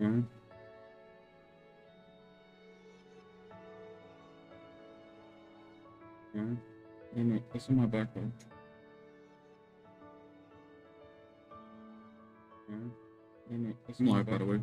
Okay. Okay. Wait a minute, what's in my backpack? Mm-hmm. Wait a minute, what's in my by the way?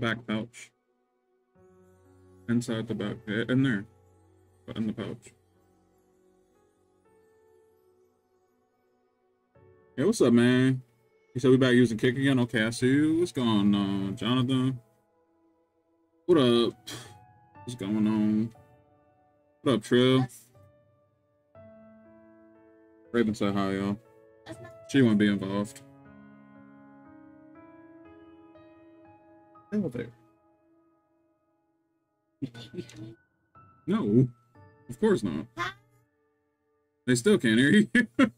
Back pouch. Inside the back, eh, in there, but in the pouch. Hey, what's up, man? You said we back using kick again? Okay, I see you. What's going on, Jonathan? What up? What's going on? What up, Trill? Raven said hi, y'all. She won't be involved. Elevator. No, of course not. They still can't hear you.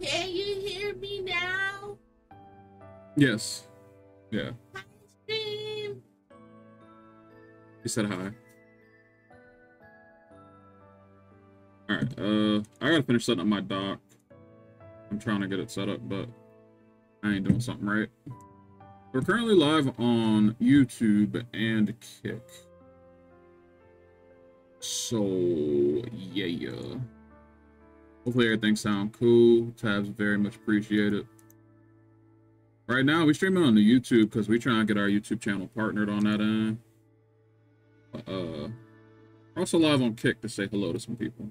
Can you hear me now? yes. Yeah. Hi, stream. He said hi. Alright, uh, I gotta finish setting up my dock. I'm trying to get it set up, but I ain't doing something right. We're currently live on YouTube and Kick. So, yeah. Hopefully everything sound cool. Tabs very much appreciated. Right now, we streaming on the YouTube because we trying to get our YouTube channel partnered on that end. Uh, also live on Kick to say hello to some people.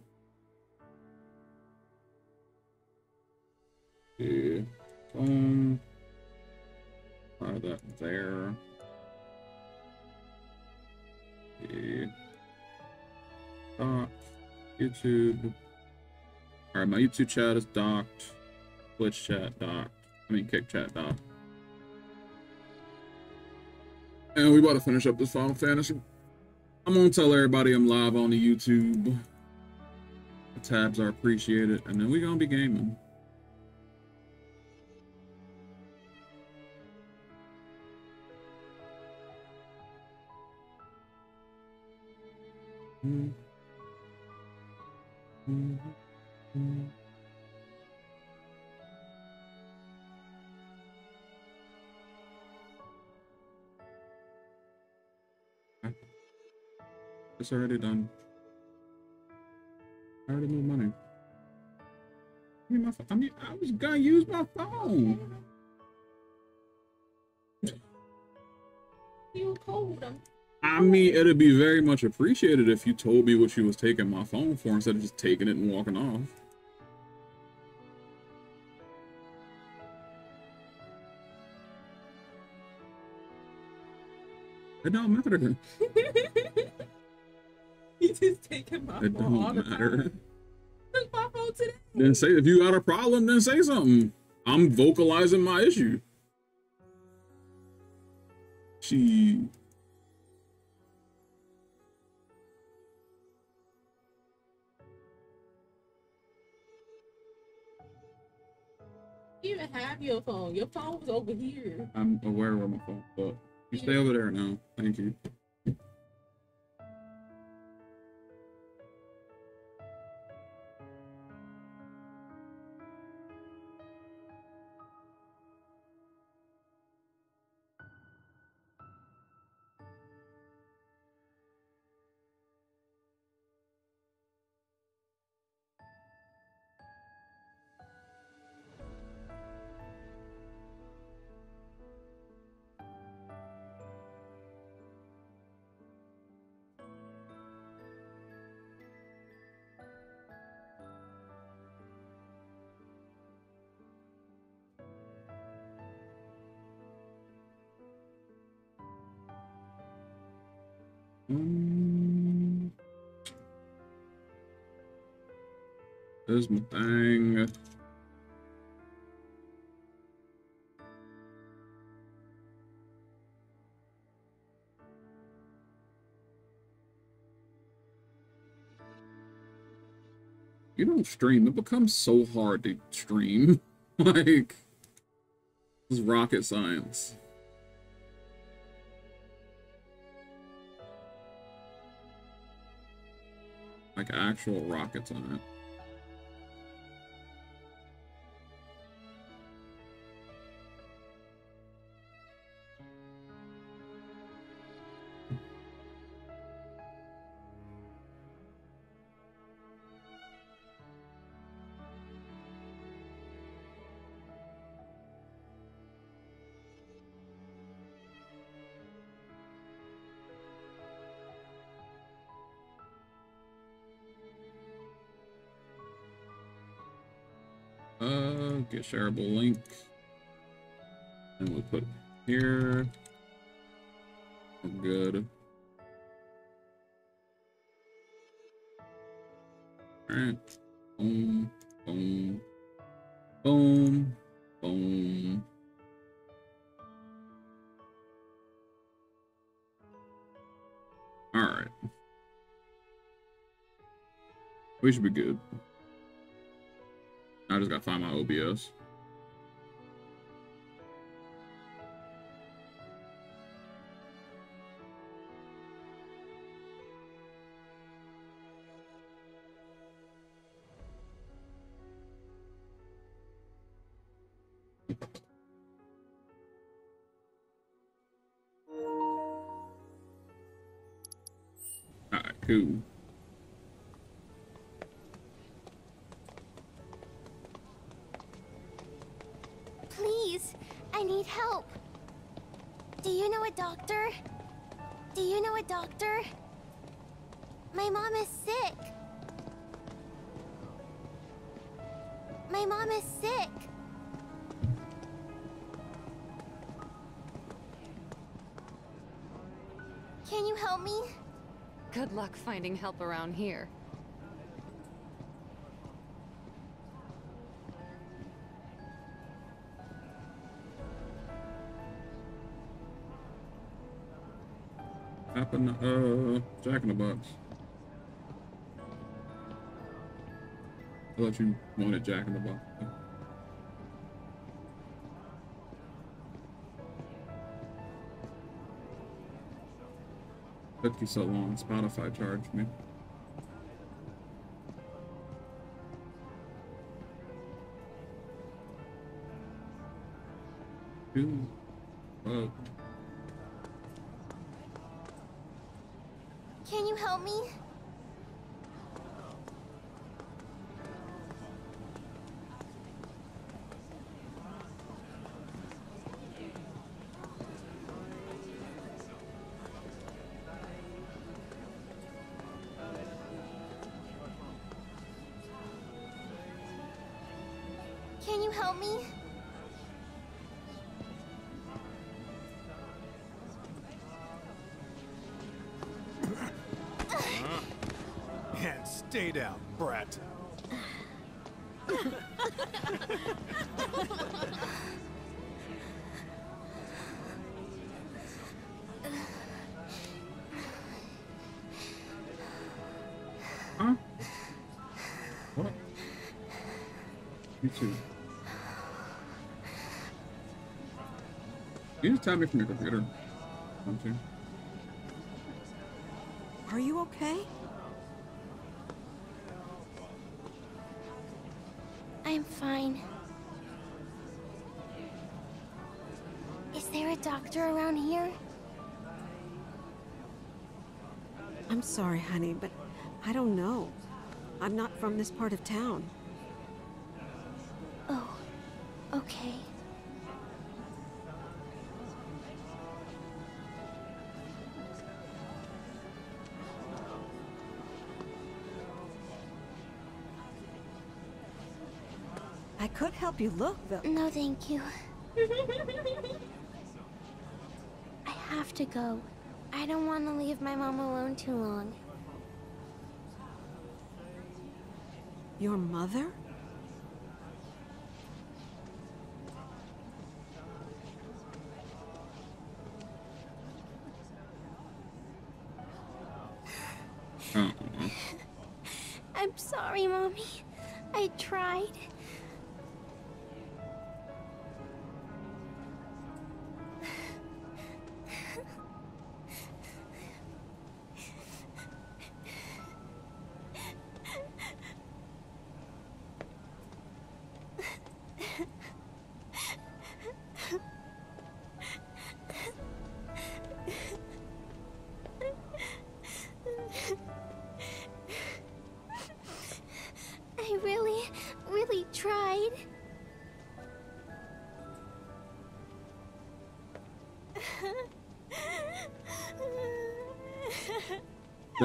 Yeah. Um. Try that there. Yeah. Dock. YouTube. Alright, my YouTube chat is docked. Twitch chat docked. I mean, Kick chat docked. And we about to finish up this Final Fantasy. I'm gonna tell everybody I'm live on the YouTube. The tabs are appreciated, and then we gonna be gaming. Mm-hmm. It's already done. I already made money. I mean, my, I mean, I was gonna use my phone. You them. I mean, it'd be very much appreciated if you told me what you was taking my phone for instead of just taking it and walking off. It don't matter. you just taking my It phone the don't matter. Took my phone today. Then say if you got a problem, then say something. I'm vocalizing my issue. She even have your phone. Your phone was over here. I'm aware where my phone but you stay over there now. Thank you. My thing. You don't stream. It becomes so hard to stream. like, this rocket science. Like actual rockets on it. Shareable link. And we'll put here. We're good. Alright. Boom, boom, boom, boom. Alright. We should be good. I just gotta find my OBS. Alright, cool. Doctor? Do you know a doctor? My mom is sick. My mom is sick. Can you help me? Good luck finding help around here. Happen, uh, Jack in the Box. I thought you wanted Jack in the Box. Took you so long. Spotify charged me. Ooh. You just tap me from your computer. Don't? Are you okay? I'm fine. Is there a doctor around here? I'm sorry, honey, but I don't know. I'm not from this part of town. I could help you look, though. No, thank you. I have to go. I don't want to leave my mom alone too long. Your mother?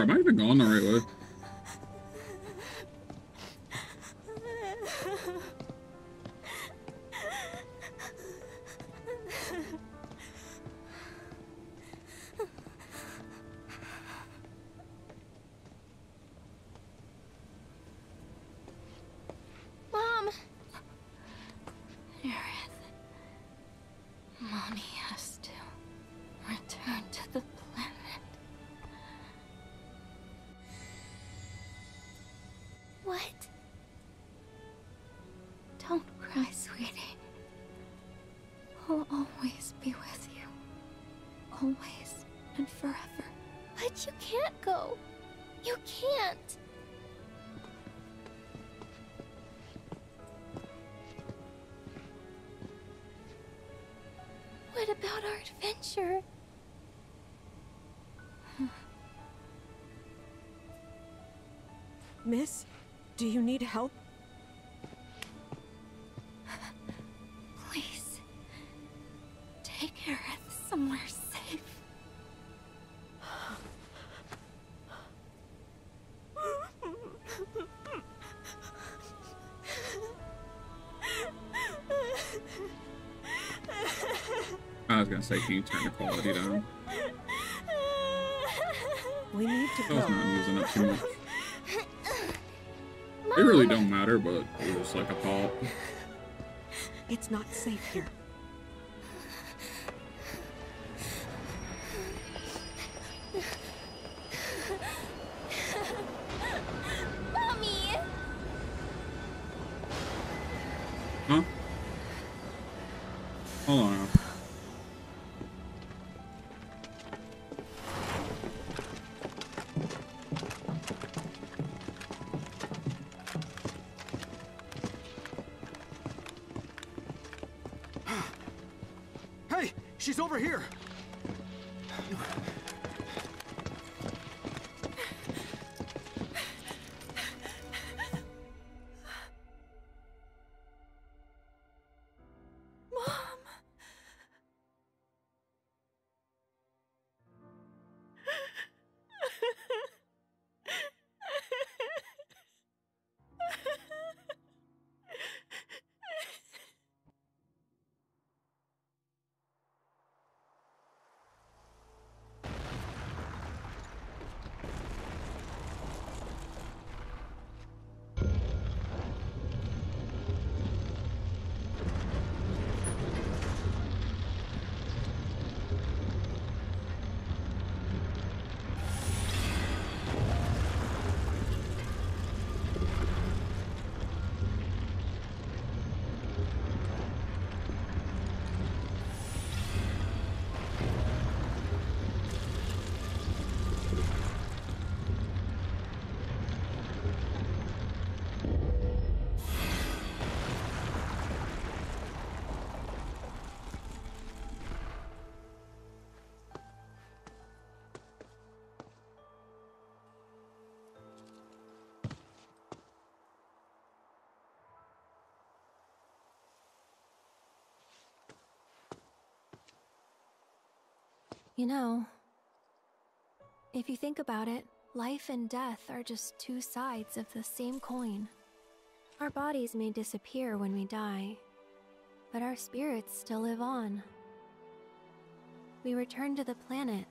Am I even going the right way? About our adventure? Miss, do you need help? Can you turn the quality down? We need to I was go. not using it too much. It really don't matter, but it was like a thought. It's not safe here. You know, if you think about it, life and death are just two sides of the same coin. Our bodies may disappear when we die, but our spirits still live on. We return to the planet,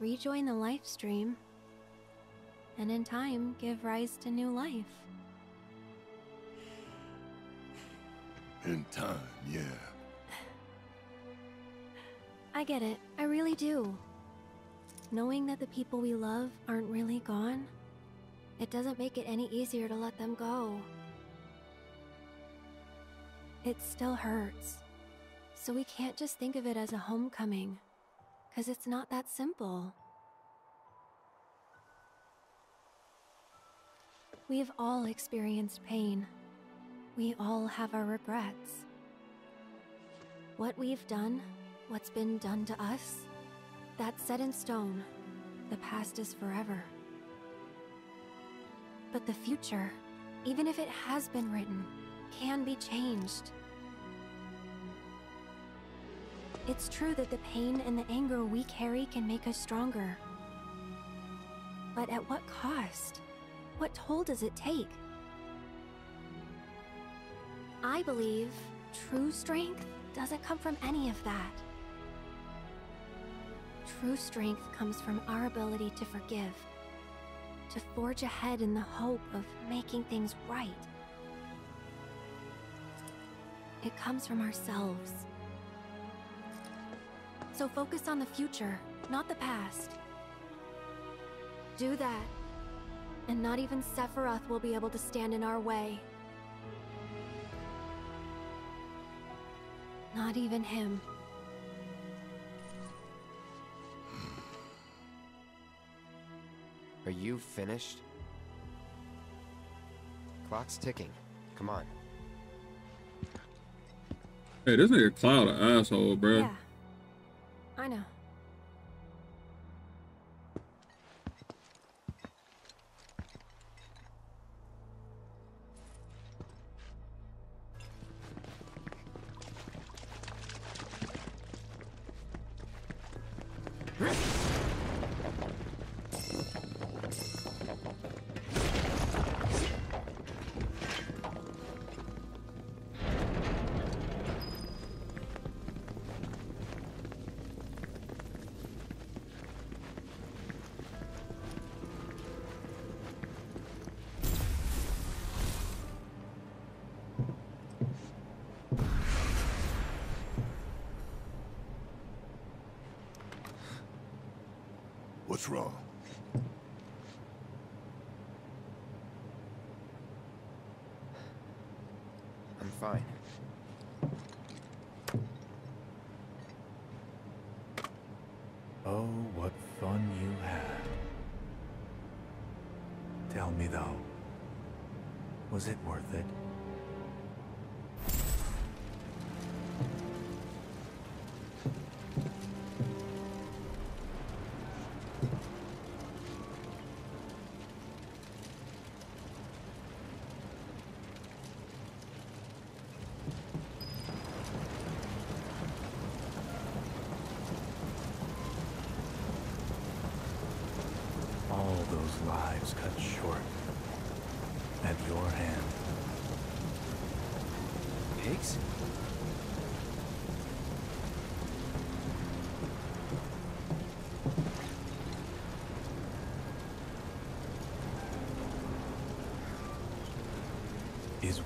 rejoin the life stream, and in time give rise to new life. In time, yeah. I get it, really do. Knowing that the people we love aren't really gone, it doesn't make it any easier to let them go. It still hurts. So we can't just think of it as a homecoming, because it's not that simple. We've all experienced pain. We all have our regrets. What we've done, what's been done to us, that's set in stone. The past is forever. But the future, even if it has been written, can be changed. It's true that the pain and the anger we carry can make us stronger. But at what cost? What toll does it take? I believe true strength doesn't come from any of that. True strength comes from our ability to forgive, to forge ahead in the hope of making things right. It comes from ourselves. So focus on the future, not the past. Do that, and not even Sephiroth will be able to stand in our way. Not even him. Are you finished? Clock's ticking. Come on. Hey, this nigga Cloud an asshole, bro. Yeah. I know.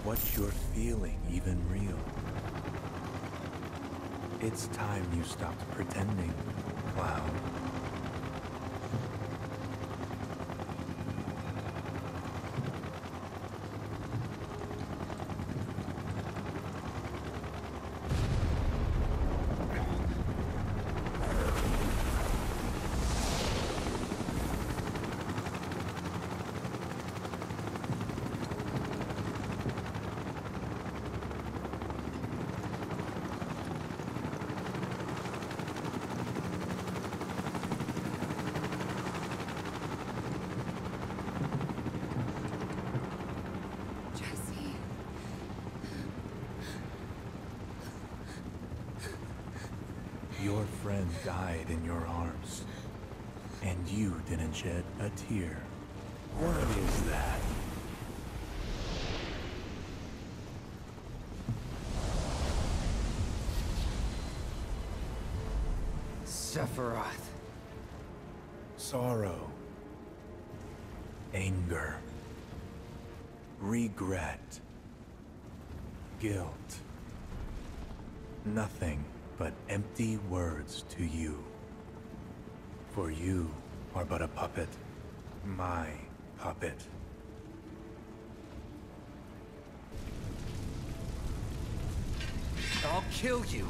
What you're feeling even real? It's time you stopped pretending, Cloud. Jesse. Friend died in your arms, and you didn't shed a tear. What is that? Sephiroth. Sorrow, anger, regret, guilt. Nothing empty words to you. For you are but a puppet, my puppet. I'll kill you!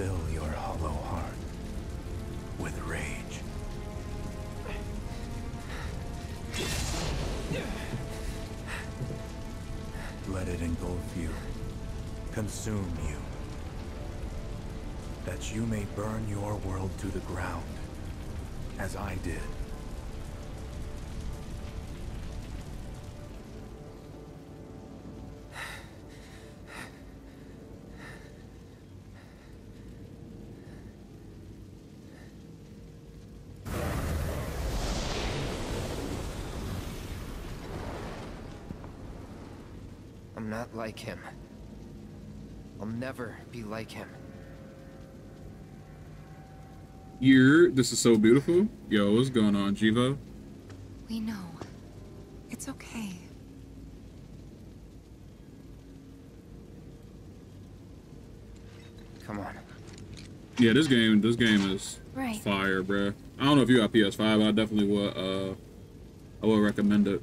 Fill your hollow heart with rage. Let it engulf you, consume you, that you may burn your world to the ground, as I did. Not like him. I'll never be like him. You're, this is so beautiful. Yo, what's going on, Jivo? We know. It's okay. Come on. Yeah, this game, this game is Right. fire, bruh. I don't know if you got PS5, but I definitely would, uh, I would recommend it.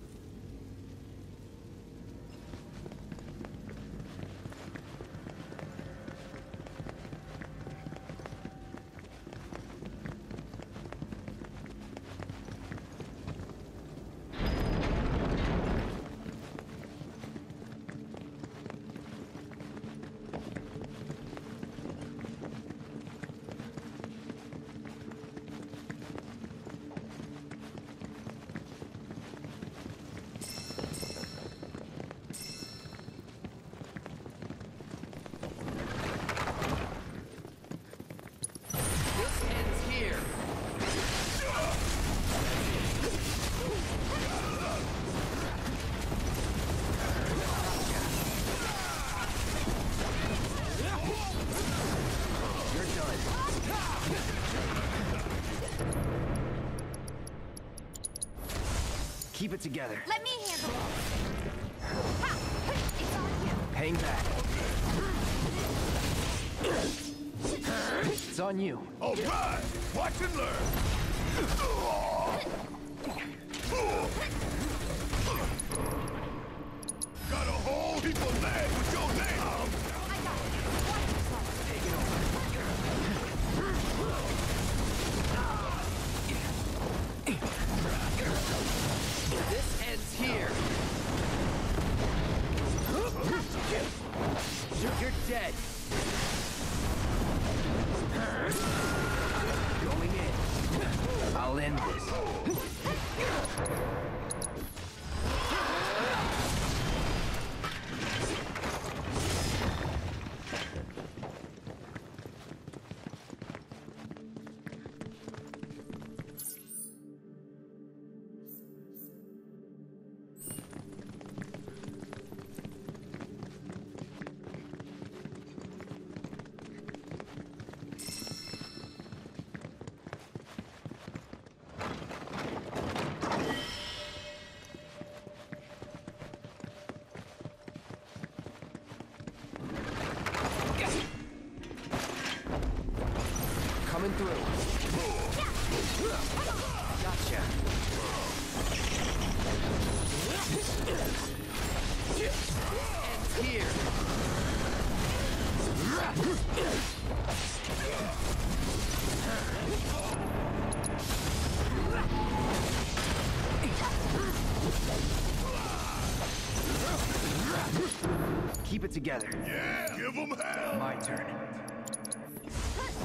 Together. Yeah, give them hell. My turn.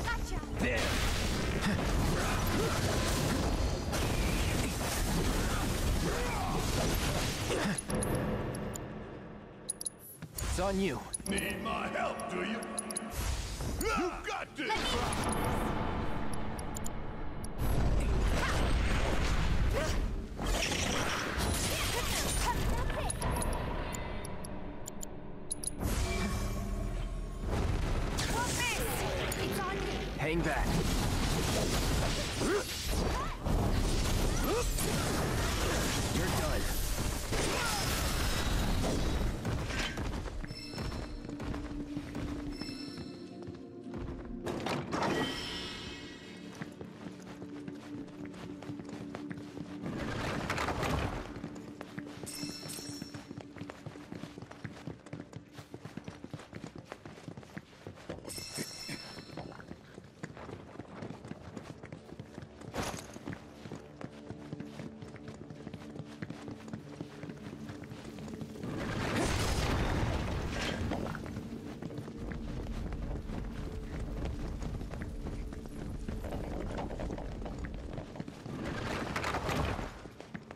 Gotcha. There. It's on you.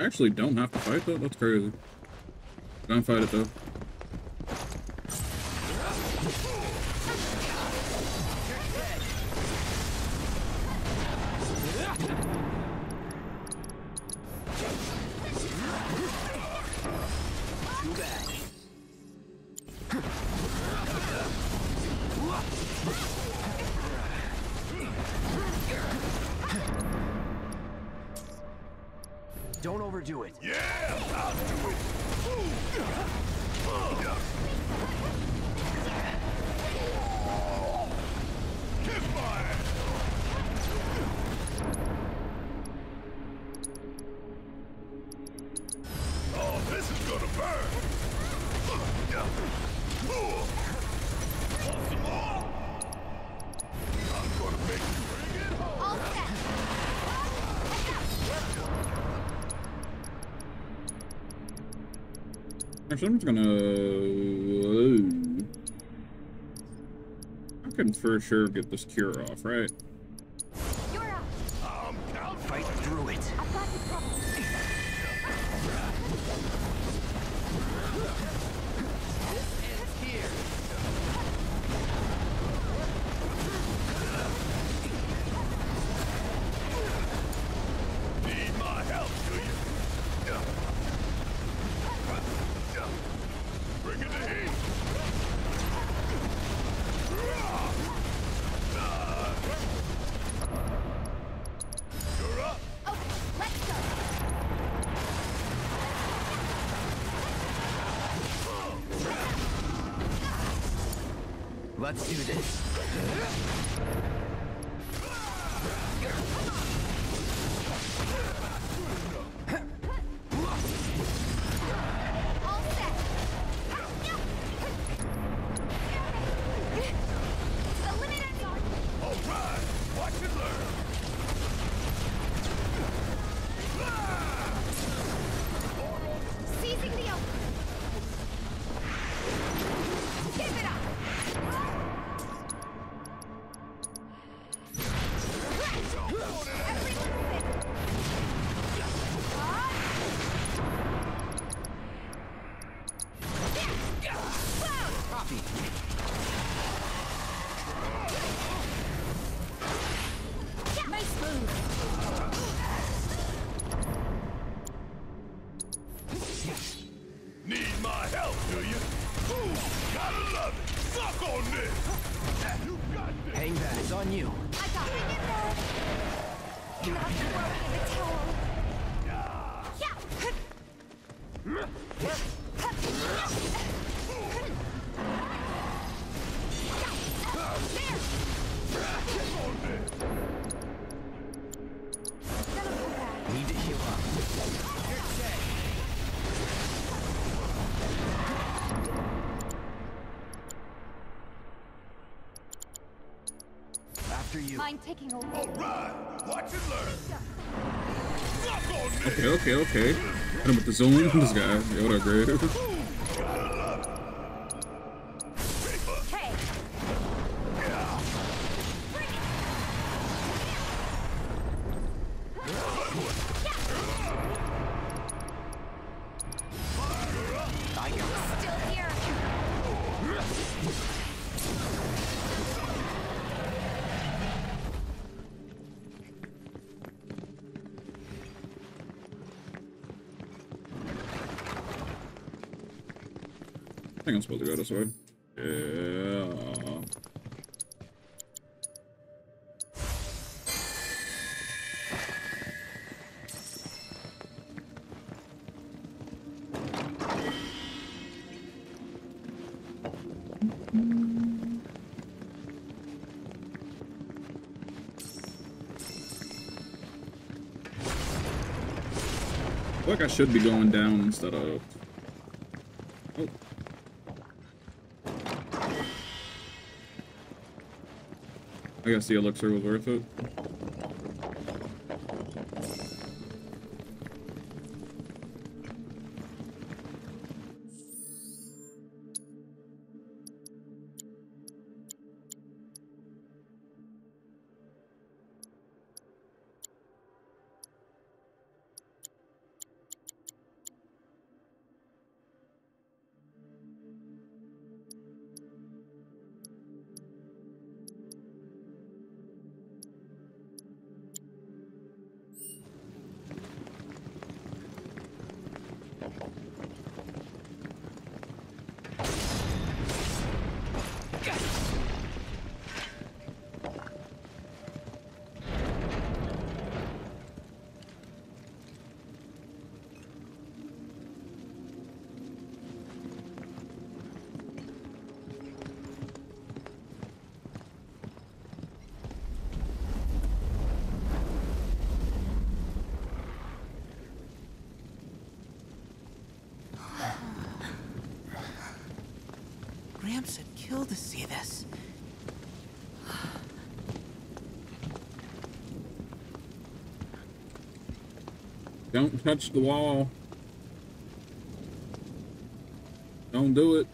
Actually don't have to fight that? That's crazy. Don't fight it though. Don't it. Actually, I'm just gonna. Uh, I can for sure get this cure off, right? Taking a All right. Watch and learn. Okay, okay, okay. Hit him with the zone. This guy. Yeah, what up? I'm supposed to go. Yeah. I feel like I should be going down instead of. I guess the elixir was worth it. kill to see this. Don't touch the wall. Don't do it.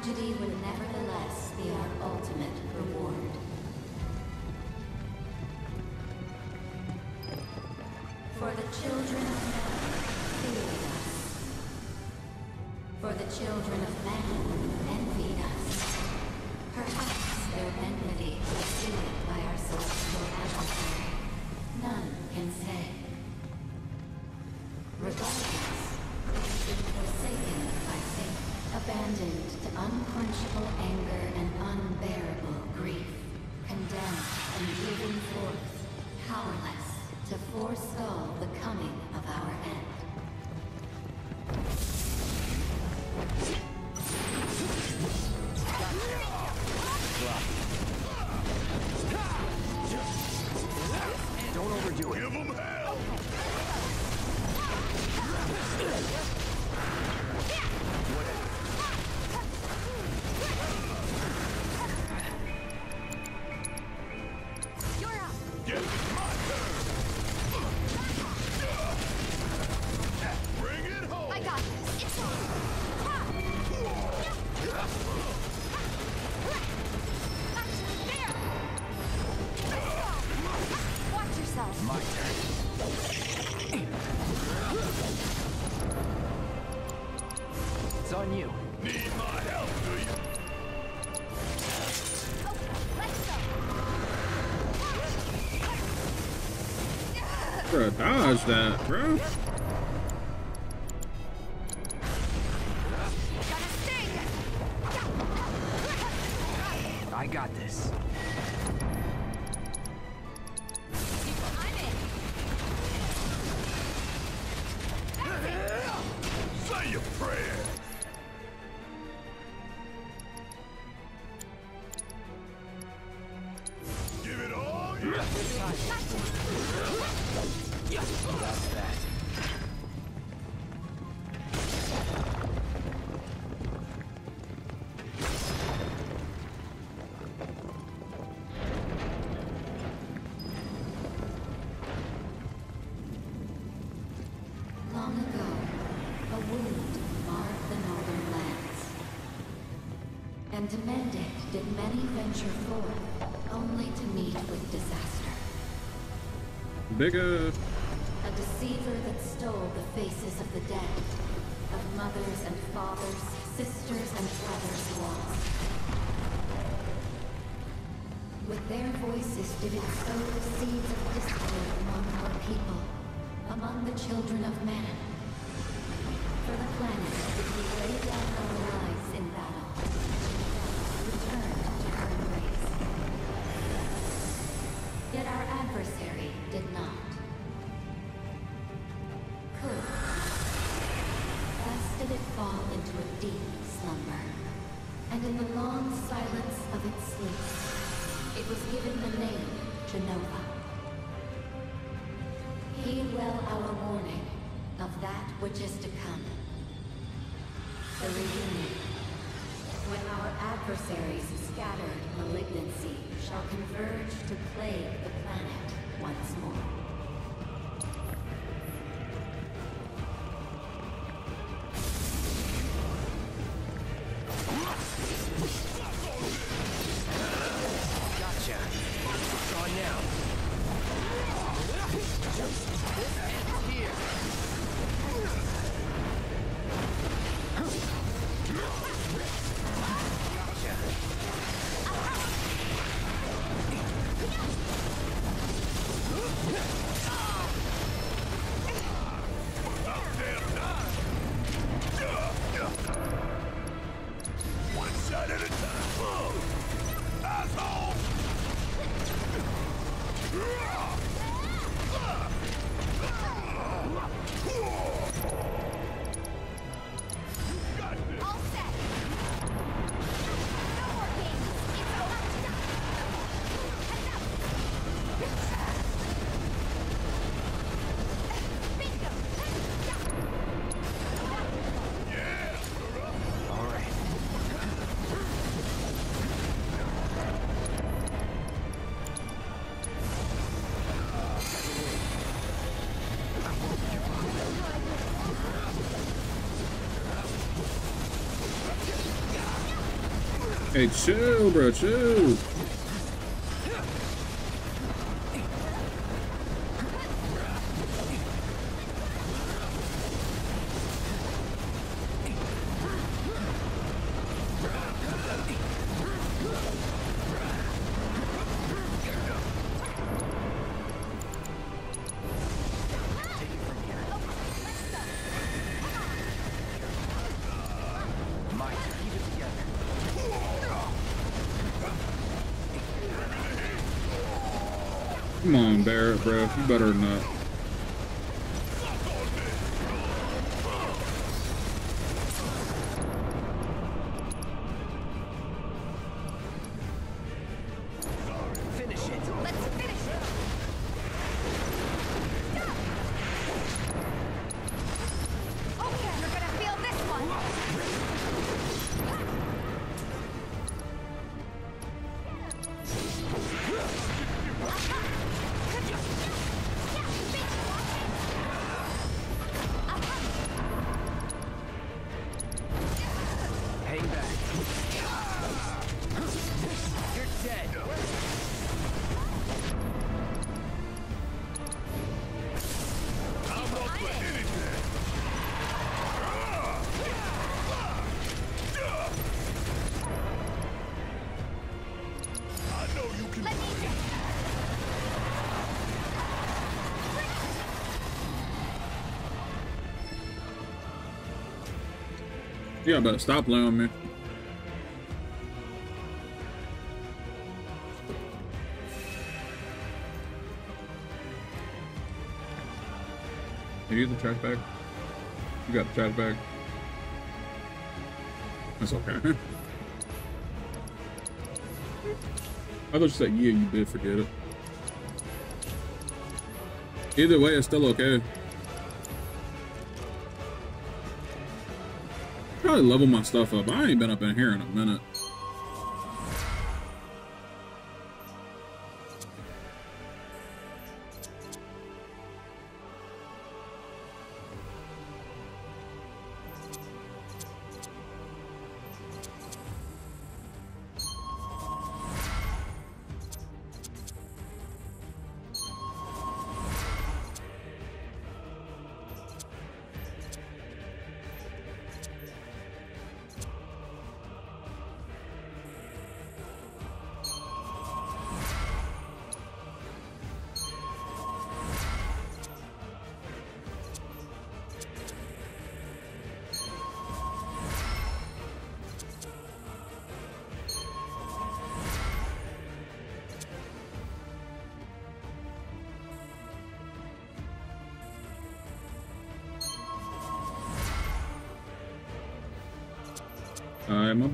tragedy would nevertheless be our ultimate reward. For the children of men, us. For the children dodge that, bro. bigger. A deceiver that stole the faces of the dead, of mothers and fathers, sisters and brothers lost. With their voices did it sow the seeds of discord among our people, among the children Hey, chill, bro, chill. Come on, Barret, bro. You better not. Yeah, better stop playing with me. Have you used the trash bag? You got the trash bag? That's okay. I thought you said yeah, you did forget it. Either way, it's still okay. Probably level my stuff up. I ain't been up in here in a minute.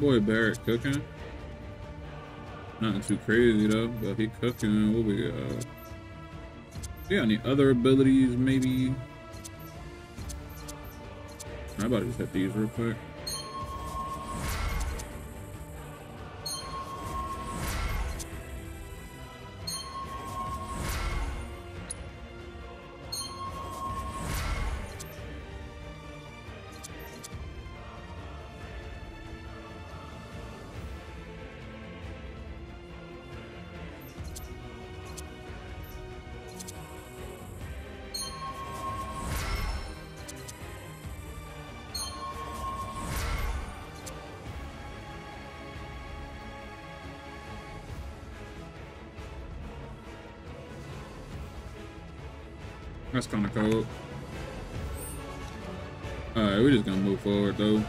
Boy Barret cooking. Nothing too crazy though, but he cooking. What we got? We got any other abilities maybe? I'm about to just hit these real quick. That's kind of cool. Alright, we're just gonna move forward though.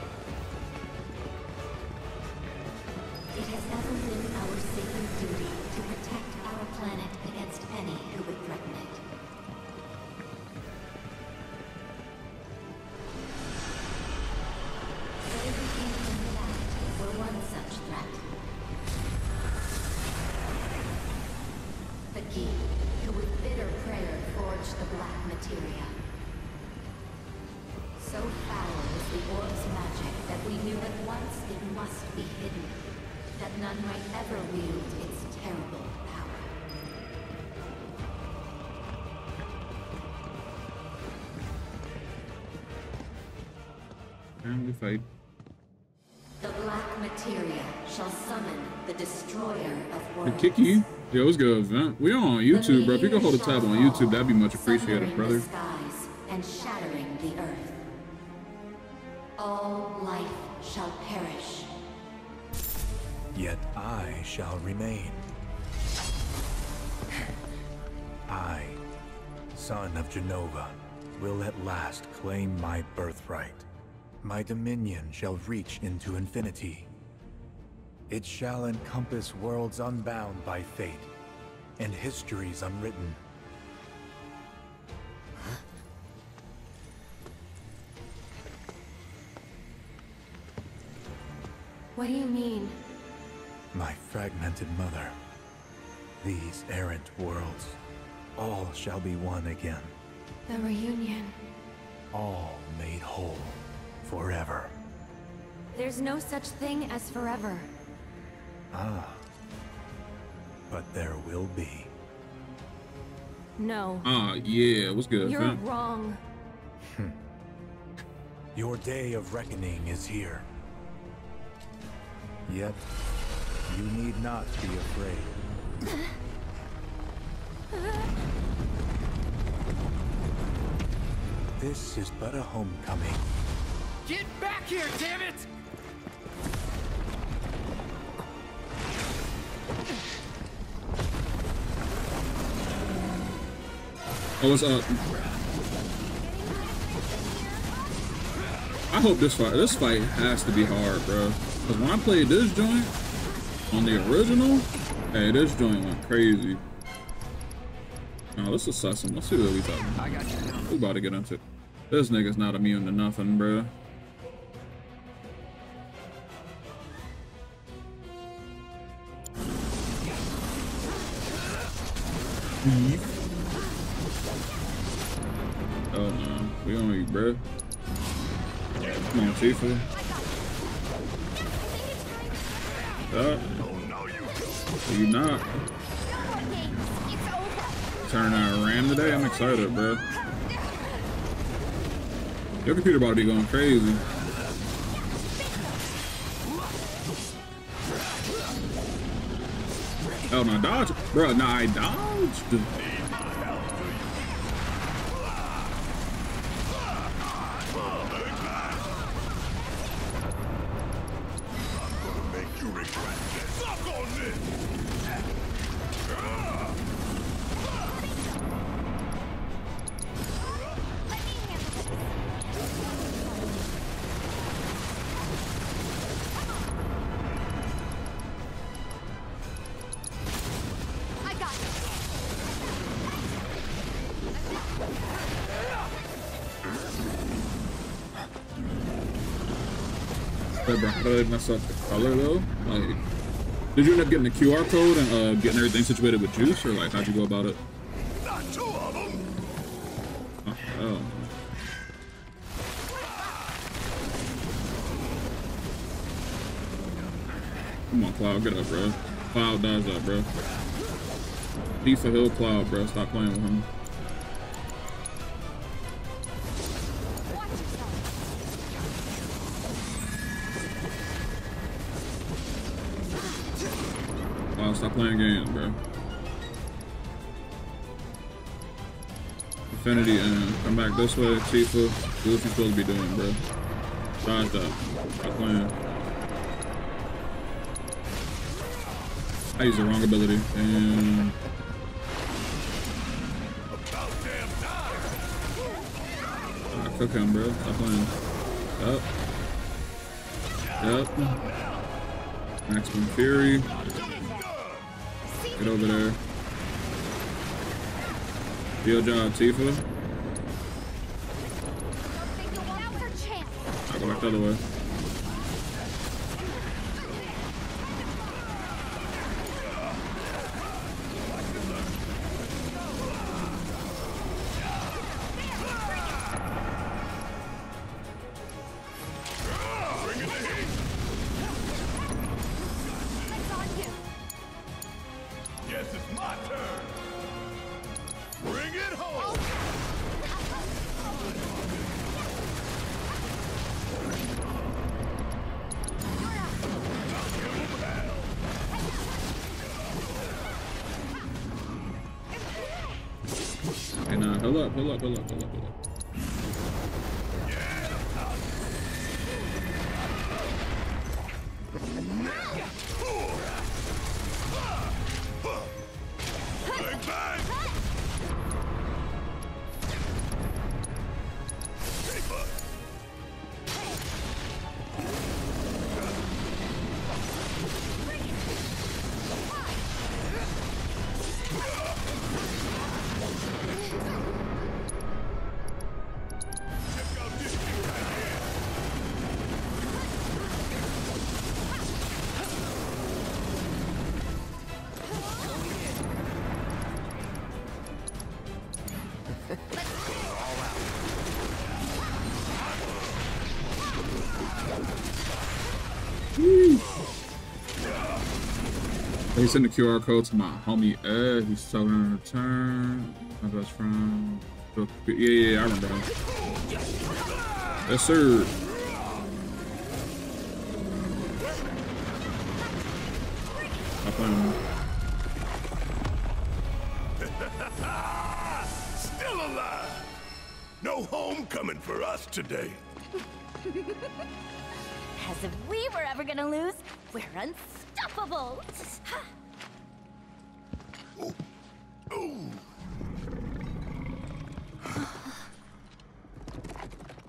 Yo, what's good, man? We all on YouTube, bro. If you could hold a tab on YouTube, that'd be much appreciated, brother. the skies and shattering the earth. All life shall perish. Yet I shall remain. I, son of Jenova, will at last claim my birthright. My dominion shall reach into infinity. It shall encompass worlds unbound by fate, and histories unwritten. What do you mean? My fragmented mother. These errant worlds, all shall be one again, The reunion. all made whole, forever. There's no such thing as forever. Ah. But there will be. No. Ah, yeah. What's good, You're fam? wrong. Your day of reckoning is here. Yet, you need not be afraid. This is but a homecoming. Get back here, damn it! Oh, what's up? Uh, I hope this fight, this fight has to be hard, bro. Cause when I played this joint on the original, hey, this joint went crazy. Now let's assess him. Let's see what we. I got you. We about to get into. This nigga's not immune to nothing, bro. Oh no, we on you, bro. Come on, Tifa. Stop. You not. Turn out ran today. I'm excited, bro. Your computer about to be going crazy. Oh no, dodge, bro. Nah, I dodged. How did I mess up the color though? Like, did you end up getting the QR code and uh, getting everything situated with juice, or like how'd you go about it? Not two of them. Oh. Come on, Cloud, get up, bro. Cloud dies up, bro. Piece of Hill Cloud, bro. Stop playing with him. Playing games, bro. Infinity and come back this way, Tifa. Do what you're supposed to be doing, bro. Dodge up. Stop playing. I used the wrong ability. And I cook him, bro. Stop playing. Up. Yep. Maximum Fury. Get over there. Good job, Tifa. I'll go back the other way. He sent the QR code to my homie Ed. He's selling in return. My best friend. Yeah, yeah, yeah, I remember him. Yes, sir. We're unstoppable.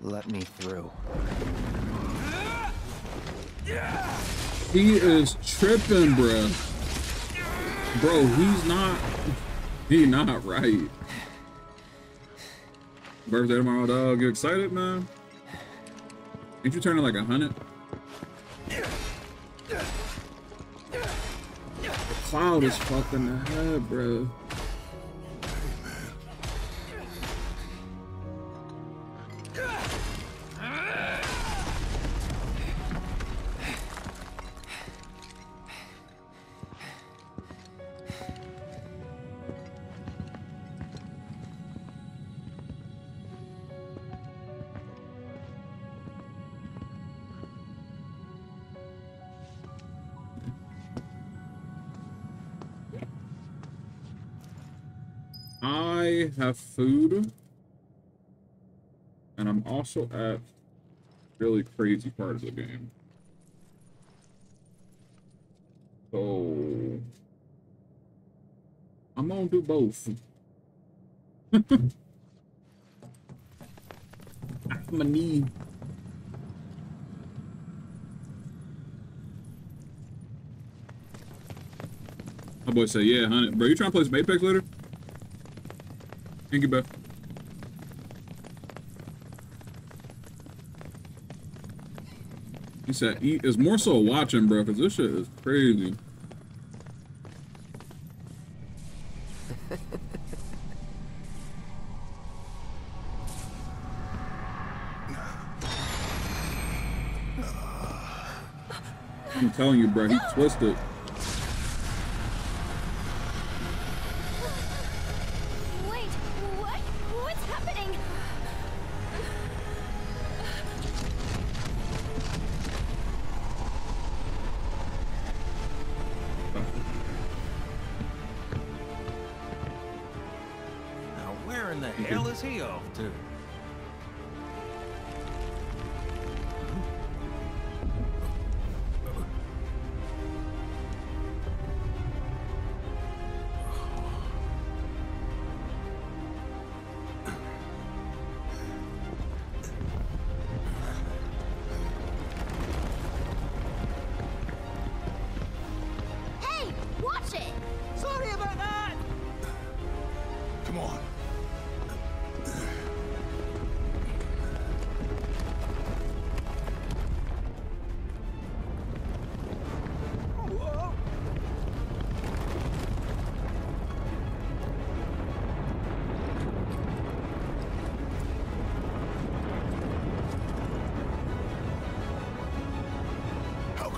Let me through. He is tripping, bro. Bro, he's not. He not right. Birthday tomorrow, dog. You excited, man? Ain't you turning like a hundred? The cloud is fucking the bro. I have food. And I'm also at really crazy part of the game. So I'm gonna do both. I'm a knee. My boy said, yeah, honey. Bro, you trying to play some Apex later? Thank you, Beth. He said, "Eat is more so watching, bro, because this shit is crazy." I'm telling you, bro, he twisted.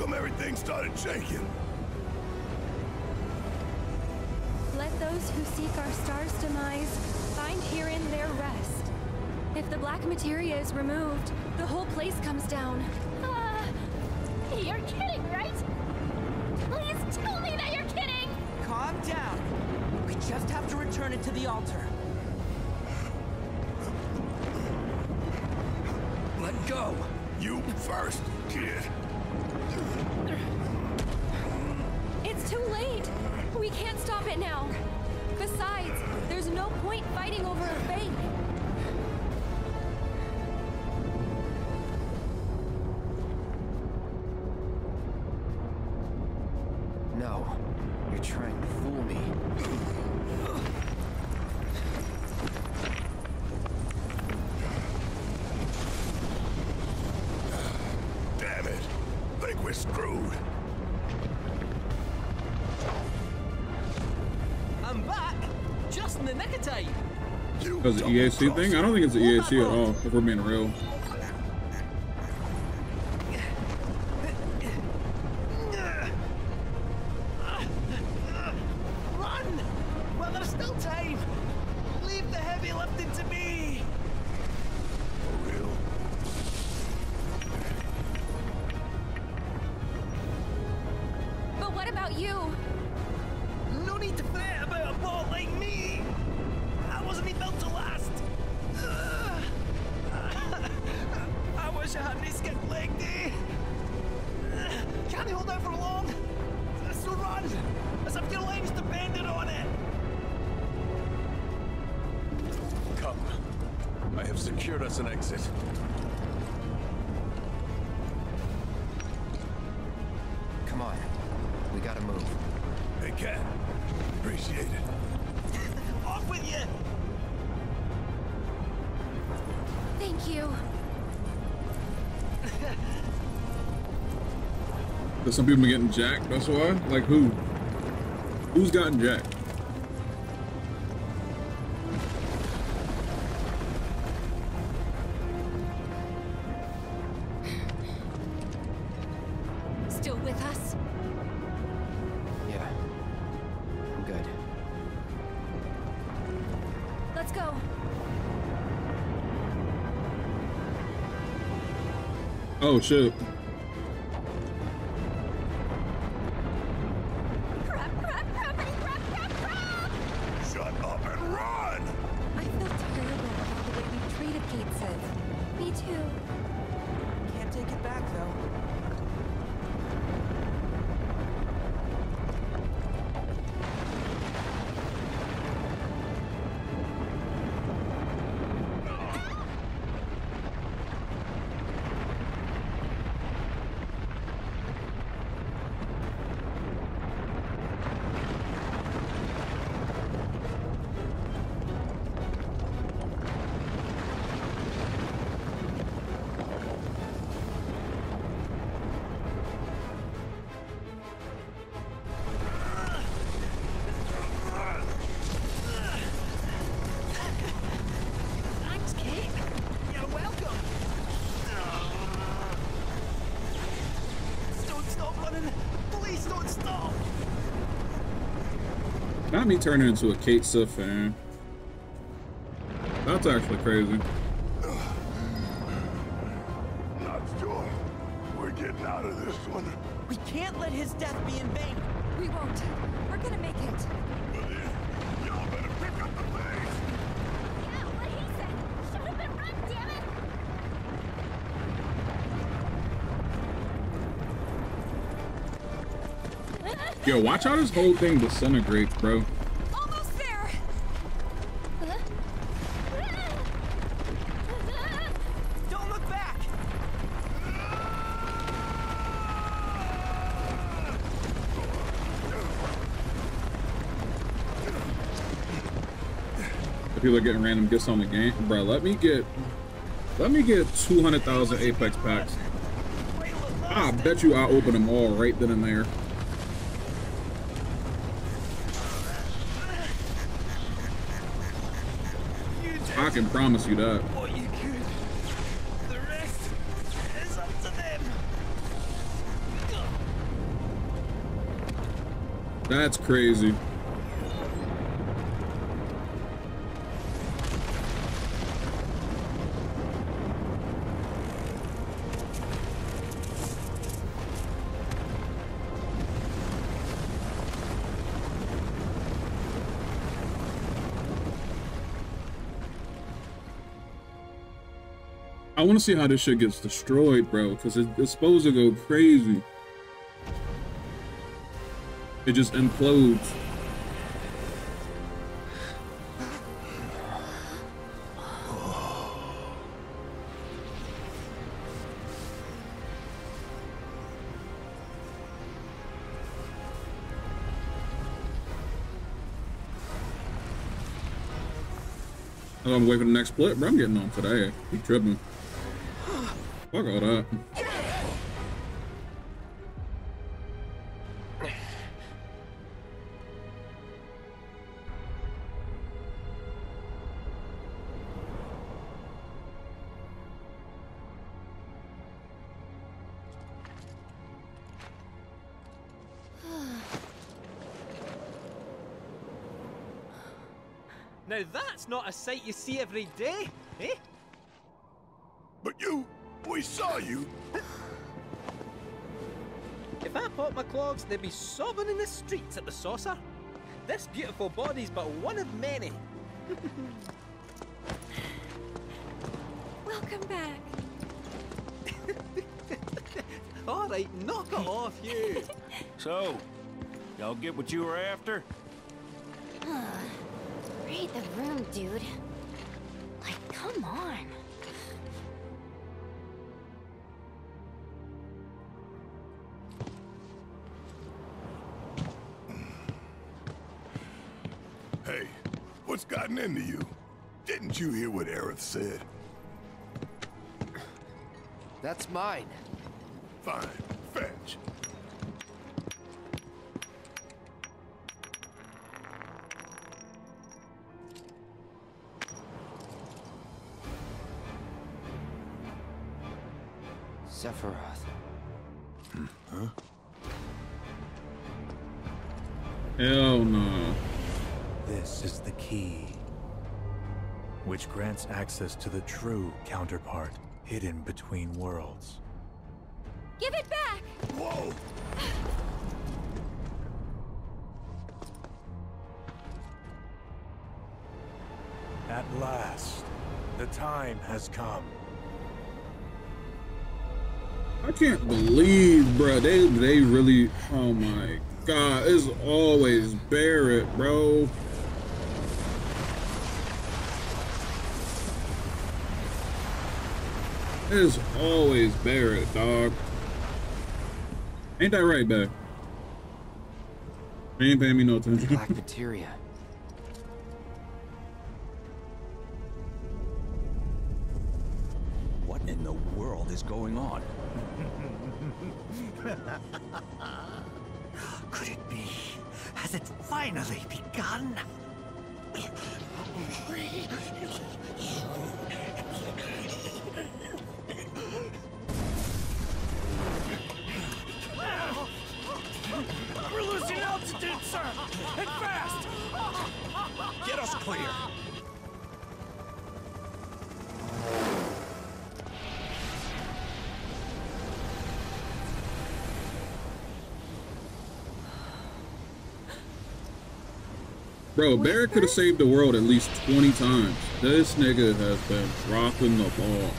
Come everything started shaking? Let those who seek our star's demise find herein their rest. If the black materia is removed, the whole place comes down. Ah, you're kidding, right? Please tell me that you're kidding! Calm down. We just have to return it to the altar. Let go. You first, kid. It's too late! We can't stop it now. Besides, there's no point fighting over a fake. No, you're trying Because the EAC thing? I don't think it's the EAC at all, if we're being real. Some people are getting jacked, that's why? Like who? Who's gotten jacked? Still with us? Yeah. I'm good. Let's go. Oh shit. Me turning into a Cait Sith fan. That's actually crazy. Not sure. We're getting out of this one. We can't let his death be in vain. We won't. We're gonna make it. Y'all better pick up the pace. Yeah, what he said. Shut up and run, damn it! Yo, watch how this whole thing disintegrates, bro. Almost there. Don't look back! If people are getting random gifts on the game, bro, let me get, let me get 200,000 Apex packs. I bet you I open them all right then and there. I can promise you that. What you want to see how this shit gets destroyed, bro, because it, it's supposed to go crazy. It just implodes. Oh, I'm waiting for the next split, bro. I'm getting on today. You tripping. Fuck all that. Now that's not a sight you see every day, we saw you. If I popped my clogs, they'd be sobbing in the streets at the saucer. This beautiful body's but one of many. Welcome back. All right, knock it off, you. So, y'all get what you were after? Read the room, dude. Gotten into you? Didn't you hear what Aerith said? That's mine. Fine, grants access to the true counterpart hidden between worlds. Give it back! Whoa! At last, the time has come. I can't believe, bro. They they really. Oh my god! It's always Barret, bro. It's always Barret, dog. Ain't that right, babe? They ain't paying me no attention. Black materia. Barret could have saved the world at least 20 times. This nigga has been dropping the ball.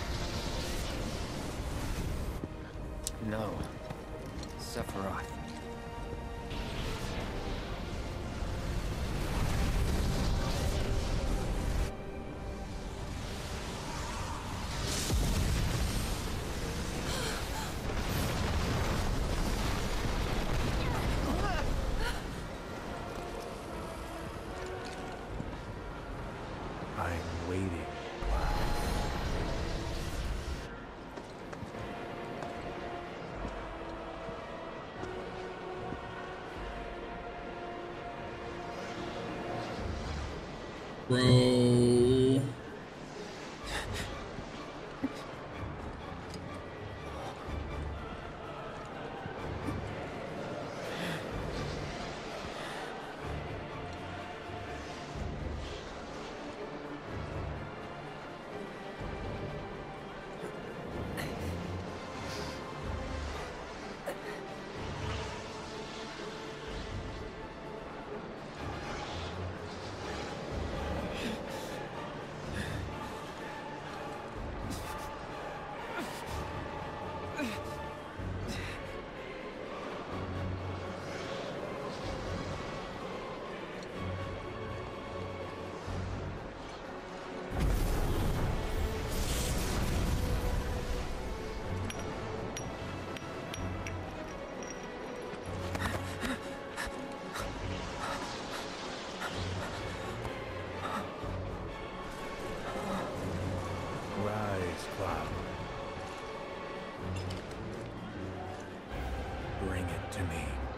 To me.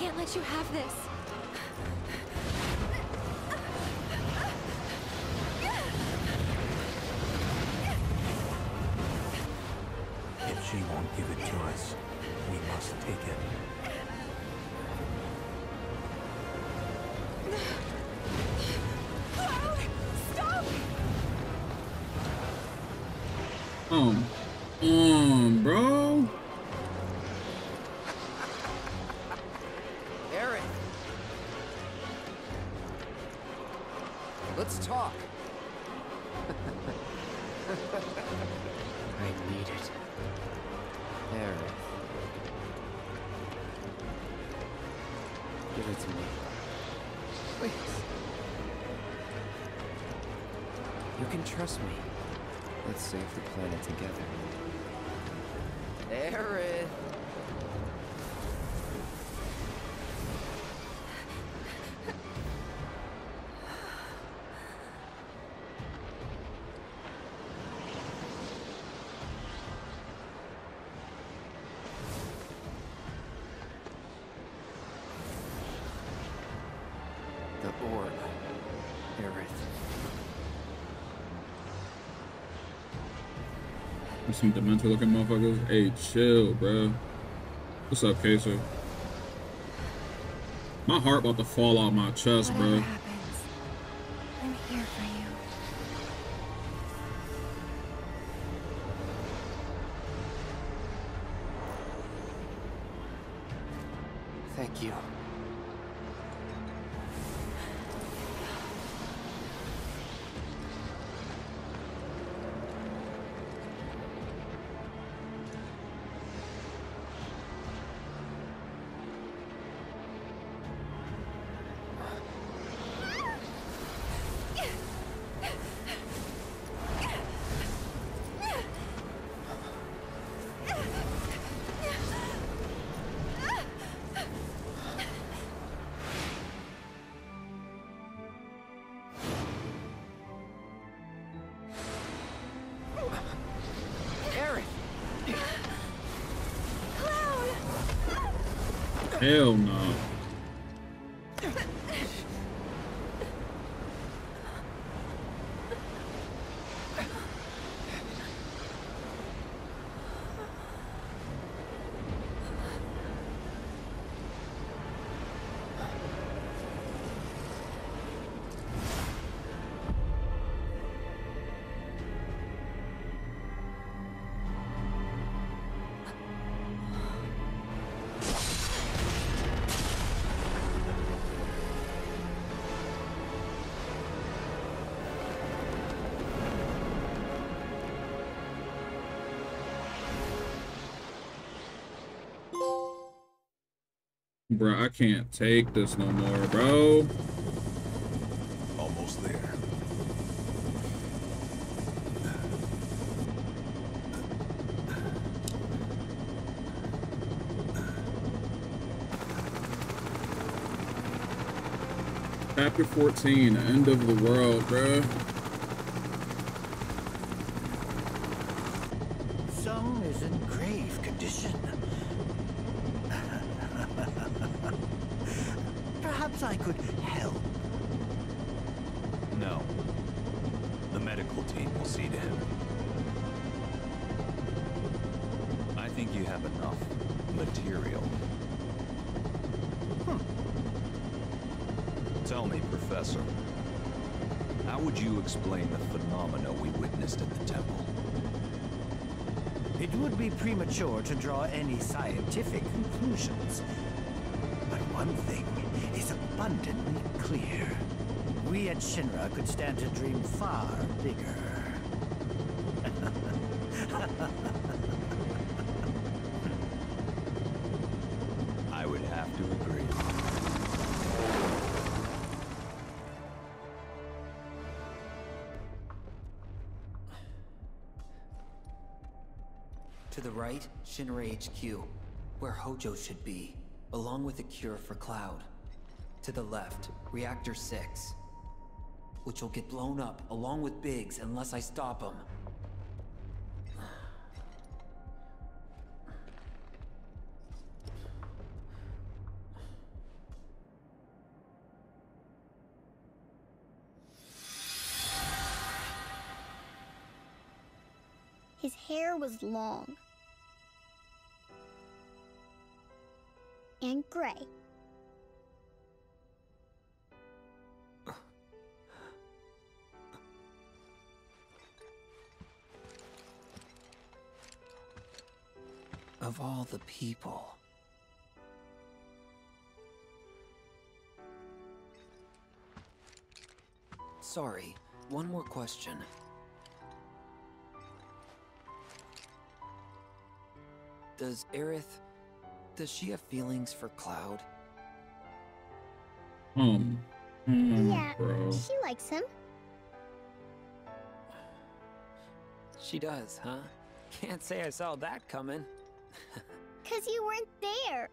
Can't let you have this. If she won't give it to us, we must take it. Cloud! Stop! Um, um, bro. Can trust me. Let's save the planet together. Aerith! Some demented looking motherfuckers. Hey, chill, bro. What's up, Queso? My heart about to fall out my chest, bro. Bro, I can't take this no more, bro. Almost there. Chapter 14, end of the world, bro. Premature to draw any scientific conclusions. But one thing is abundantly clear. We at Shinra could stand to dream far bigger. To the right, Shinra HQ, where Hojo should be, along with a cure for Cloud. To the left, Reactor 6, which will get blown up along with Biggs unless I stop him. His hair was long. Gray. Of all the people. Sorry, one more question. Does Aerith... Does she have feelings for Cloud? Hmm. mm, yeah, bro. she likes him. She does, huh? Can't say I saw that coming. Cause you weren't there.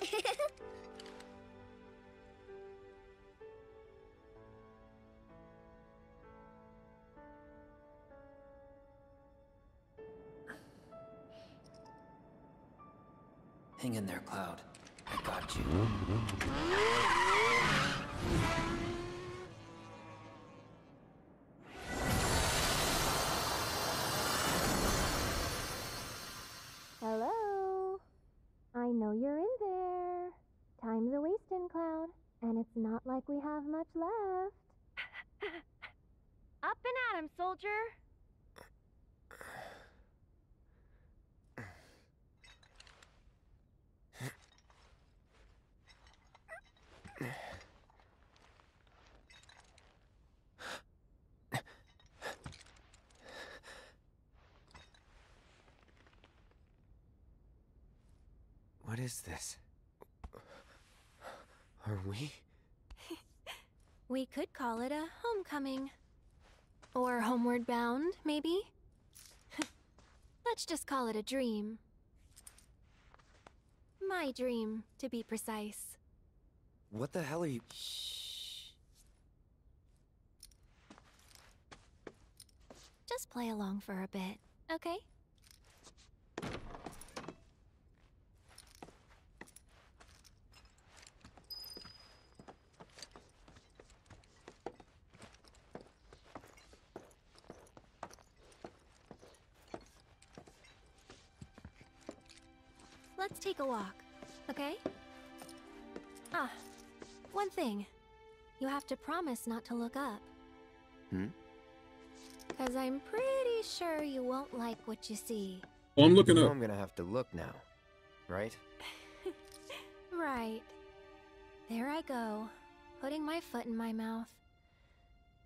Hang in there, Cloud. I got you. Hello? I know you're in there. Time's a wasting, Cloud, and it's not like we have much left. Up and at him, soldier. What is this? Are we? We could call it a homecoming. Or homeward bound, maybe? Let's just call it a dream. My dream, to be precise. What the hell are you? Shh. Just play along for a bit, okay? let's take a walk, okay? Ah, one thing. You have to promise not to look up. Hmm? Because I'm pretty sure you won't like what you see. Oh, I'm looking You know up. I'm gonna have to look now, right? Right. There I go, putting my foot in my mouth.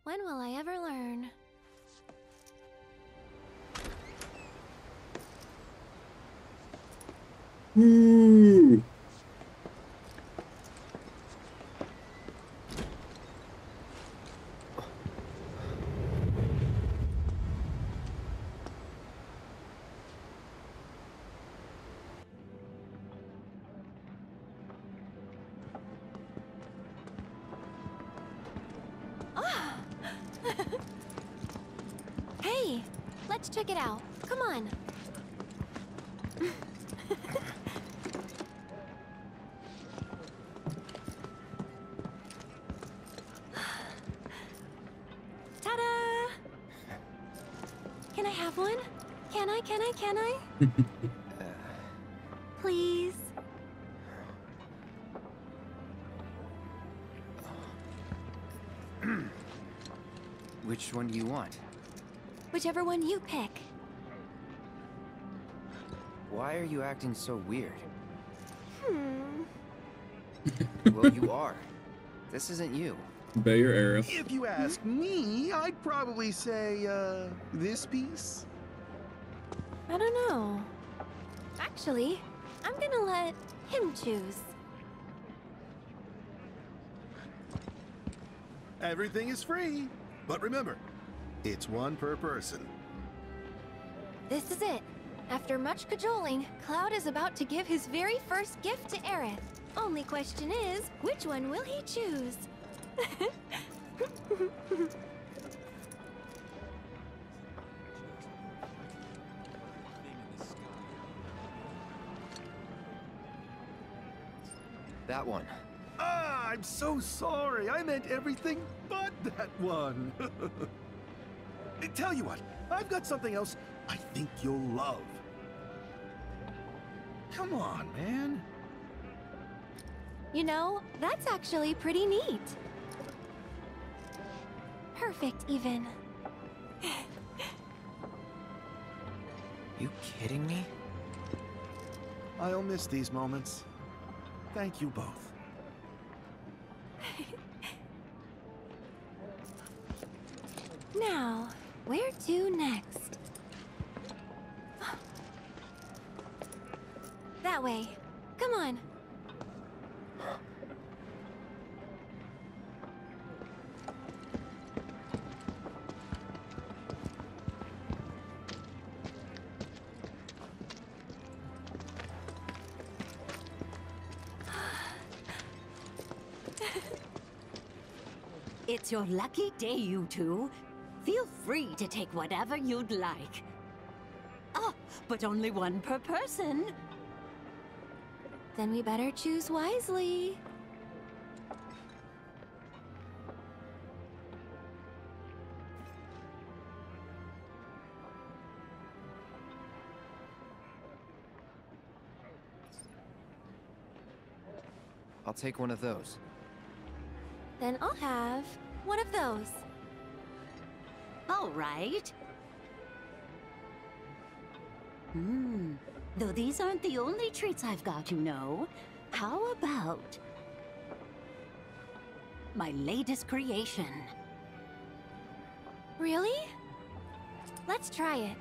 When will I ever learn? Hey, let's check it out. Come on. I? Can I? Please. Which one do you want? Whichever one you pick. Why are you acting so weird? Hmm. well, you are. This isn't you. Bayer Aerith. If you ask me, I'd probably say, uh, this piece. I don't know. Actually, I'm gonna let him choose. Everything is free. But remember, it's one per person. This is it. After much cajoling, Cloud is about to give his very first gift to Aerith. Only question is, which one will he choose? That one. Ah, I'm so sorry. I meant everything but that one. Tell you what, I've got something else I think you'll love. Come on, man. You know, that's actually pretty neat. Perfect, even. You kidding me? I'll miss these moments. Thank you both. Your lucky day, you two. Feel free to take whatever you'd like. Ah, but only one per person. Then we better choose wisely. I'll take one of those. Then I'll have one of those. All right. Hmm. Though these aren't the only treats I've got, you know. How about my latest creation? Really? Let's try it.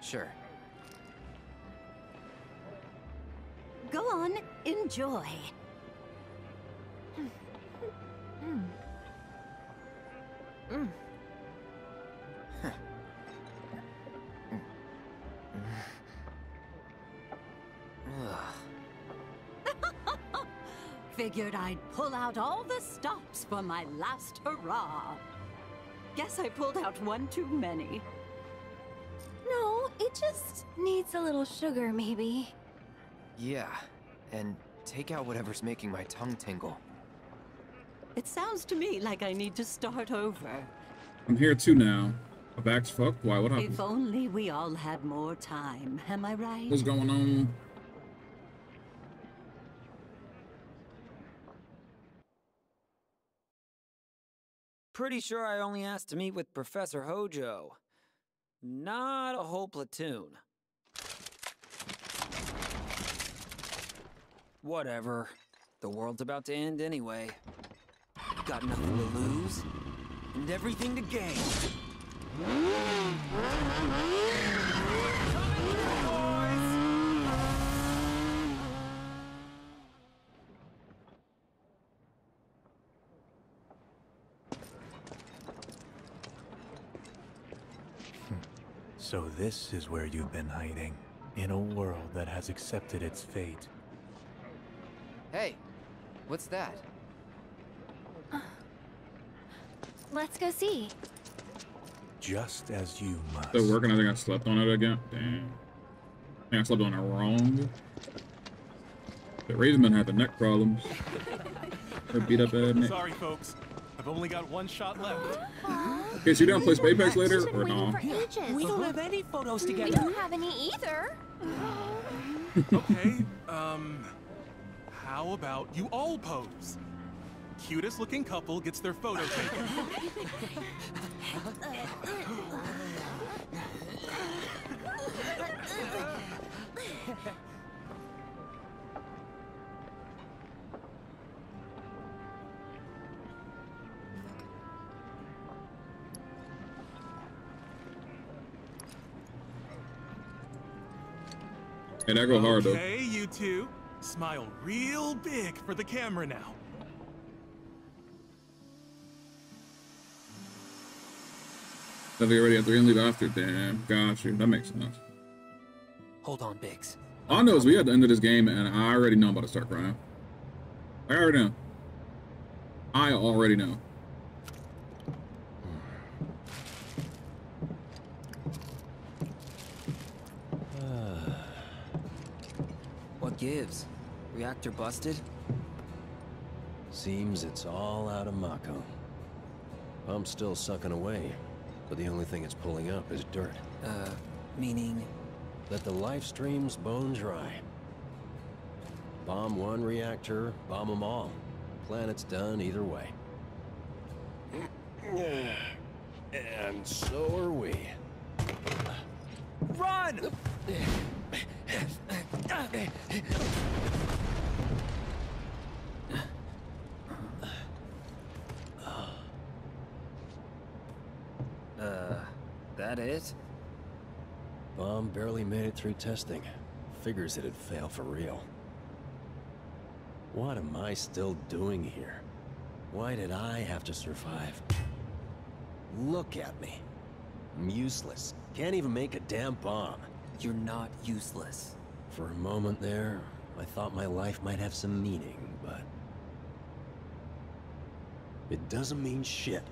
Sure. Go on, enjoy. Figured I'd pull out all the stops for my last hurrah. Guess I pulled out one too many. No, it just needs a little sugar, maybe. Yeah, and take out whatever's making my tongue tingle. It sounds to me like I need to start over. I'm here too now. A back's fuck? Why? What happened? If only we all had more time, am I right? What's going on? Pretty sure I only asked to meet with Professor Hojo. Not a whole platoon. Whatever. The world's about to end anyway. Got nothing to lose, and everything to gain. So this is where you've been hiding, in a world that has accepted its fate. Hey, what's that? Let's go see. Just as you must. Still working. I think I slept on it again. Damn. I think I slept on it wrong. The Raisman had the neck problems. Her beat up bad neck. Sorry, folks. I've only got one shot left. Okay, so you down to play Apex later or no? We don't have any photos together. We don't have any either. okay, um, how about you all pose? Cutest looking couple gets their photo taken. Hey, that go hard though. Okay, you two. Smile real big for the camera now. Have you already at three and leave after? Damn, got you. That makes sense. Hold on, Biggs. All I know is we at the end of this game, and I already know I'm about to start crying. I already know. I already know. Gives? Reactor busted? Seems it's all out of Mako. Pump's still sucking away, but the only thing it's pulling up is dirt. Uh, meaning? Let the Lifestream's bone dry. Bomb one reactor, bomb them all. Planet's done either way. And so are we. Run! Uh, that it? Bomb barely made it through testing. Figures it'd fail for real. What am I still doing here? Why did I have to survive? Look at me. I'm useless. Can't even make a damn bomb. You're not useless. For a moment there, I thought my life might have some meaning, but... It doesn't mean shit.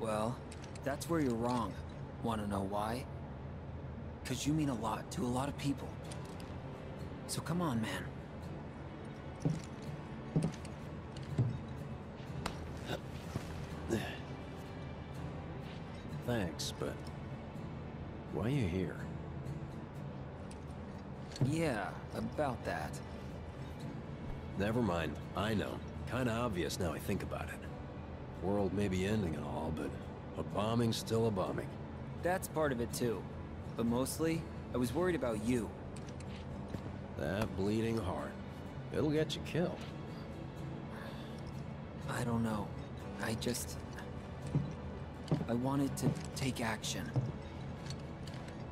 Well, that's where you're wrong. Wanna know why? Because you mean a lot to a lot of people. So come on, man. Thanks, but... Why are you here? Yeah, about that. Never mind. I know. Kinda obvious now I think about it. World may be ending and all, but a bombing's still a bombing. That's part of it too. But mostly, I was worried about you. That bleeding heart. It'll get you killed. I don't know. I just... I wanted to take action.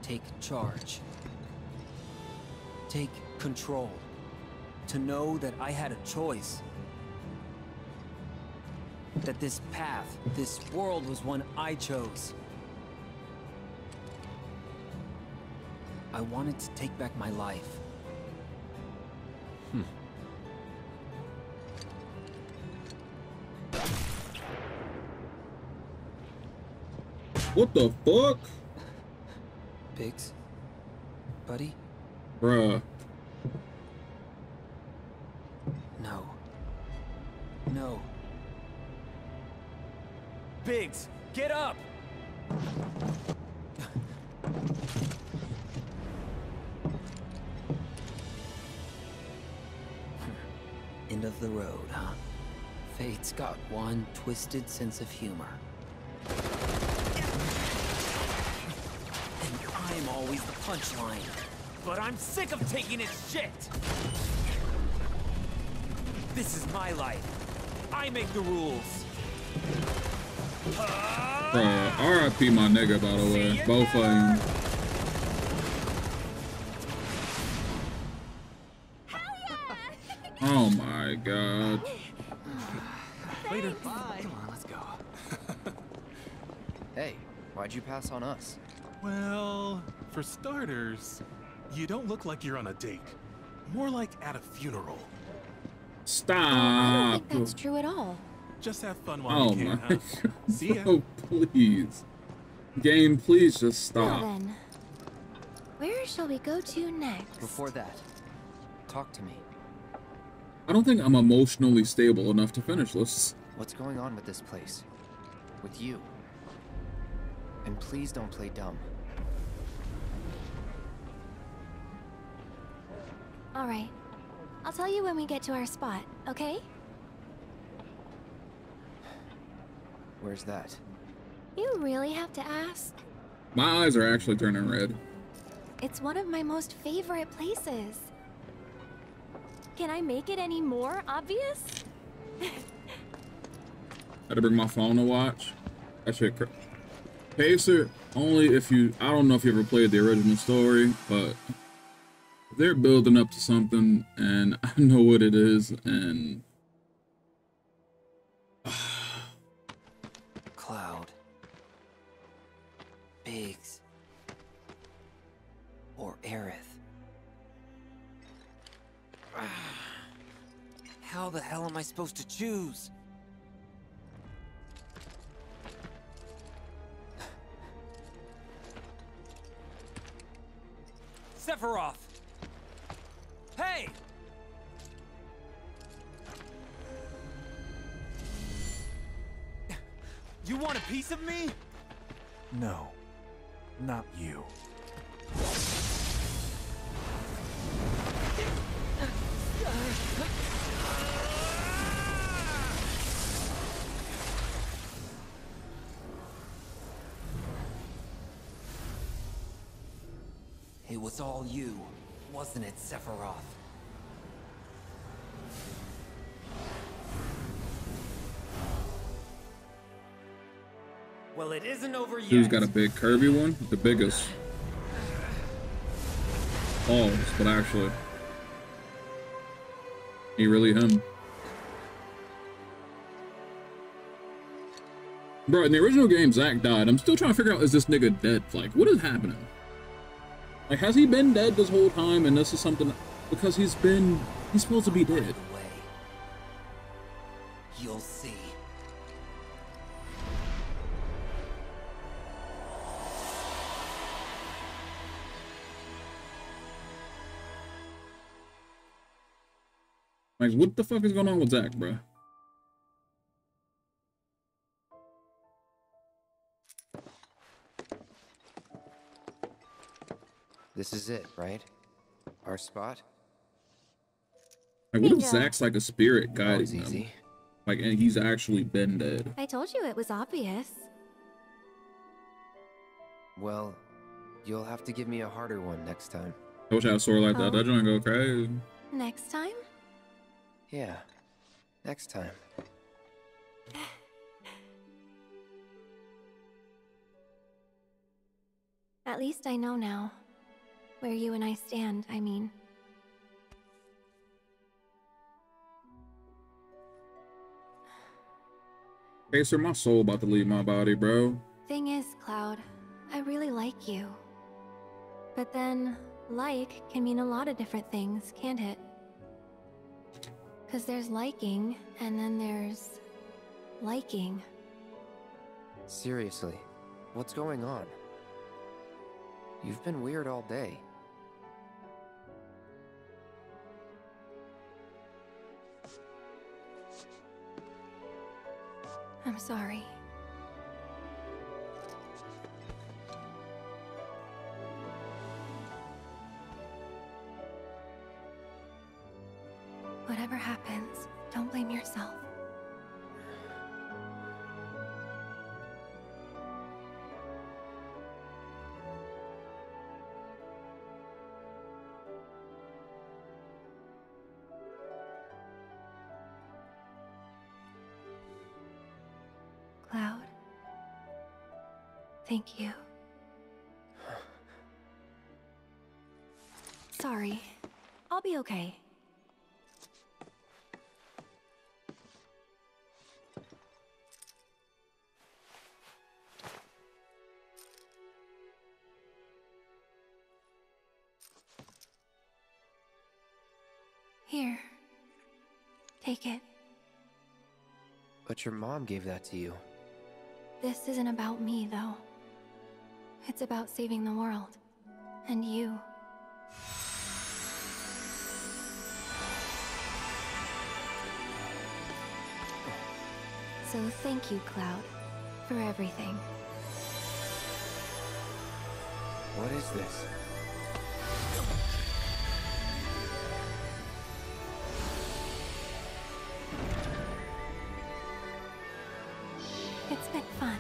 Take charge. Take control. To know that I had a choice. That this path, this world was one I chose. I wanted to take back my life. Hmm. What the fuck? Biggs? Buddy? Bruh. No. No. Biggs, get up! End of the road, huh? Fate's got one twisted sense of humor. And I'm always the punchline. But I'm sick of taking its shit! This is my life. I make the rules. Bruh, RIP my nigga, by the way. Both of them. Oh my god. Later. Bye. Come on, let's go. Hey, why'd you pass on us? Well, for starters, you don't look like you're on a date. More like at a funeral. Stop. I don't think that's true at all. Just have fun while Oh you my can, huh? god. See ya. Bro, please. Game, please just stop. Well stop. then, where shall we go to next? Before that, talk to me. I don't think I'm emotionally stable enough to finish this. What's going on with this place? With you? And please don't play dumb. All right. I'll tell you when we get to our spot, okay? Where's that? You really have to ask? My eyes are actually turning red. It's one of my most favorite places. Can I make it any more obvious? Had to bring my phone to watch. That shit. Cr- Pacer, only if you. I don't know if you ever played the original story, but they're building up to something, and I know what it is, and Cloud. Biggs. Or Aerith. How the hell am I supposed to choose? Sephiroth! Hey! You want a piece of me? No, not you. It was all you, wasn't it, Sephiroth? Well, it isn't over yet. dude's got a big curvy one, the biggest. Oh, but actually, he really him. Bro, in the original game, Zack died. I'm still trying to figure out is this nigga dead? Like, what is happening? Like, has he been dead this whole time? And this is something because he's been he's supposed to be dead. You'll see. Like, what the fuck is going on with Zack, bro? This is it, right? Our spot? Like, what if Bingo. Zack's like a spirit guiding was him? easy. Like, and he's actually been dead. I told you it was obvious. Well, you'll have to give me a harder one next time. I wish I had a sword like that. Oh. That joint go crazy. Next time? Yeah, next time. At least I know now. Where you and I stand, I mean. Pacer, my soul about to leave my body, bro. Thing is, Cloud, I really like you. But then, like can mean a lot of different things, can't it? Because there's liking, and then there's liking. Seriously, what's going on? You've been weird all day. I'm sorry. Thank you. Sorry. I'll be okay. Here. Take it. But your mom gave that to you. This isn't about me, though. It's about saving the world. And you. So thank you, Cloud, for everything. What is this? It's been fun.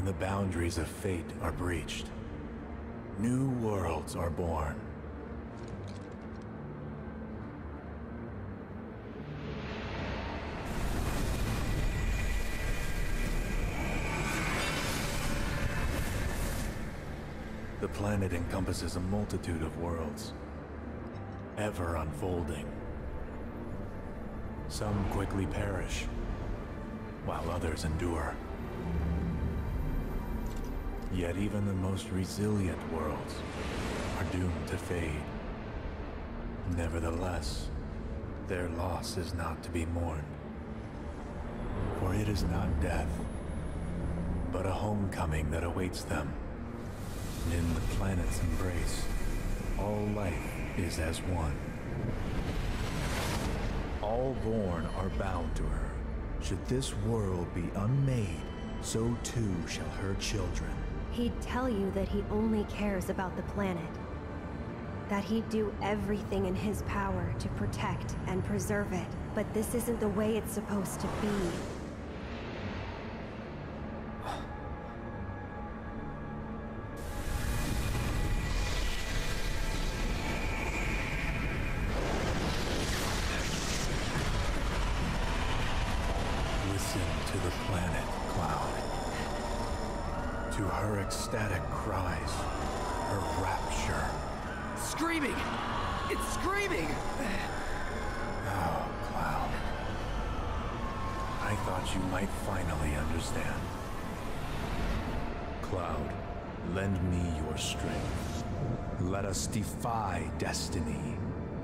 When the boundaries of fate are breached, new worlds are born. The planet encompasses a multitude of worlds, ever unfolding. Some quickly perish, while others endure. Yet even the most resilient worlds are doomed to fade. Nevertheless, their loss is not to be mourned. For it is not death, but a homecoming that awaits them. In the planet's embrace, all life is as one. All born are bound to her. Should this world be unmade, so too shall her children. He'd tell you that he only cares about the planet. That he'd do everything in his power to protect and preserve it. But this isn't the way it's supposed to be.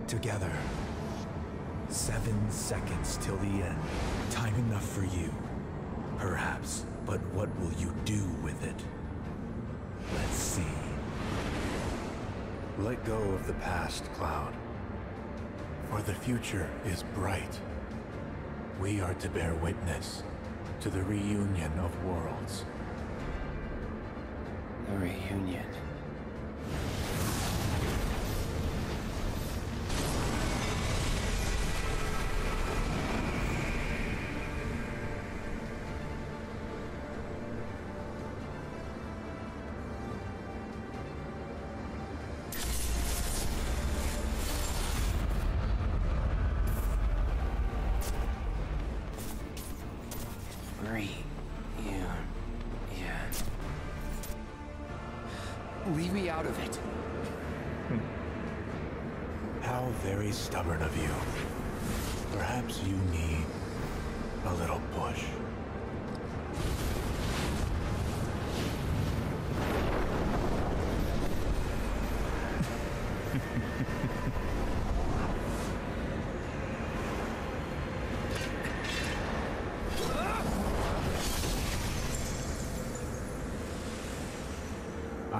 Together. Seven seconds till the end. Time enough for you. Perhaps. But what will you do with it? Let's see. Let go of the past, Cloud. For the future is bright. We are to bear witness to the reunion of worlds. Reunion. Reunion.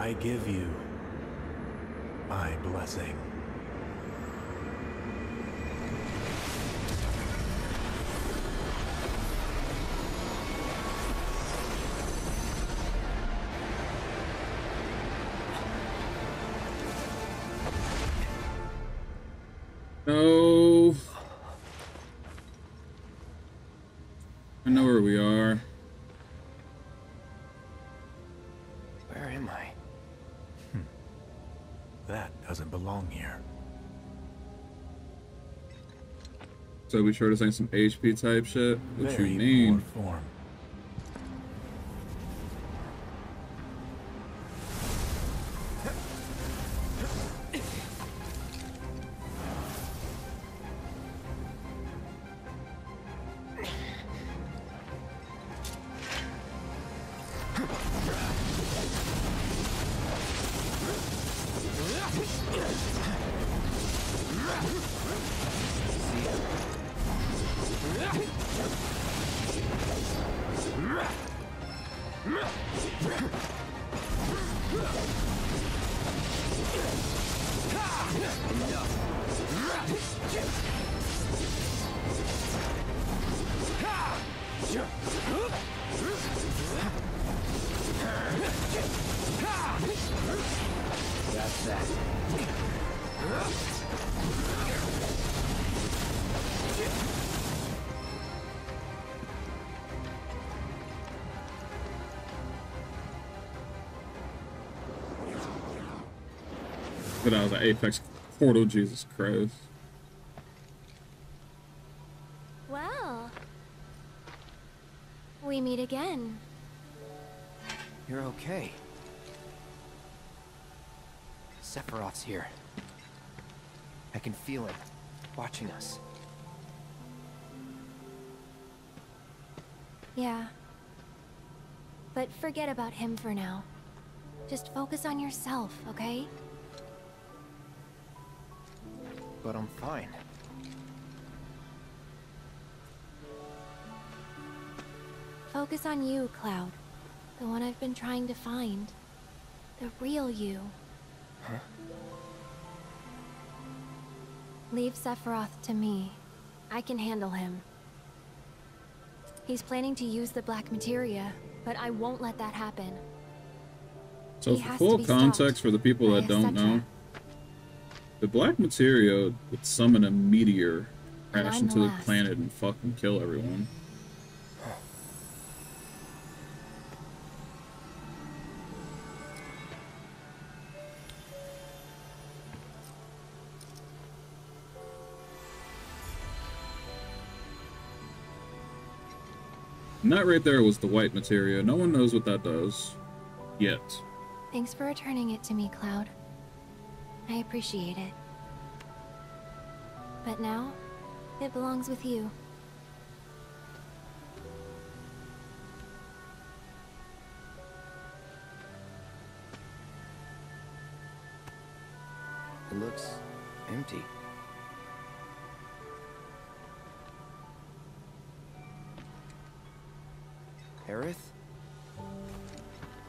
I give you my blessing. No. I know where we are. So we sure to say some HP type shit? What Very you need? Form. But I was an Apex portal, Jesus Christ. Well, we meet again. You're okay. Sephiroth's here. I can feel him, watching us. Yeah. But forget about him for now. Just focus on yourself, okay? But I'm fine. Focus on you, Cloud. The one I've been trying to find. The real you. Huh? Leave Sephiroth to me. I can handle him. He's planning to use the Black Materia, but I won't let that happen. So He for full context stopped for the people by that don't know, the black materia would summon a meteor, crash into the the planet, and fucking kill everyone. And that right there was the white materia. No one knows what that does. Yet. Thanks for returning it to me, Cloud. I appreciate it. But now, it belongs with you. It looks empty. Aerith?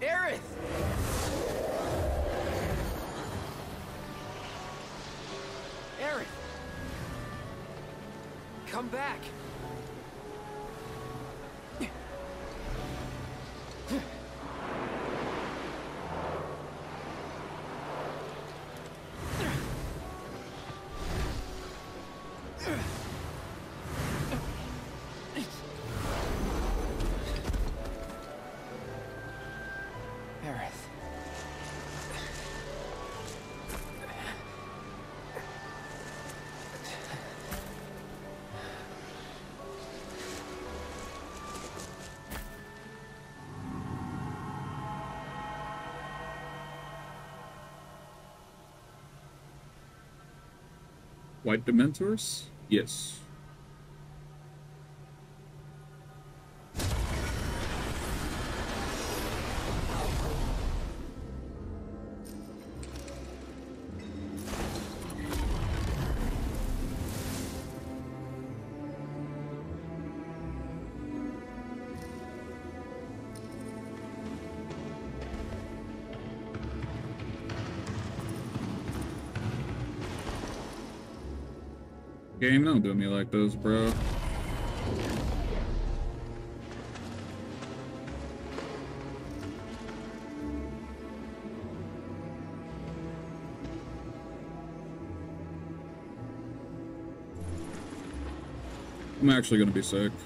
Aerith! Come back! White mentors? Yes. Game, don't do me like this, bro. I'm actually gonna be sick.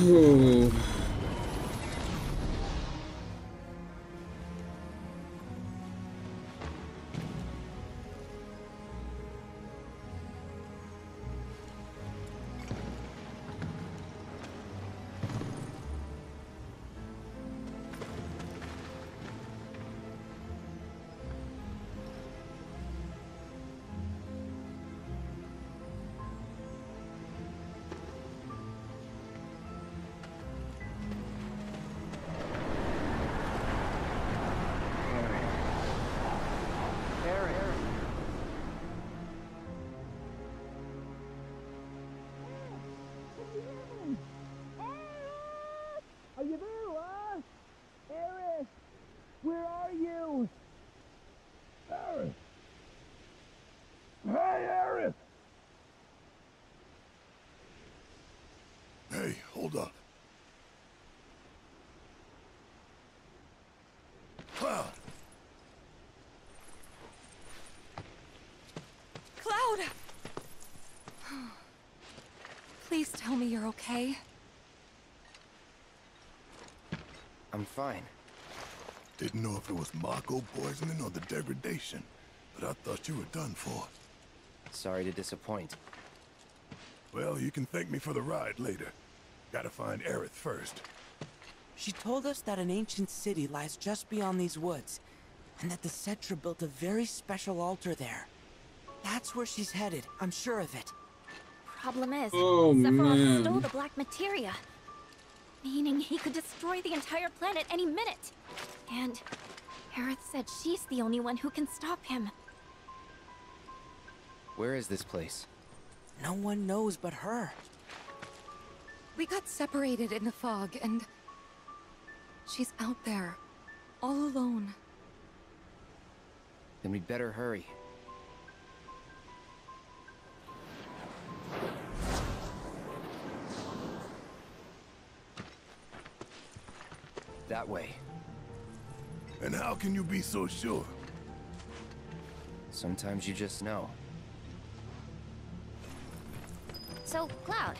Oh. Hey, hold up. Cloud! Cloud! Please tell me you're okay. I'm fine. Didn't know if it was Mako poisoning or the degradation, but I thought you were done for. Sorry to disappoint. Well, you can thank me for the ride later. Gotta find Aerith first. She told us that an ancient city lies just beyond these woods, and that the Cetra built a very special altar there. That's where she's headed, I'm sure of it. Problem is, Oh, Sephiroth stole the black materia. Meaning he could destroy the entire planet any minute. And Aerith said she's the only one who can stop him. Where is this place? No one knows but her. We got separated in the fog, and she's out there, all alone. Then we'd better hurry. That way. And how can you be so sure? Sometimes you just know. So, Cloud,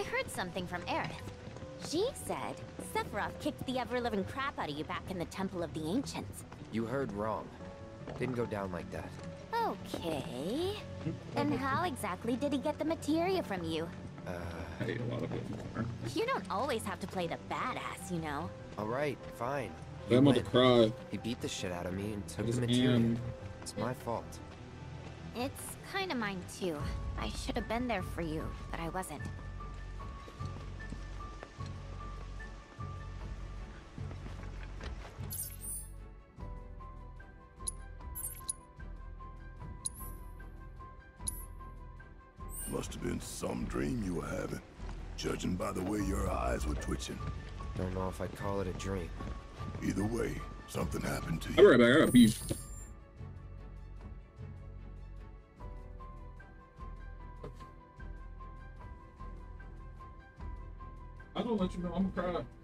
I heard something from Aerith. She said Sephiroth kicked the ever-living crap out of you back in the Temple of the Ancients. You heard wrong. Didn't go down like that. Okay. and how exactly did he get the materia from you? Uh, Hey, a lot of it. You don't always have to play the badass, you know. alright, fine. I'm about to cry. He beat the shit out of me and took the material. hand. It's my fault. It's kinda mine too. I should have been there for you, but I wasn't. Dream you were having, judging by the way your eyes were twitching. Don't know if I'd call it a dream. Either way, something happened to I'll be you. right back. I got beef. I don't let you know. I'm gonna cry.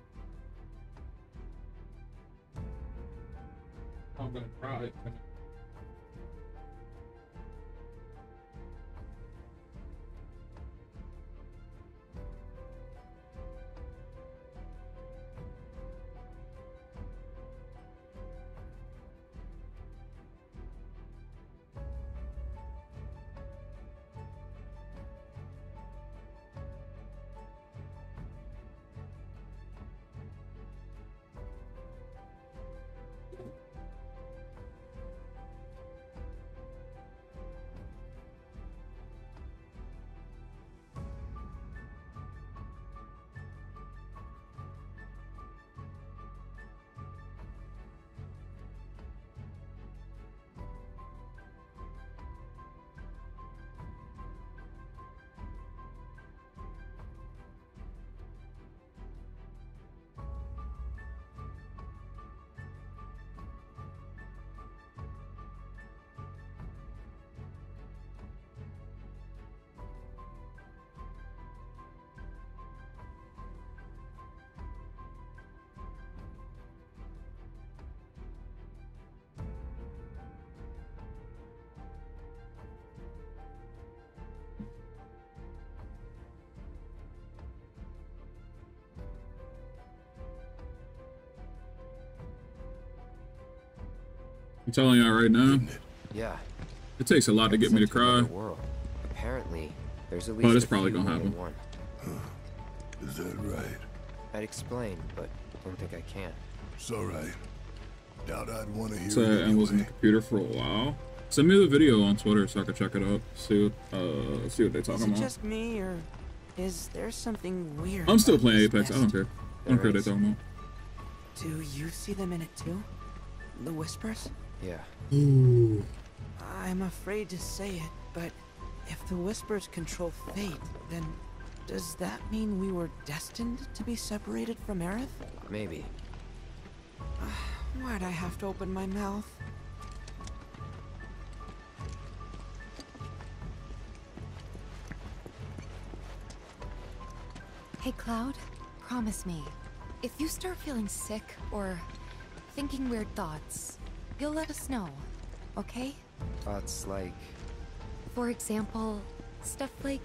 Telling y'all right now. Yeah. It takes a lot to get me to cry. World. Apparently, there's at Oh, least that's a probably gonna happen. One. Is that right? I'd explain, but don't think I can. It's all right. Doubt I'd want to hear So it and was in the computer for a while. Send me the video on Twitter so I can check it out. See what uh see what they're Is talking it about. just me, or is there something weird? I'm still playing this Apex. I don't mist? care. I don't care what they're talking about. Do you see them in it too? The whispers? Yeah. Ooh. I'm afraid to say it, but if the whispers control fate, then does that mean we were destined to be separated from Aerith? Maybe. Why'd I have to open my mouth? Hey, Cloud, promise me, if you start feeling sick or thinking weird thoughts, you'll let us know, okay? Thoughts like. For example, stuff like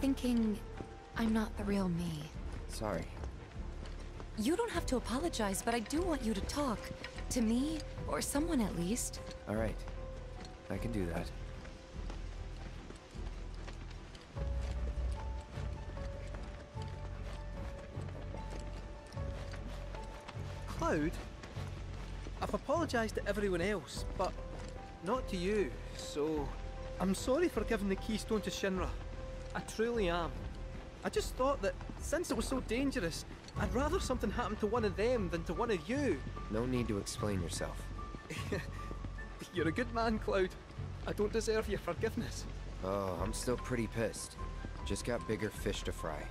thinking I'm not the real me. Sorry. You don't have to apologize, but I do want you to talk. To me, or someone at least. Alright. I can do that. Cloud, To everyone else, but not to you, so I'm sorry for giving the keystone to Shinra. I truly am. I just thought that since it was so dangerous, I'd rather something happened to one of them than to one of you. No need to explain yourself. You're a good man, Cloud. I don't deserve your forgiveness. Oh, I'm still pretty pissed. Just got bigger fish to fry.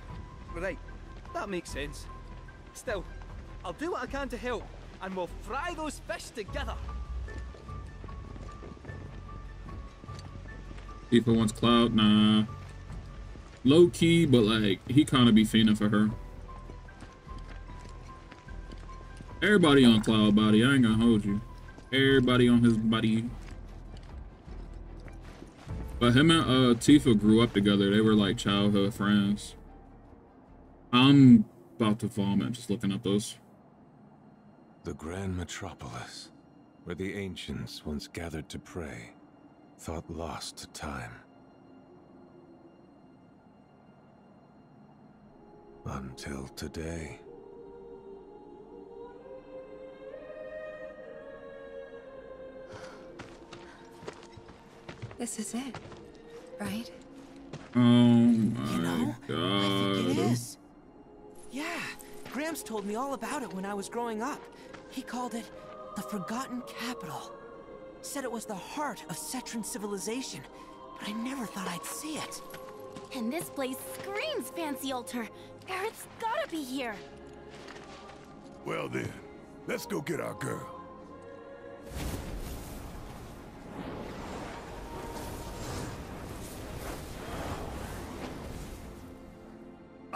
Right, that makes sense. Still, I'll do what I can to help, and we'll fry those fish together. People wants Cloud, nah. Low key, but like he kind of be fiending for her. Everybody on Cloud body, I ain't gonna hold you. Everybody on his body. But him and uh Tifa grew up together. They were like childhood friends. I'm about to vomit just looking at those. The grand metropolis, where the ancients once gathered to pray, thought lost to time. Until today. This is it, right? Oh my It god. is. Yeah, Gramps told me all about it when I was growing up. He called it the Forgotten Capital. Said it was the heart of Cetran civilization, but I never thought I'd see it. And this place screams fancy altar. Aerith's gotta be here. Well then, let's go get our girl.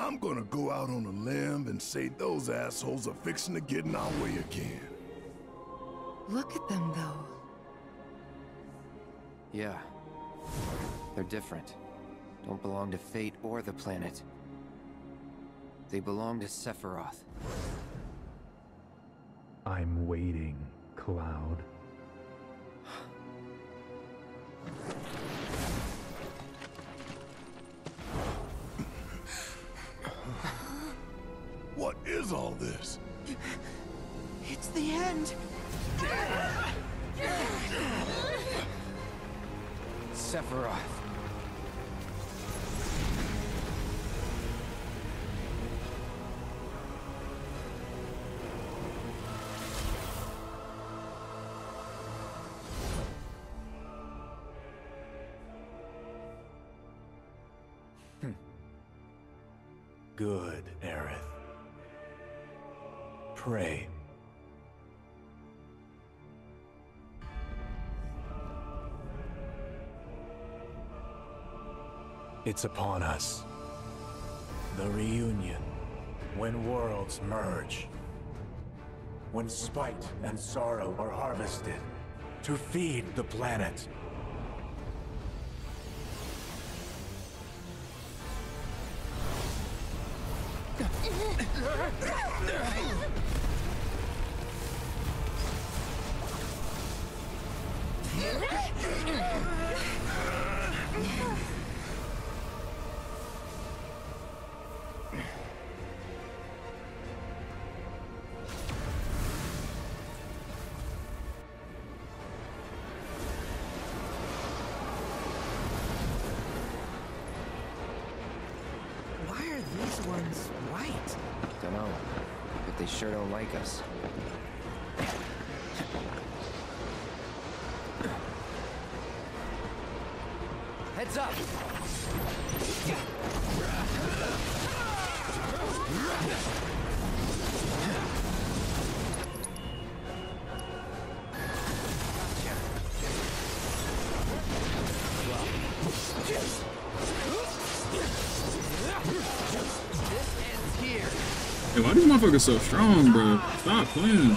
I'm gonna go out on a limb and say those assholes are fixing to get in our way again. Look at them, though. Yeah. They're different. Don't belong to fate or the planet. They belong to Sephiroth. I'm waiting, Cloud. What is all this? It's the end. Sephiroth. Hmm. Good, Aerith. Pray. It's upon us. The reunion. When worlds merge. When spite and sorrow are harvested. To feed the planet. why these motherfuckers so strong, bro? Stop playing.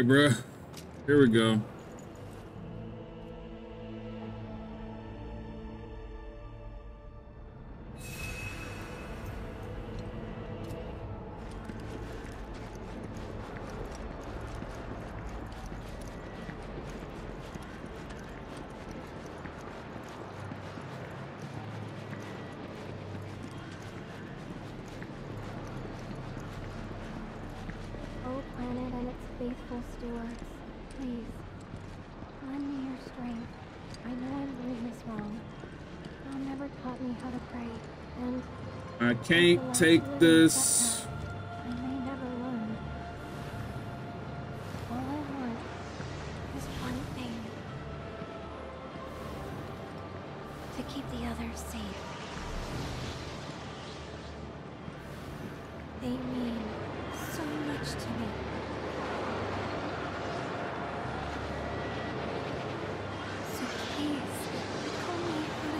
Right, bro. Here we go.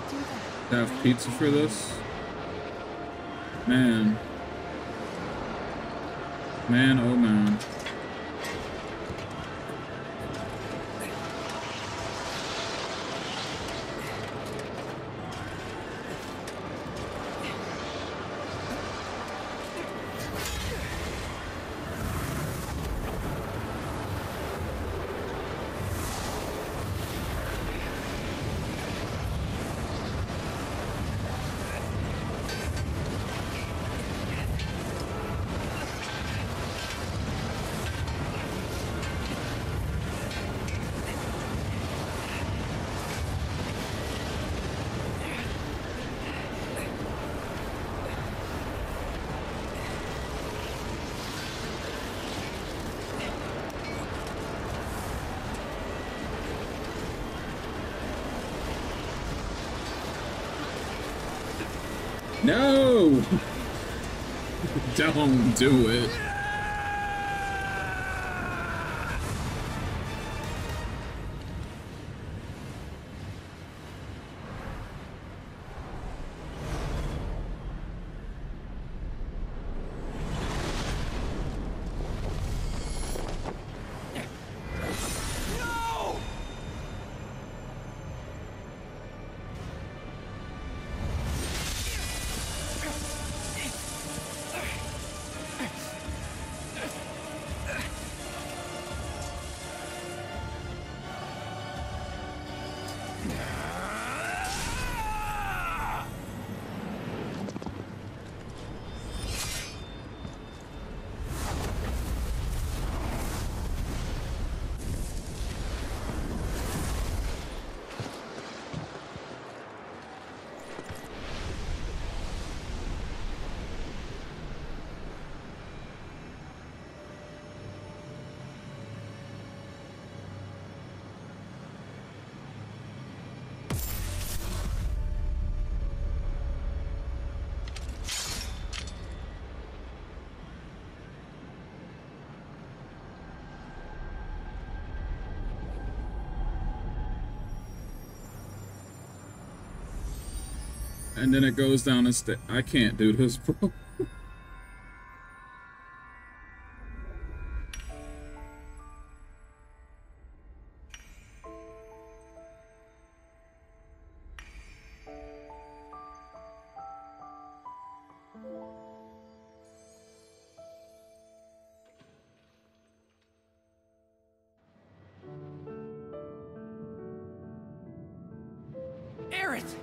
Do that. Have pizza for this? Man. Man, oh Don't do it. And then it goes down a sta- I can't do this, bro. Aerith!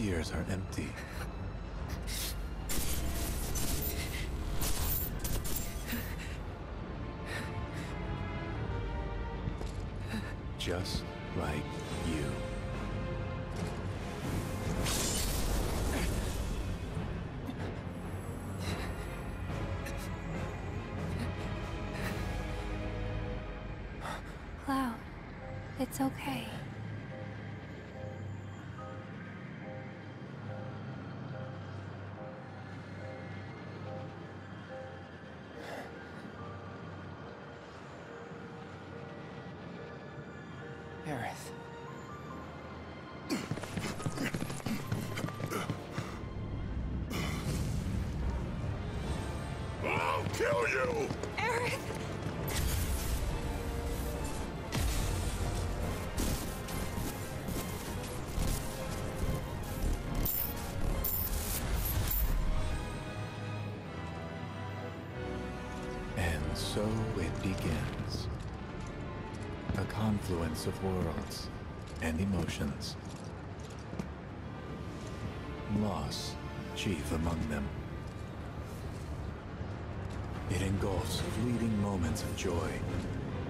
Tears are empty. Confluence of worlds and emotions. Loss, chief among them. It engulfs fleeting moments of joy,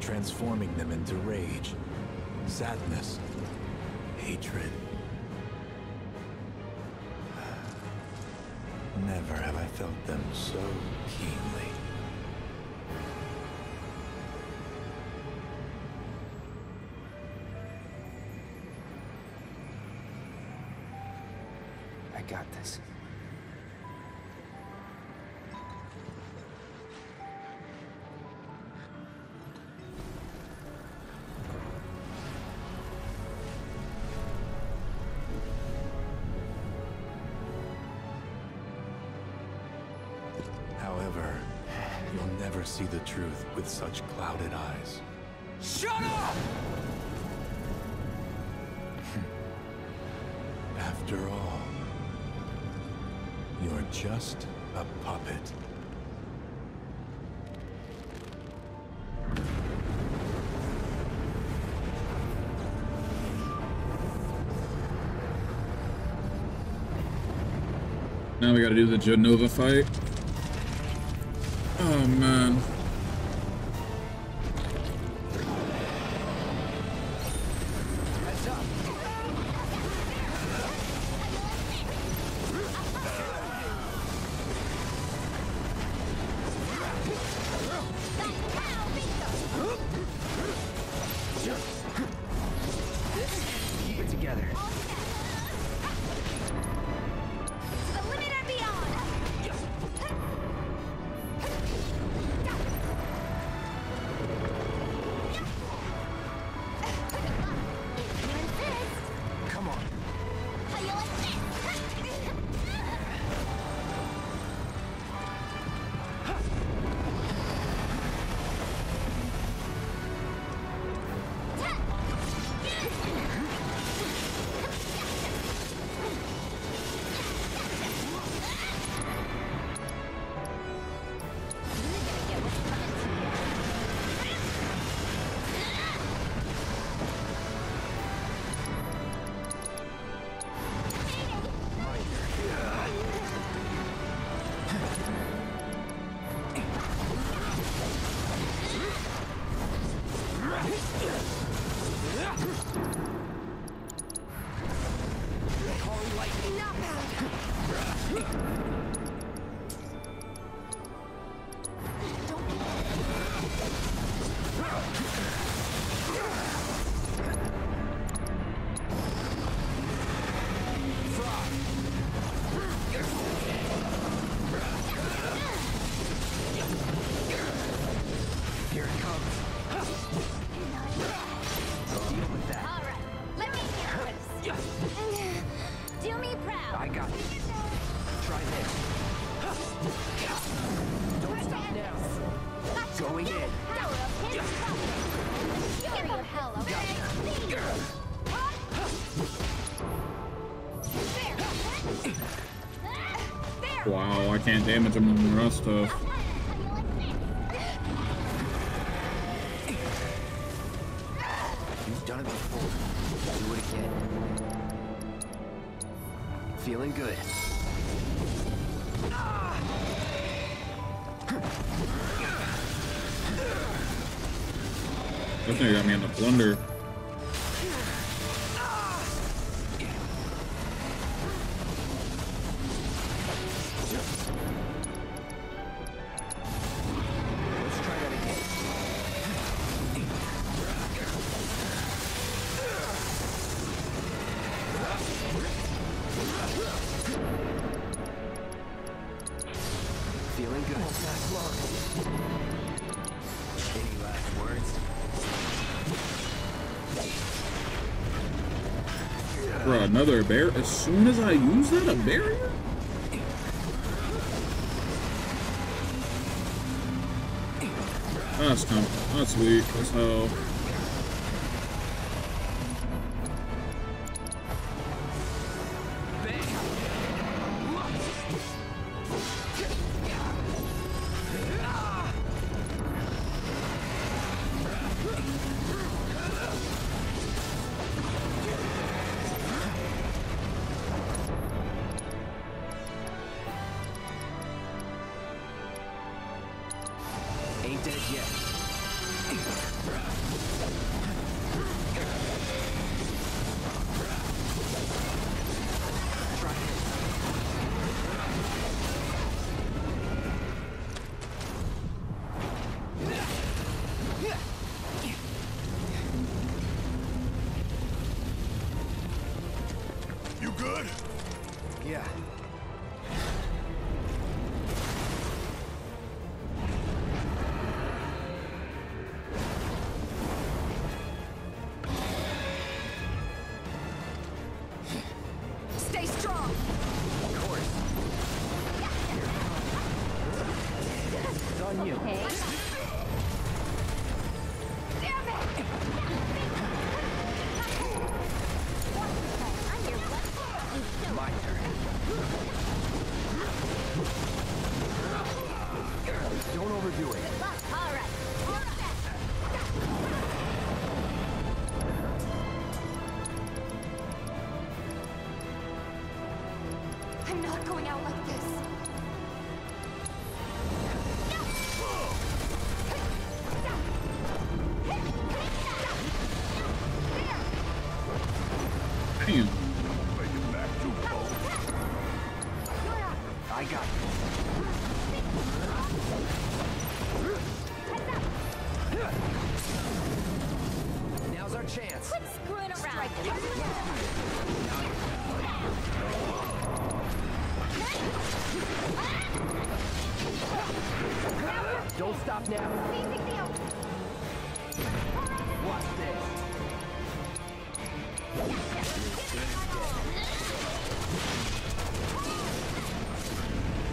transforming them into rage, sadness, hatred. Never have I felt them so keenly. Never see the truth with such clouded eyes. Shut up! After all, you're just a puppet. Now we gotta do the Jenova fight. Can't damage him on the rest of. You've done it before. Do it again. Feeling good. This nigga got me in the blender. Another bear. As soon as I use that, a barrier? That's kind of, that's weak as hell.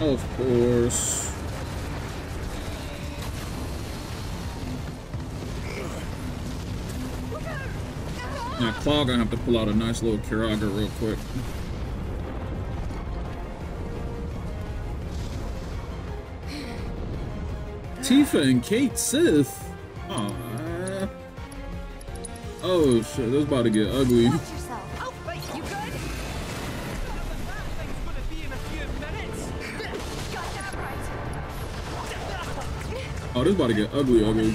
Of course. Now, Claw gonna have to pull out a nice little Curaga real quick. Tifa and Cait Sith. Aw. Oh shit, this about to get ugly. This about to get ugly, ugly.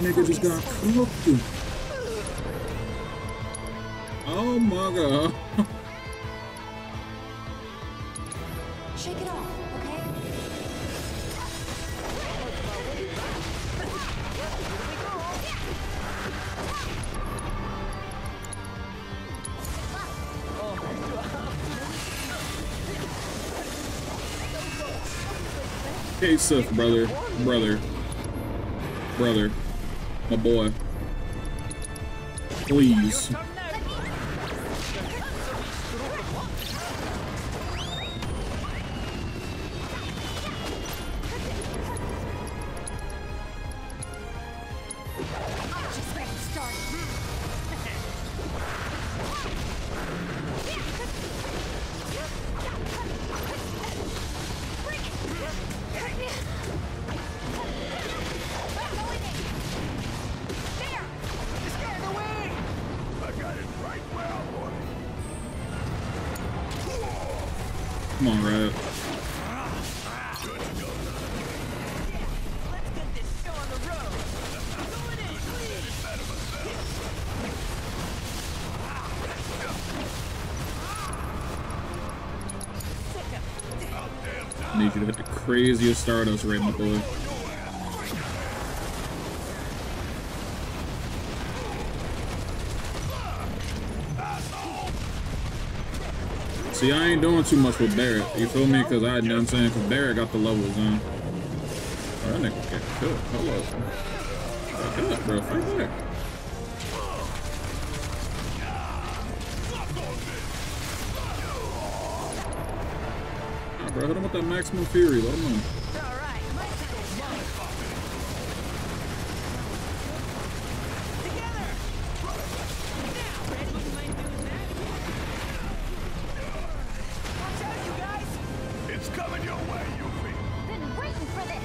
Nigga just got cooked. Sith, brother, brother, brother, my boy. Please. need you to hit the craziest Stardust right, my boy. See, I ain't doing too much with Barret. You feel me? Because I, you know what I'm saying? Because Barret got the levels in. Oh, that nigga get killed. Hold up. Fuck up, bro. Fight back. Nah, bro, hit him with that maximum fury. Let him know. It's coming your way, Yuffie. Been waiting for this.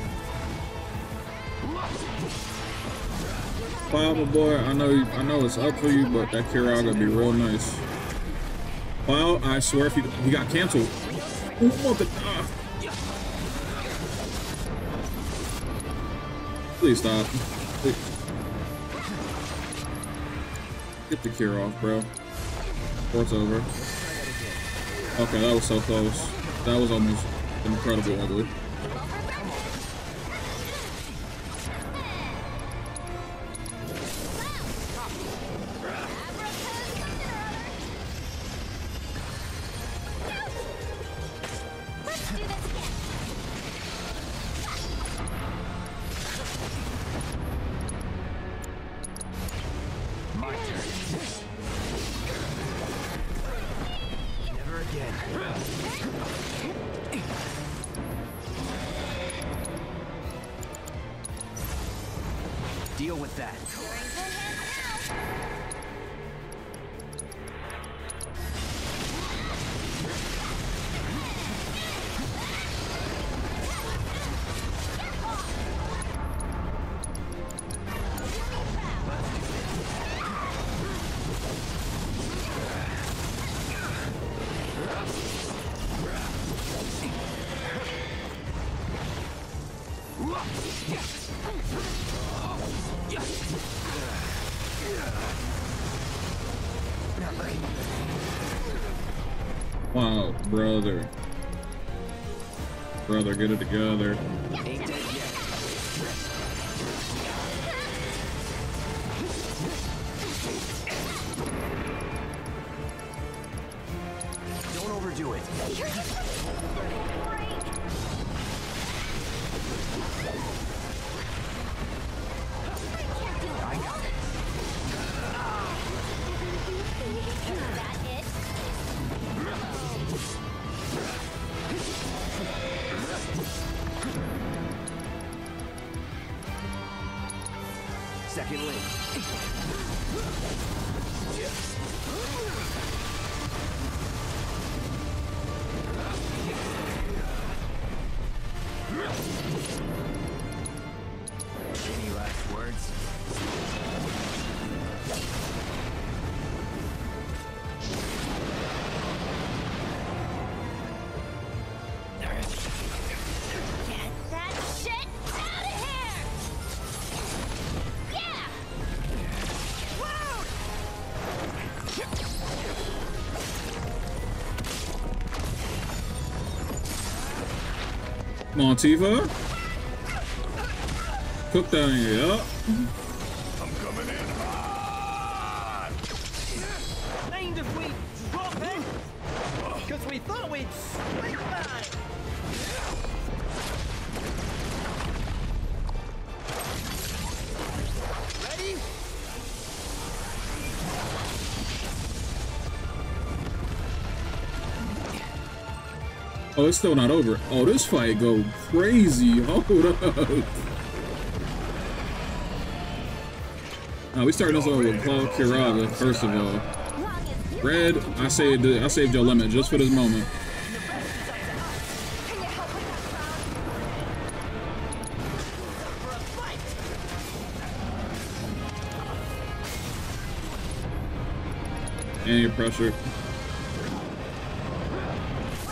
Cloud, my boy, I know you, I know it's up for you, but that Kira gonna be real nice. Cloud, I swear if he, he got canceled. Ooh, Please stop. Please. Get the cure off, bro. Or it's over. Okay, that was so close. That was almost incredible ugly. Tifa. Cook that in Oh, it's still not over. Oh, this fight go crazy. Hold up. Now we starting this over with Paul Curaga, first of all. Red, I saved I saved your limit just for this moment. Any pressure.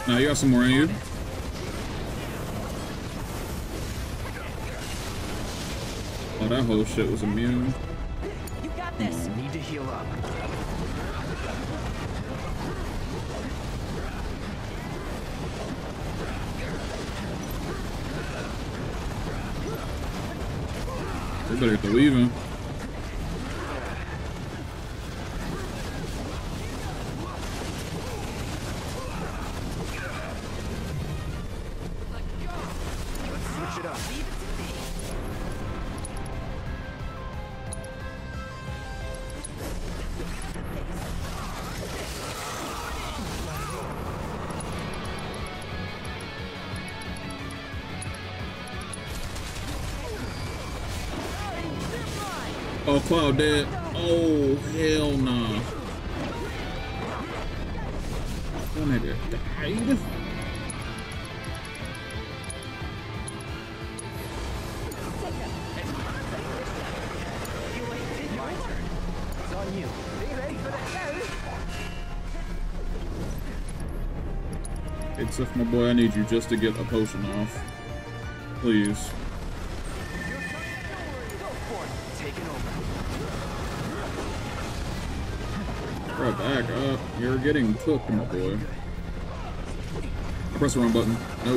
Now you got some more in you. Oh, that whole shit was immune. You got this. Need to heal up. We better get to Oh, dead. Oh, hell nah. That nigga died. If my boy, I need you just to get a potion off. Please. Back up. You're getting cooked, my boy. Press the wrong button. No.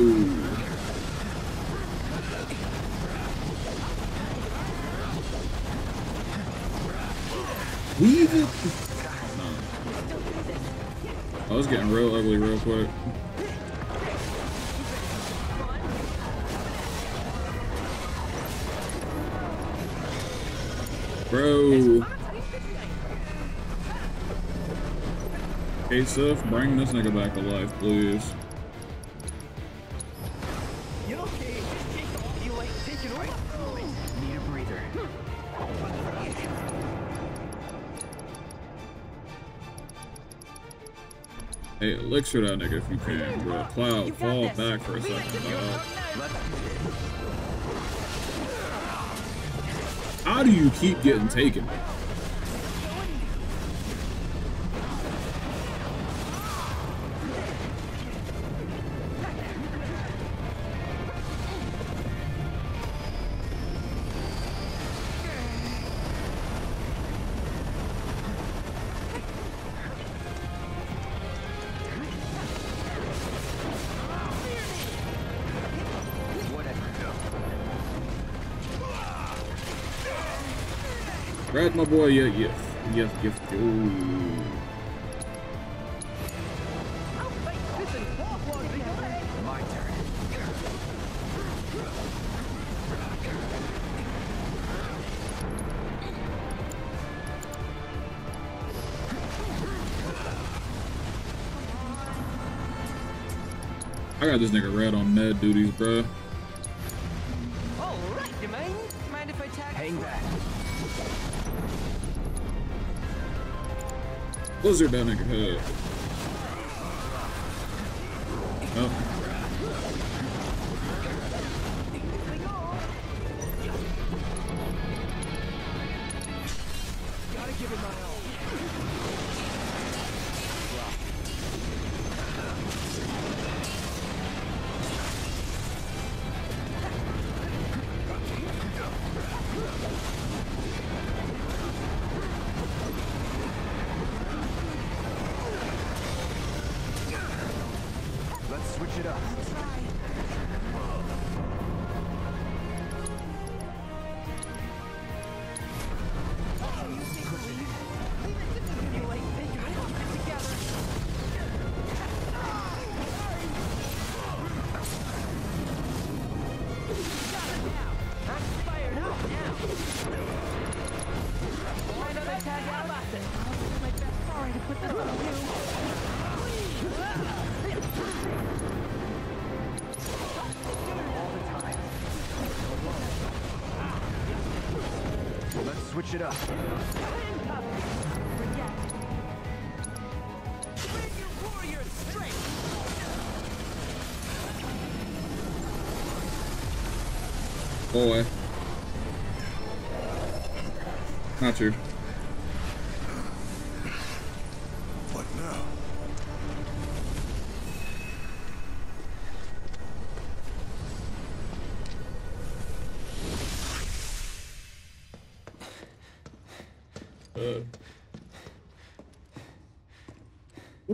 Weave it. No. I was getting real ugly real quick. Hey, Sif, bring this nigga back to life, please. You okay? You like taking over? Need a breather. Hey, elixir that nigga if you can, bro. Cloud, fall back for a second, dog. How do you keep getting taken? Boy, yeah, yeah, yeah, yeah. Ooh. I got this nigga red on med duties, bro. Blizzard that nigga head.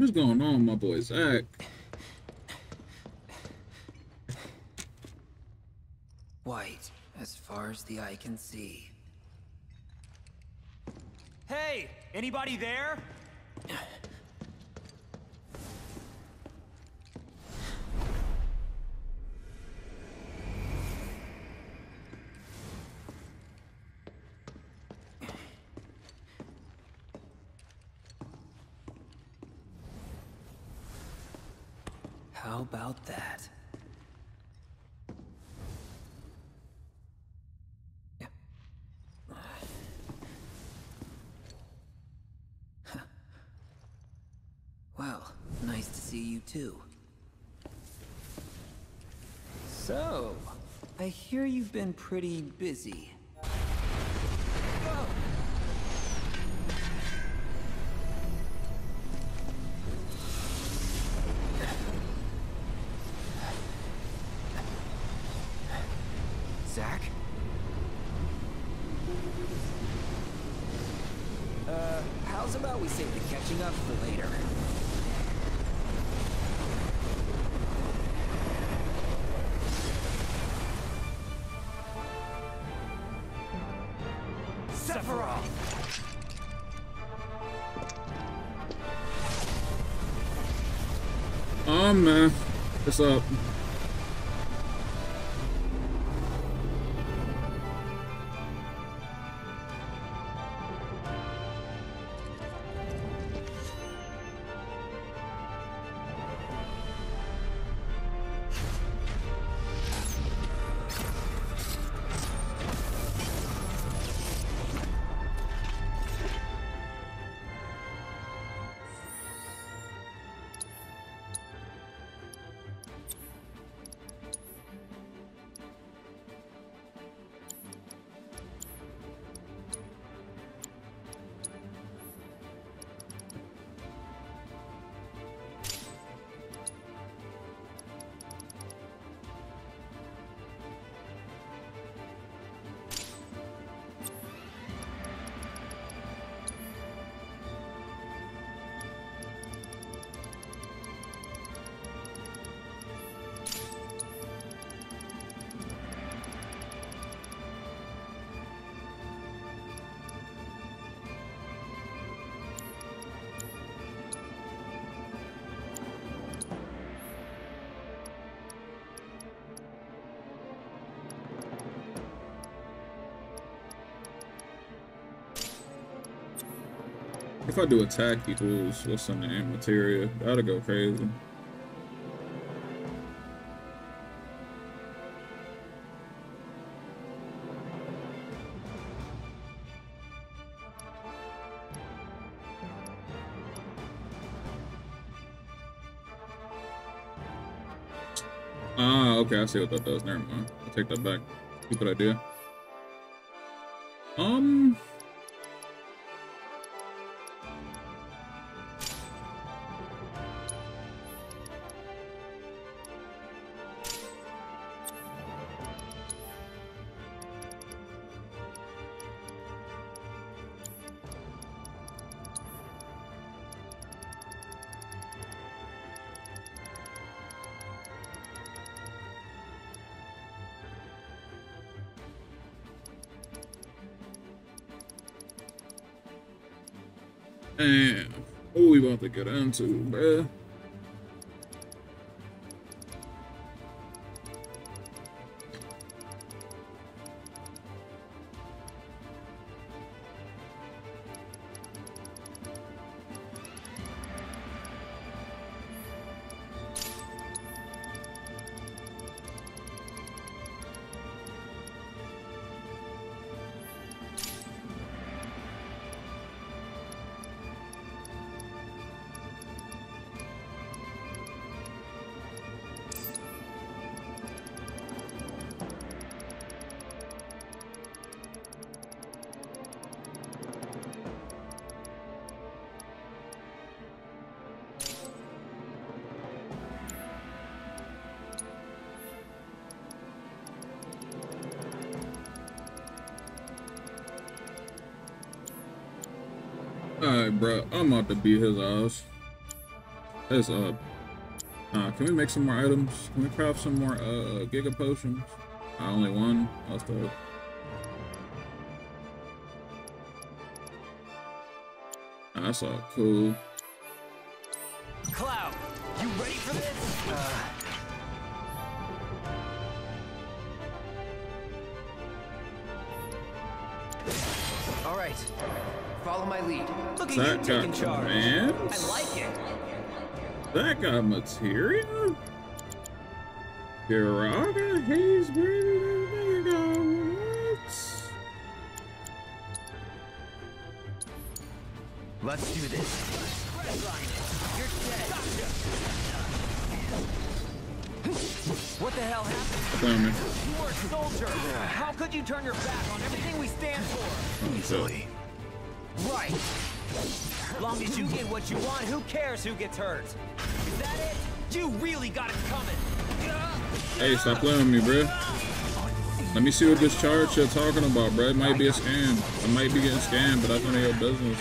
What is going on, my boy Zack? White, as far as the eye can see. Hey, anybody there? How about that? Well, nice to see you too. So, I hear you've been pretty busy. Oh man, what's up? If I do attack equals what's the name materia, that'll go crazy. Ah, okay, I see what that does. Never mind. I'll take that back. Stupid idea. Into, bruh? I'm about to beat his ass. His, up. Uh, can we make some more items? Can we craft some more, uh, Giga Potions? Uh, only one? That's dope. That's all cool. That got materia? Giraga, Haze, Mega, what? Let's do this. What the hell happened? Damn it. You were a soldier. How could you turn your back on everything we stand for? Easily. Right. Long as you get what you want, who cares who gets hurt? Is that it? You really got it coming. Hey, stop playing with me, bro. Let me see what this charge you're talking about, bro. It might be a scam. I might be getting scammed, but that's none of your business.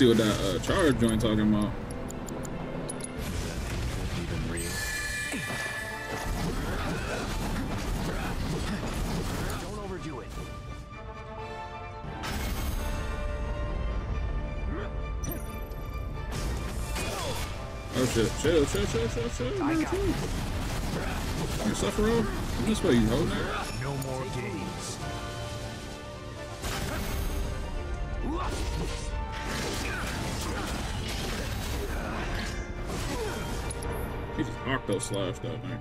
See what that uh, charge joint talking about. even real. Don't overdo it. Oh shit, chill, chill, chill, chill, chill, man, chill. You suffer off? This way you holding that? Just octo slashed that man.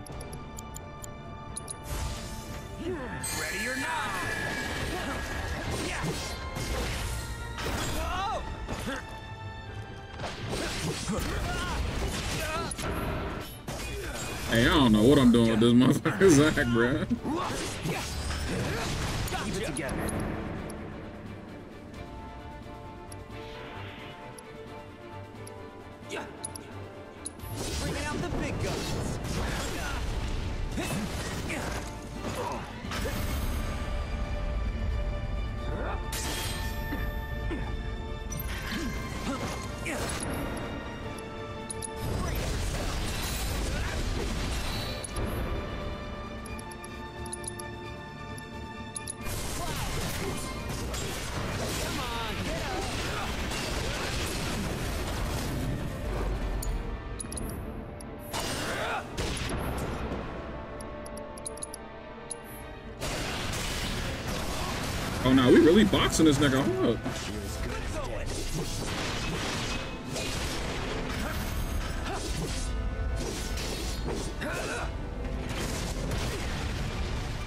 Ready or not? Yeah. Oh! Hey, I don't know what I'm doing with this motherfucker Zack, bruh. Boxing this nigga hard.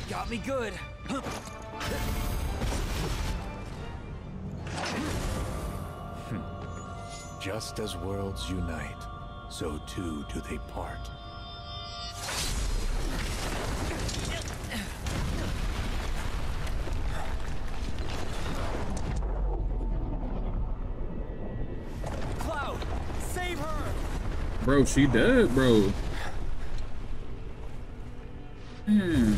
Got me good. Just as worlds unite, so too do they part. Bro, she dead, bro. Man.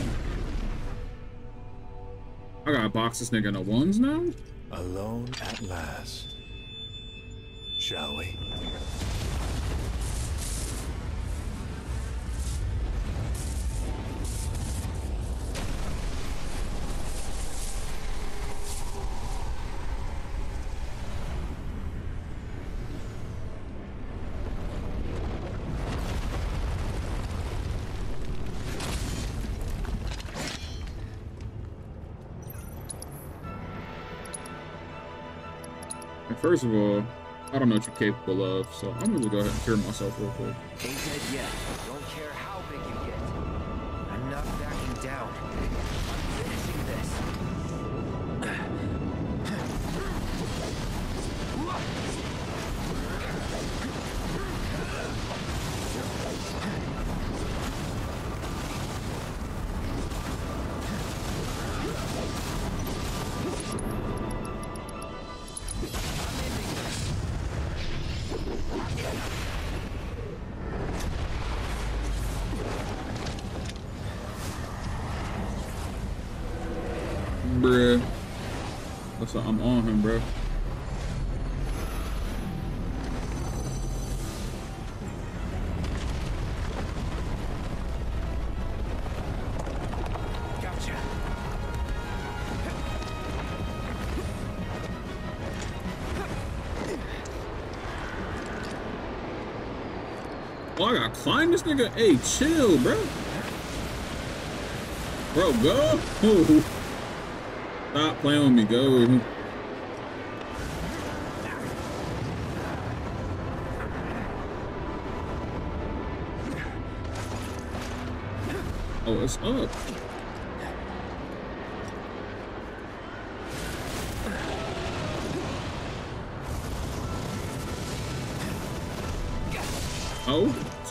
I gotta box this nigga in the ones now? Alone at last. Shall we? First of all, I don't know what you're capable of, so I'm gonna go ahead and cure myself real quick. Climb this nigga. Hey, chill, bro. Bro, go. Stop playing with me. Go. Oh, it's up. Oh.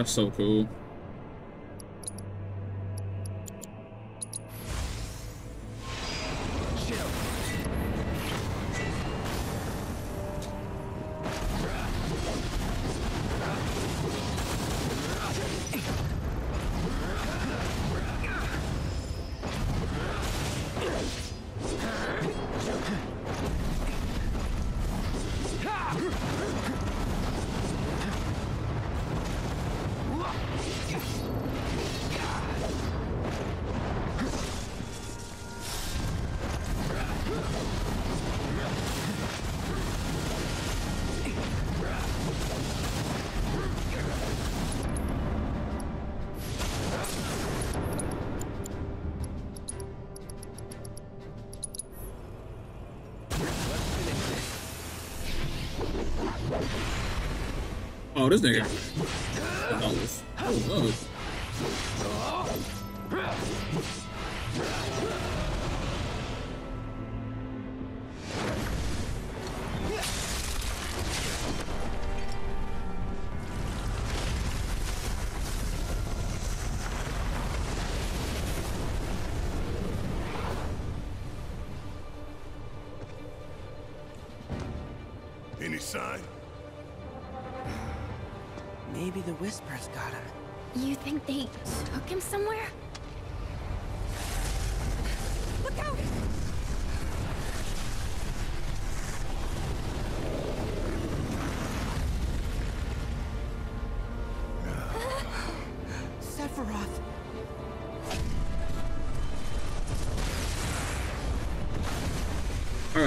That's so cool. This nigga.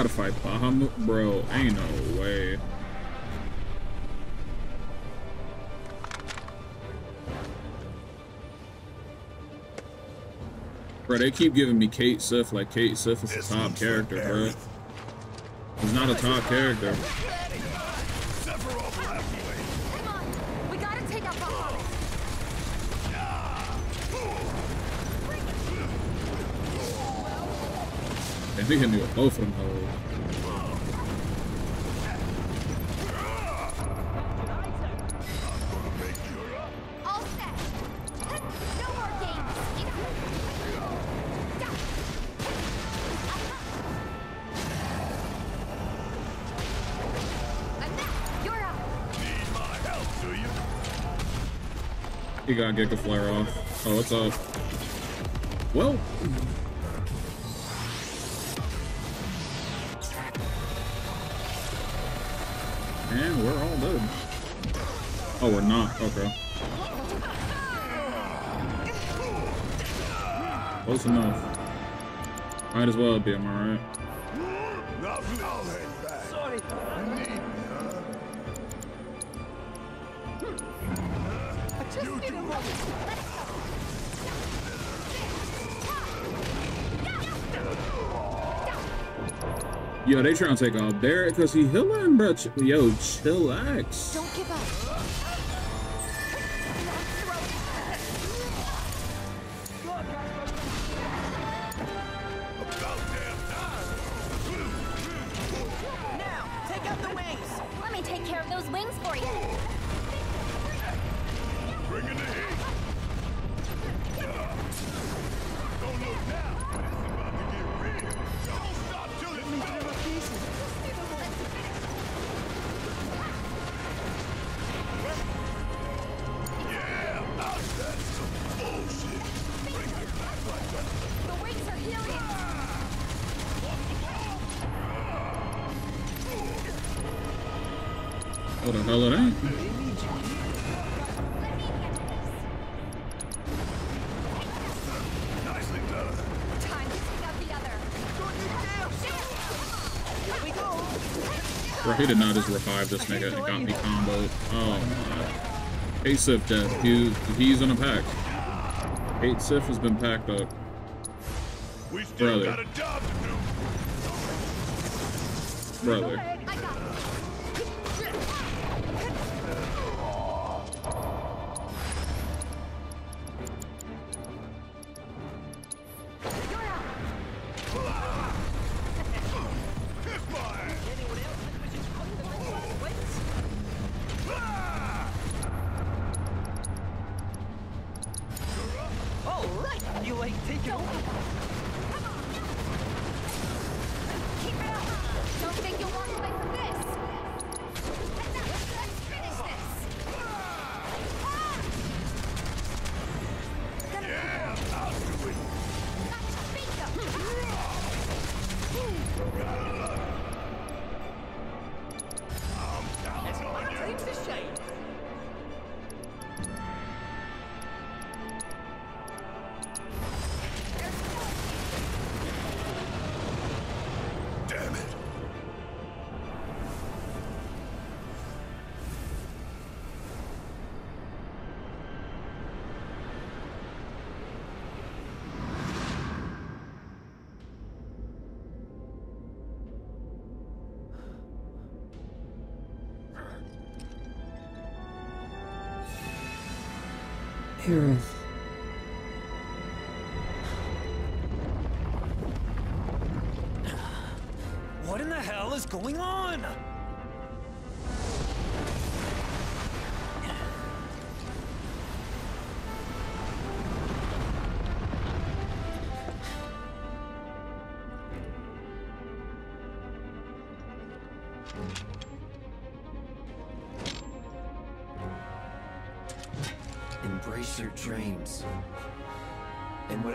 Gotta fight Bahamut, bro. Ain't no way. Bro, they keep giving me Cait Sith like Cait Sith is a top character, bro. He's not a top character. We gotta take out Bahamut. They hit me with both of them hoes. All set. No more games. Enough. You're up. Need my help, do you? He got Giga Flare off. Oh, what's up? Well. Okay. Close enough. Might as well be, am I right? Sorry. Yo, they trying to take off Barret because he healing, bro. Yo, chillax. Sith dead. He, he's in a pack. Cait Sith has been packed up. We still Brother. got a job to do. Brother.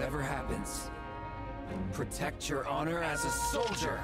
Whatever happens, protect your honor as a soldier.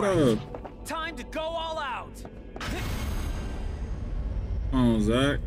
Time to go all out. Oh, Zack.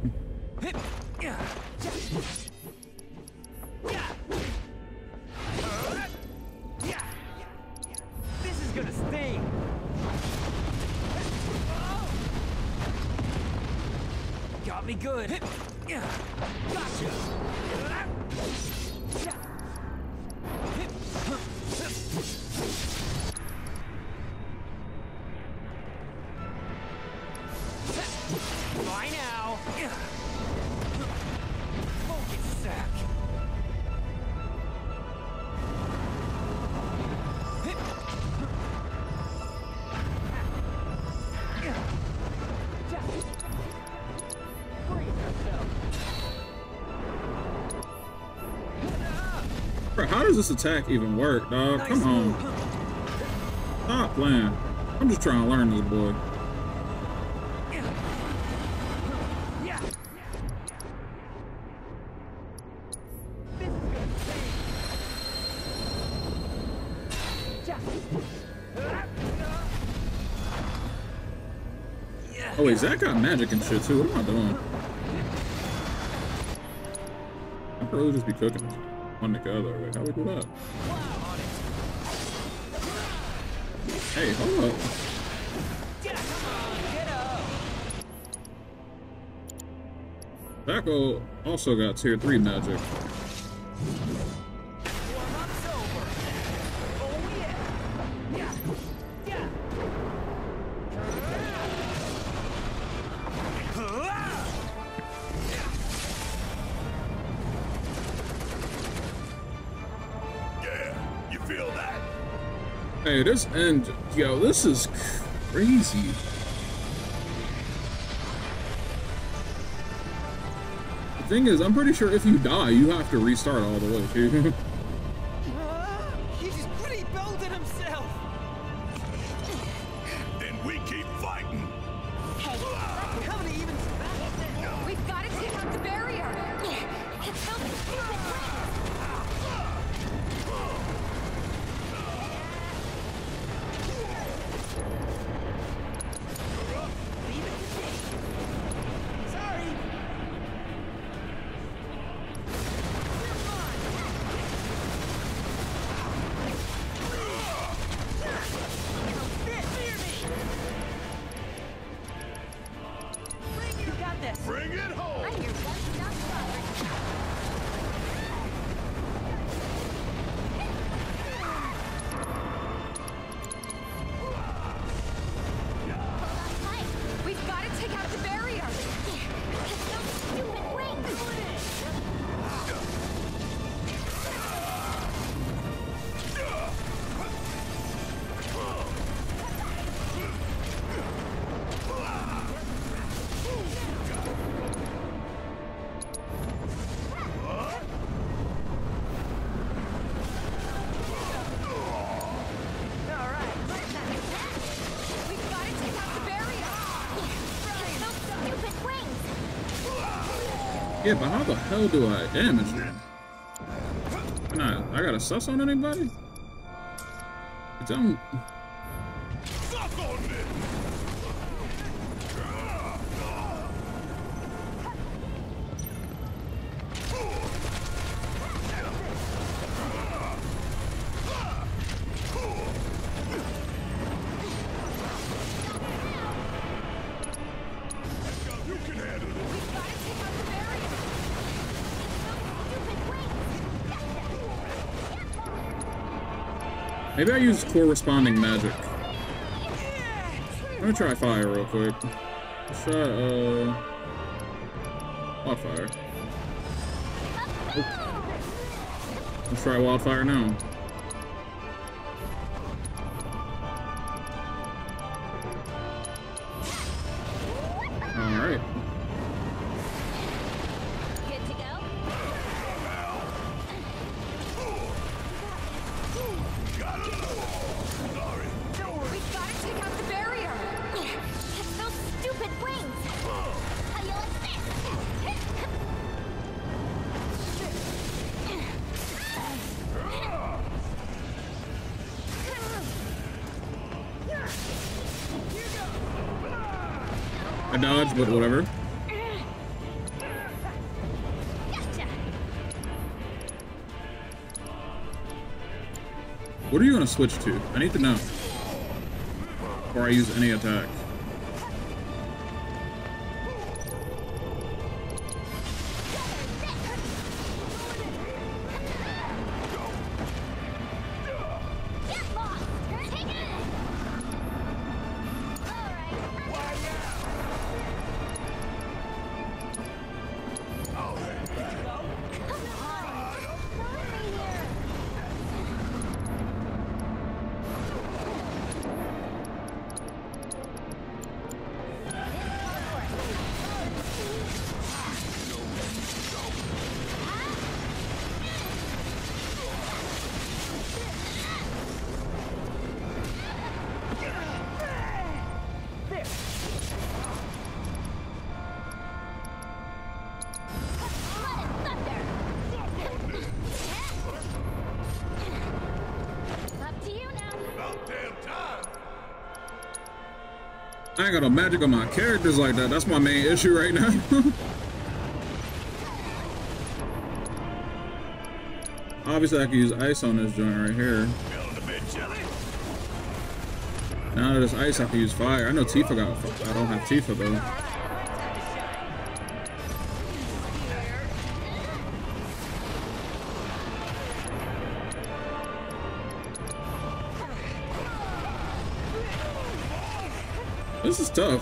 Does this attack even work, dog? Come on. Stop playing. I'm just trying to learn this boy. Oh wait, Zack got magic and shit too. What am I doing? I could really just be cooking one to go though. Like, how do we do that? Hey, hold up. Tackle also got tier 3 magic. This end, yo, this is crazy. The thing is, I'm pretty sure if you die, you have to restart all the way. yeah, but how the hell do I damage them? Can I, I got a sus on anybody? It's on. Maybe I use corresponding magic. Let me try fire real quick. Let's try, uh... Wildfire. Let's try wildfire now. But whatever. What are you gonna switch to? I need to know. Before I use any attack. Got no magic on my characters like that. That's my main issue right now. Obviously, I can use ice on this joint right here. Now that it's ice, I can use fire. I know Tifa got. I don't have Tifa though. This is tough.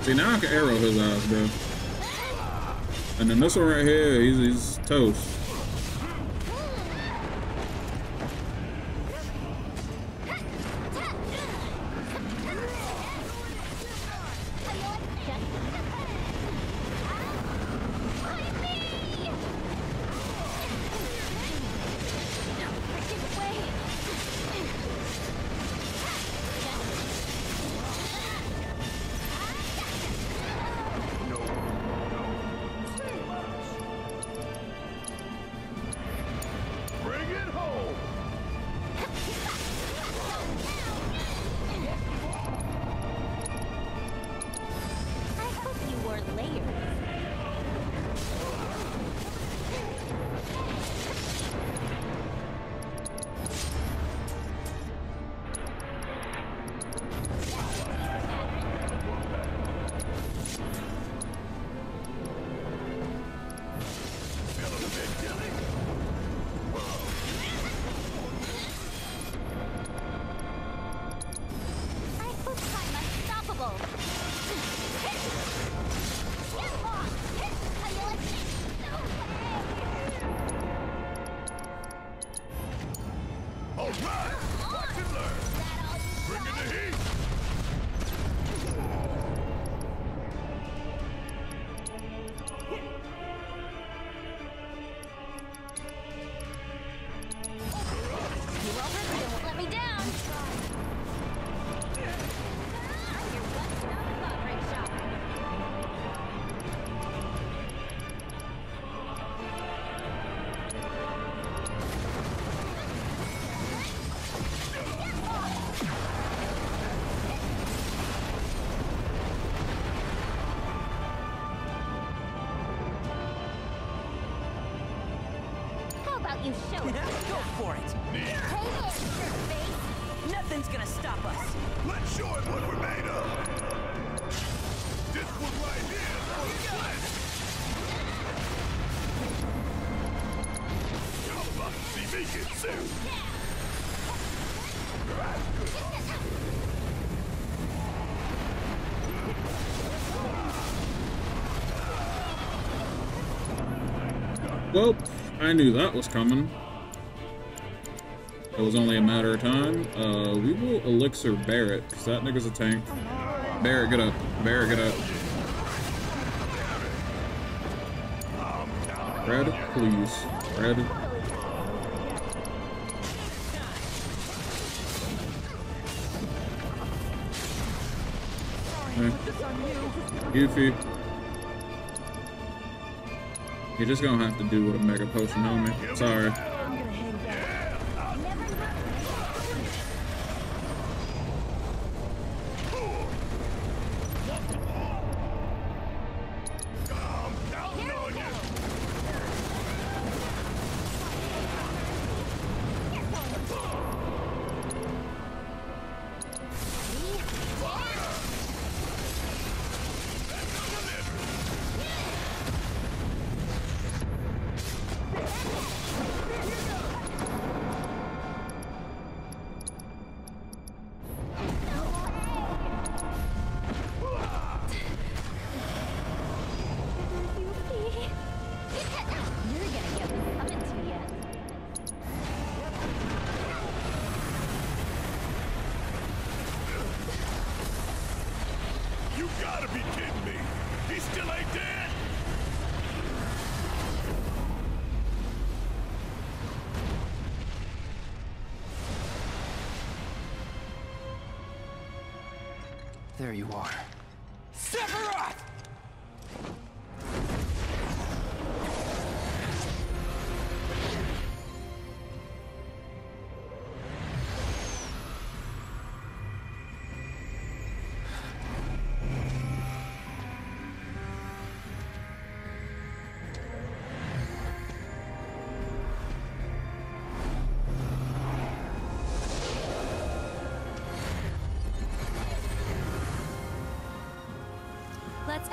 See, now I can arrow his eyes, bro. And then this one right here, he's, he's toast. I knew that was coming. It was only a matter of time. Uh, we will elixir Barret, because that nigga's a tank. Barret, get up. Barret, get up. Red, please. Red. Okay. You're just gonna have to do with a mega potion, homie. Sorry.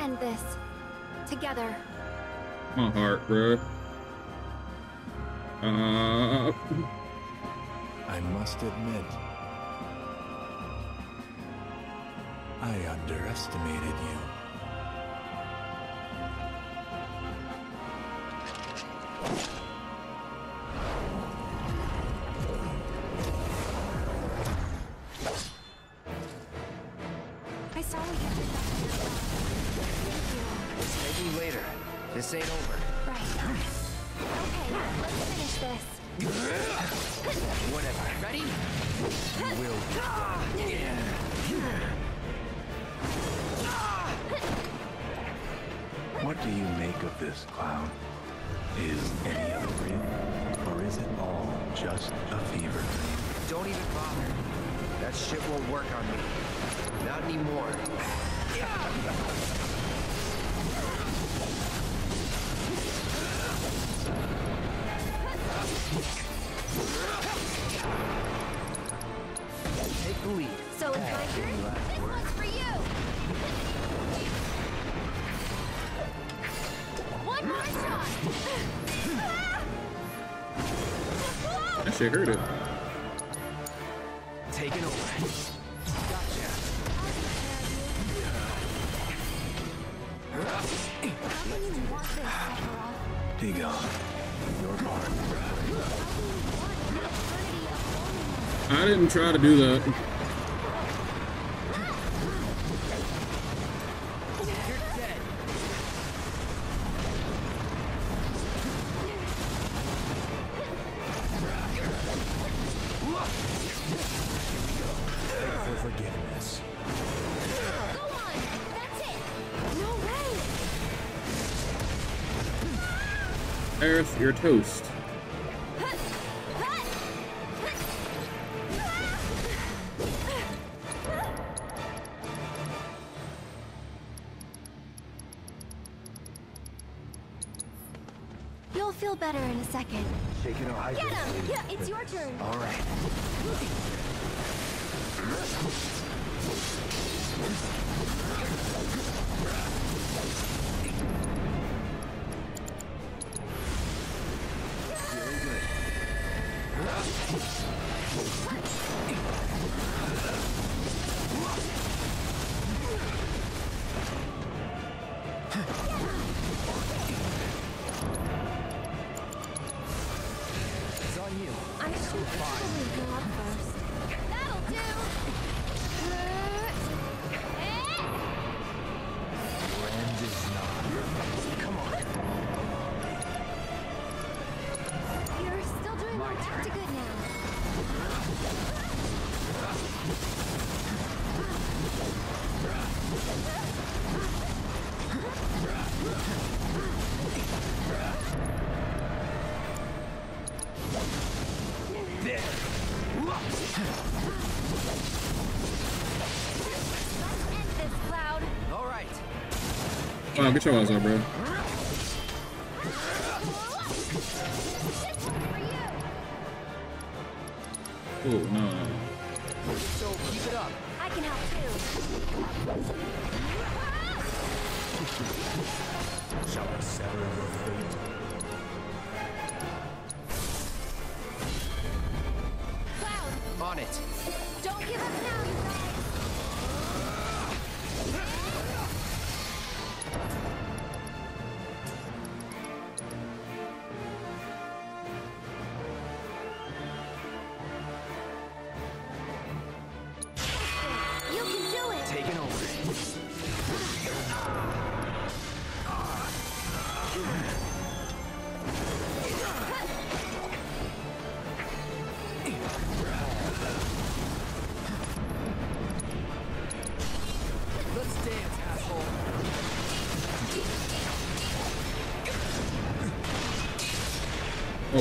End this. Together. My heart, bro. Uh, I must admit, I underestimated you. This ain't over. Right. Okay, let's finish this. Whatever. Ready? What do you make of this, Cloud? Is any of it real? Or is it all just a fever dream? Don't even bother. That shit won't work on me. Not anymore. That shit hurt it. Taking over. Digon, your part. I didn't try to do that. You're toast. You'll feel better in a second. Shaking a Get him! Yeah, it's your turn. All right. Yeah. Wow, get your ass up, bro.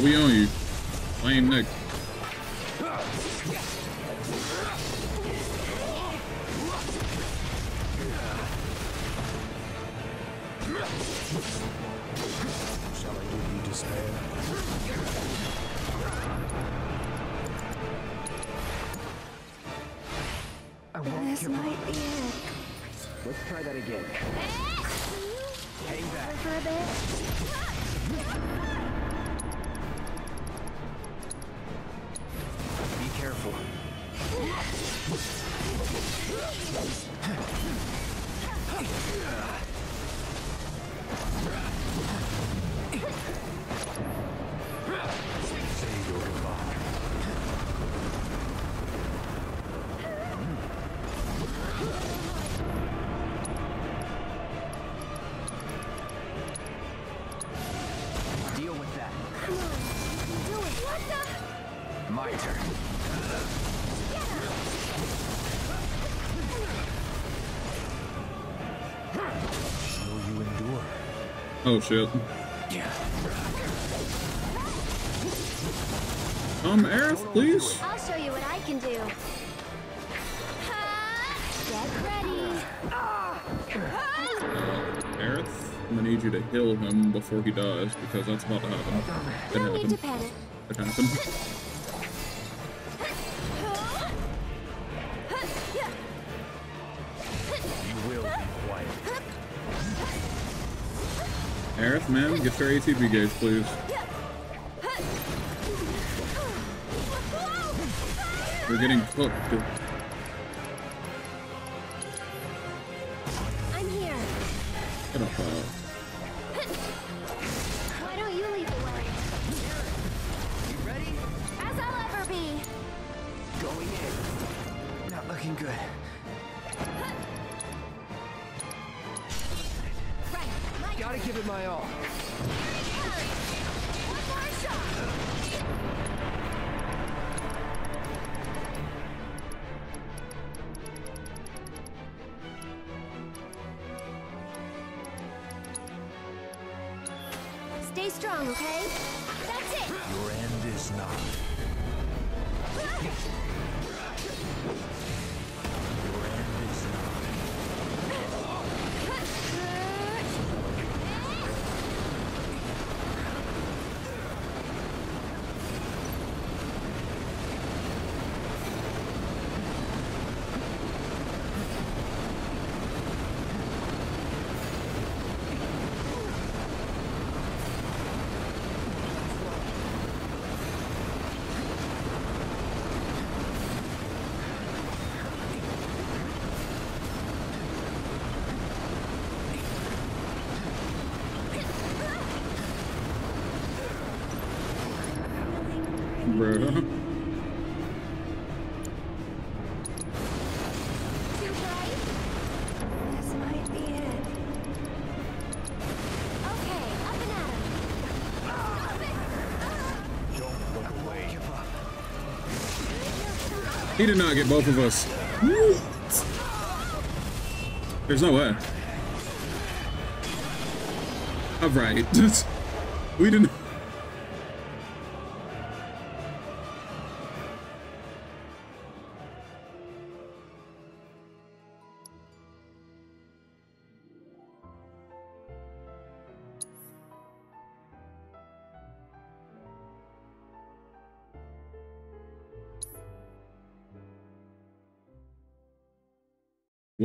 We on you. Lame Nick. Oh shit. Um, Aerith, please. I'll show you what I can do. Get ready. Aerith, I'm gonna need you to heal him before he dies because that's about to happen. It No need to happened. panic. It happened. Aerith, man, get your ATB gauge, please. We're getting cooked. He did not get both of us. There's no way. All right. we didn't.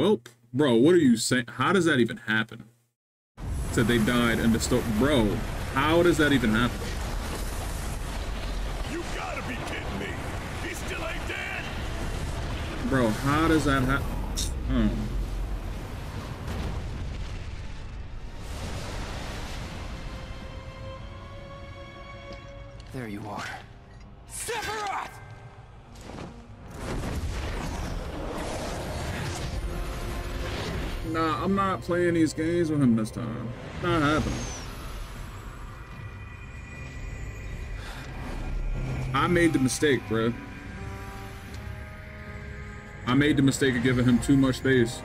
Welp, bro, what are you saying? How does that even happen? Said they died and the sto- Bro, how does that even happen? You gotta be kidding me. He still ain't dead. Bro, how does that happen? Oh. Hmm. There you are. Nah, I'm not playing these games with him this time. Not happening. I made the mistake, bro. I made the mistake of giving him too much space.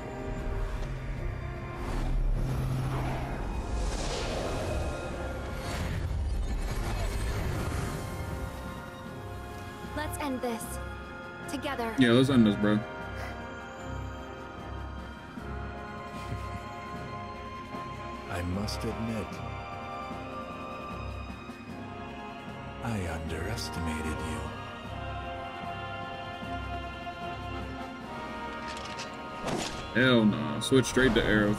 Let's end this. Together. Yeah, let's end this, bro. Must admit, I underestimated you. Hell no. Switch straight to Aerith.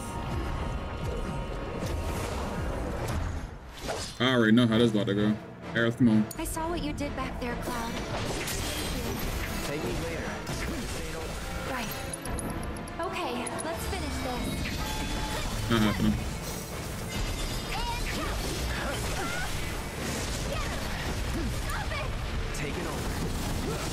I already know how this about to go. Aerith, come on. I saw what you did back there, Cloud. Take me later. Right. Okay, let's finish this. Not happening.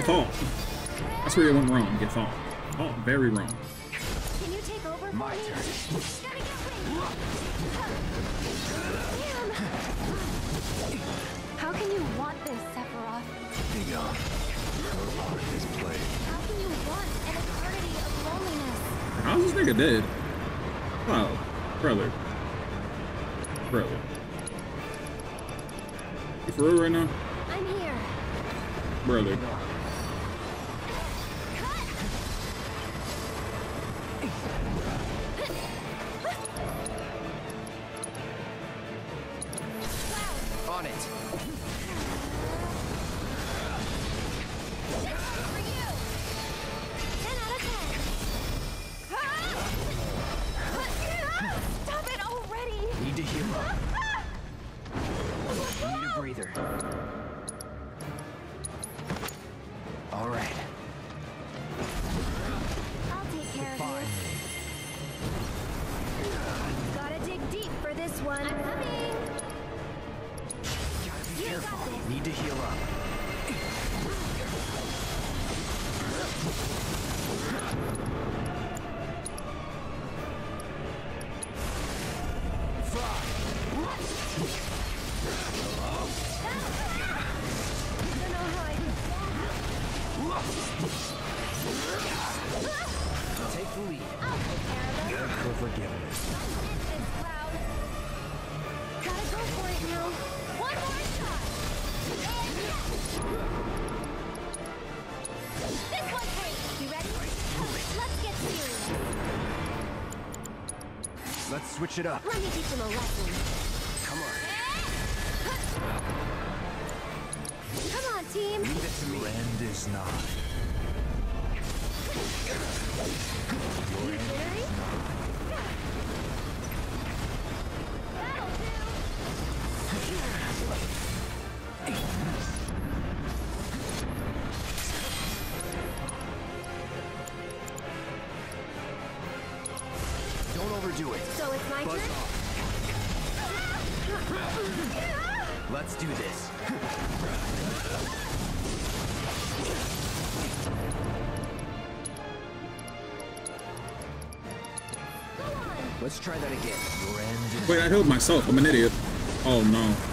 You thought. That's where you went wrong. You thought. Oh, very wrong. Can you take over? My turn. How can you want this, Sephiroth? Be gone. Your heart is played. How can you want an eternity of loneliness? How's this nigga dead? Wow. Brother. Brother. You for real right now? I'm here. Brother. It up. Let me teach him a lesson. Buzz turn? off. Let's do this. Let's try that again. Wait, I healed myself. I'm an idiot. Oh no.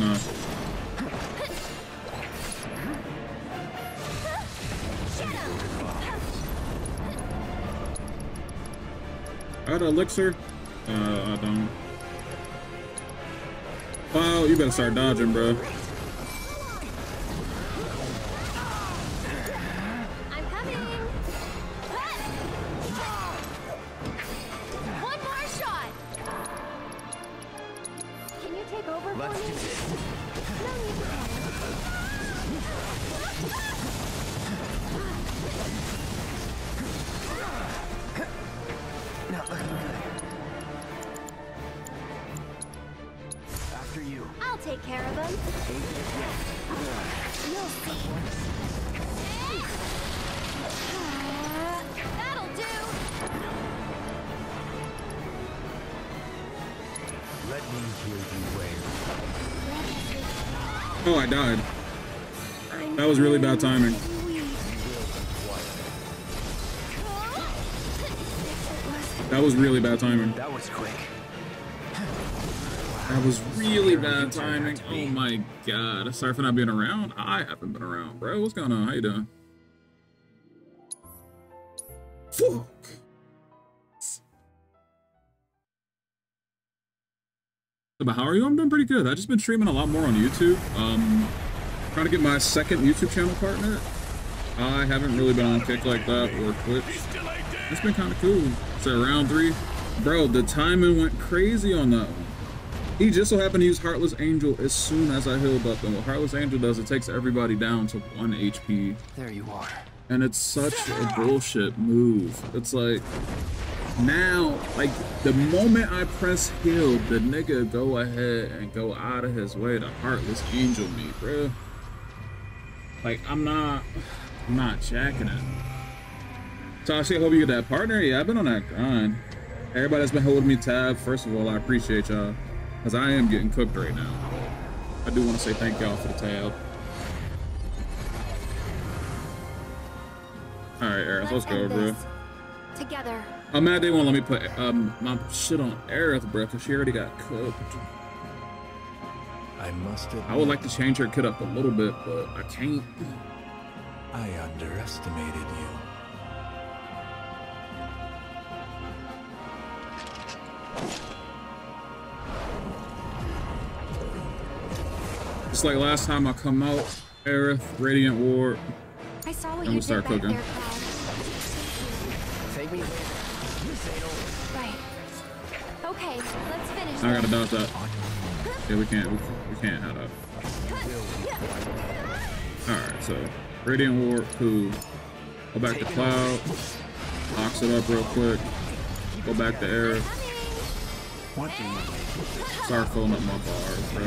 No. I got an elixir. Uh, I don't. Wow, you better start dodging, bro. Bad timing. That was really bad timing. That was quick. That was really bad timing. Oh my god. Sorry for not being around. I haven't been around, bro. What's going on? How you doing? Fuck. But how are you? I'm doing pretty good. I've just been streaming a lot more on YouTube. Um, trying to get my second YouTube channel partner. I haven't really been on Kick like that or Twitch. It's been kind of cool. So round three, bro, the timing went crazy on that one. He just so happened to use Heartless Angel as soon as I healed up. And what Heartless Angel does, it takes everybody down to one HP. There you are. And it's such a bullshit move. It's like, now, like, the moment I press heal, the nigga go ahead and go out of his way to Heartless Angel me, bro. Like, I'm not, I'm not jacking it. So I hope you get that partner. Yeah, I've been on that grind. Everybody that's been holding me tab, first of all, I appreciate y'all. Because I am getting cooked right now. I do want to say thank y'all for the tab. Alright, Aerith, let's go, bro. Together. I'm mad they won't let me put um my shit on Aerith, bro, because she already got cooked. I must admit, I would like to change her kit up a little bit, but I can't. I underestimated you. Just like last time I come out, Aerith, Radiant Ward, I saw what and you we did start cooking. there, Take me. Right. Okay, let's finish I gotta this. dodge that. Yeah, we can't. We, can't. Alright, so Radiant Ward, cool. Go back to Cloud. Box it up real quick. Go back to Air. Start filling up my bars, bro.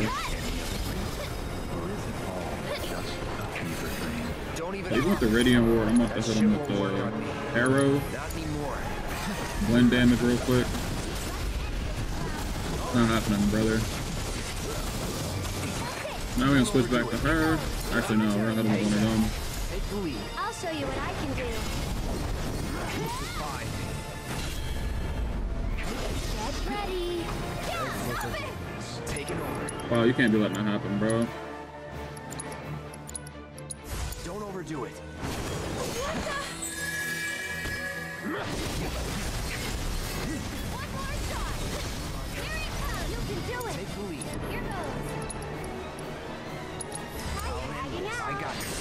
Even. Even the Radiant Ward, I'm about to hit him with the arrow. Wind damage real quick. Not happening, brother. Now we're gonna switch back to her. Actually, no, we're gonna hit him with one of them. Take the lead. I'll show you what I can do. Get ready. Take it over. Wow, you can't be letting that happen, bro. Don't overdo it. One more shot. Here it comes. You can do it. Take the lead. Here goes. I got you.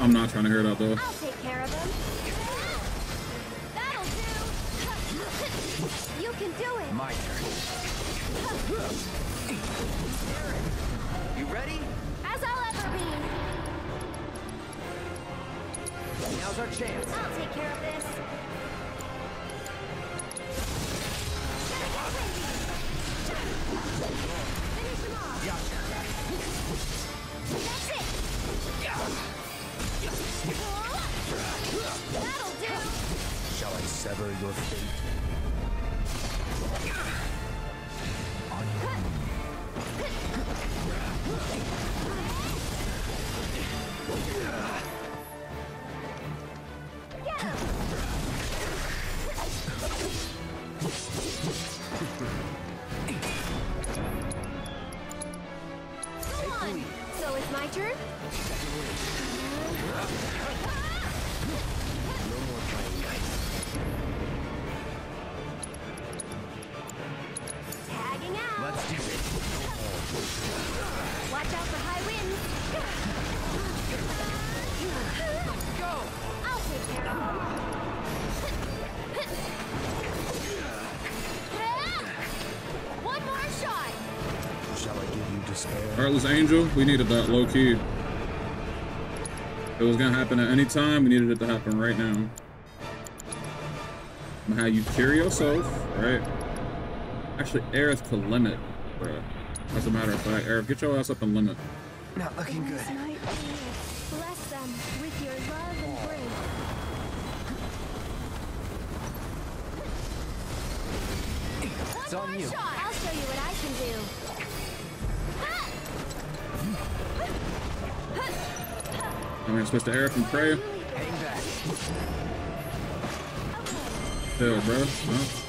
I'm not trying to hear that though. I'll take care of him. Despair? Heartless Angel, we needed that low key. It was gonna happen at any time. We needed it to happen right now. I'm gonna have you cure yourself, right? Actually, Aerith could limit, bruh. As a matter of fact, Aerith, get your ass up and limit. Not looking good. This night, bless To Aerith and pray. Hang back. Chill, bro. No.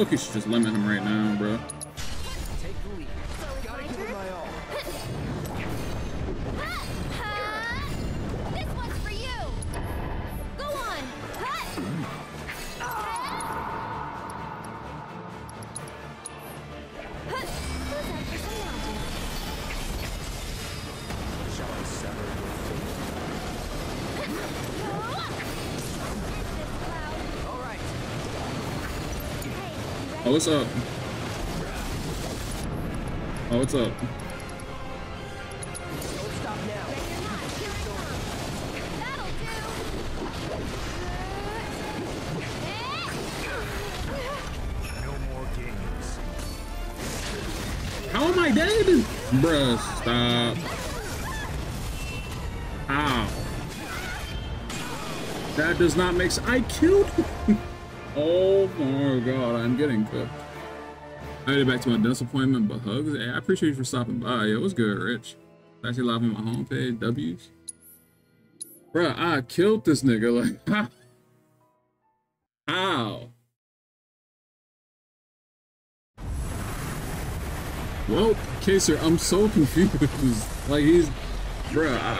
Look, you should just limit him right now, bro. Oh, what's up? Oh, what's up? How am I dead? Bruh, stop. Ow. That does not make sense. I killed. oh my god, I'm getting cooked. I made it back to my dentist appointment, but hugs. Hey, I appreciate you for stopping by. Yo, what's good, Rich? Actually live on my homepage, W's. Bruh, I killed this nigga. Like, how? Well, Kaser, I'm so confused. like he's Bruh, I,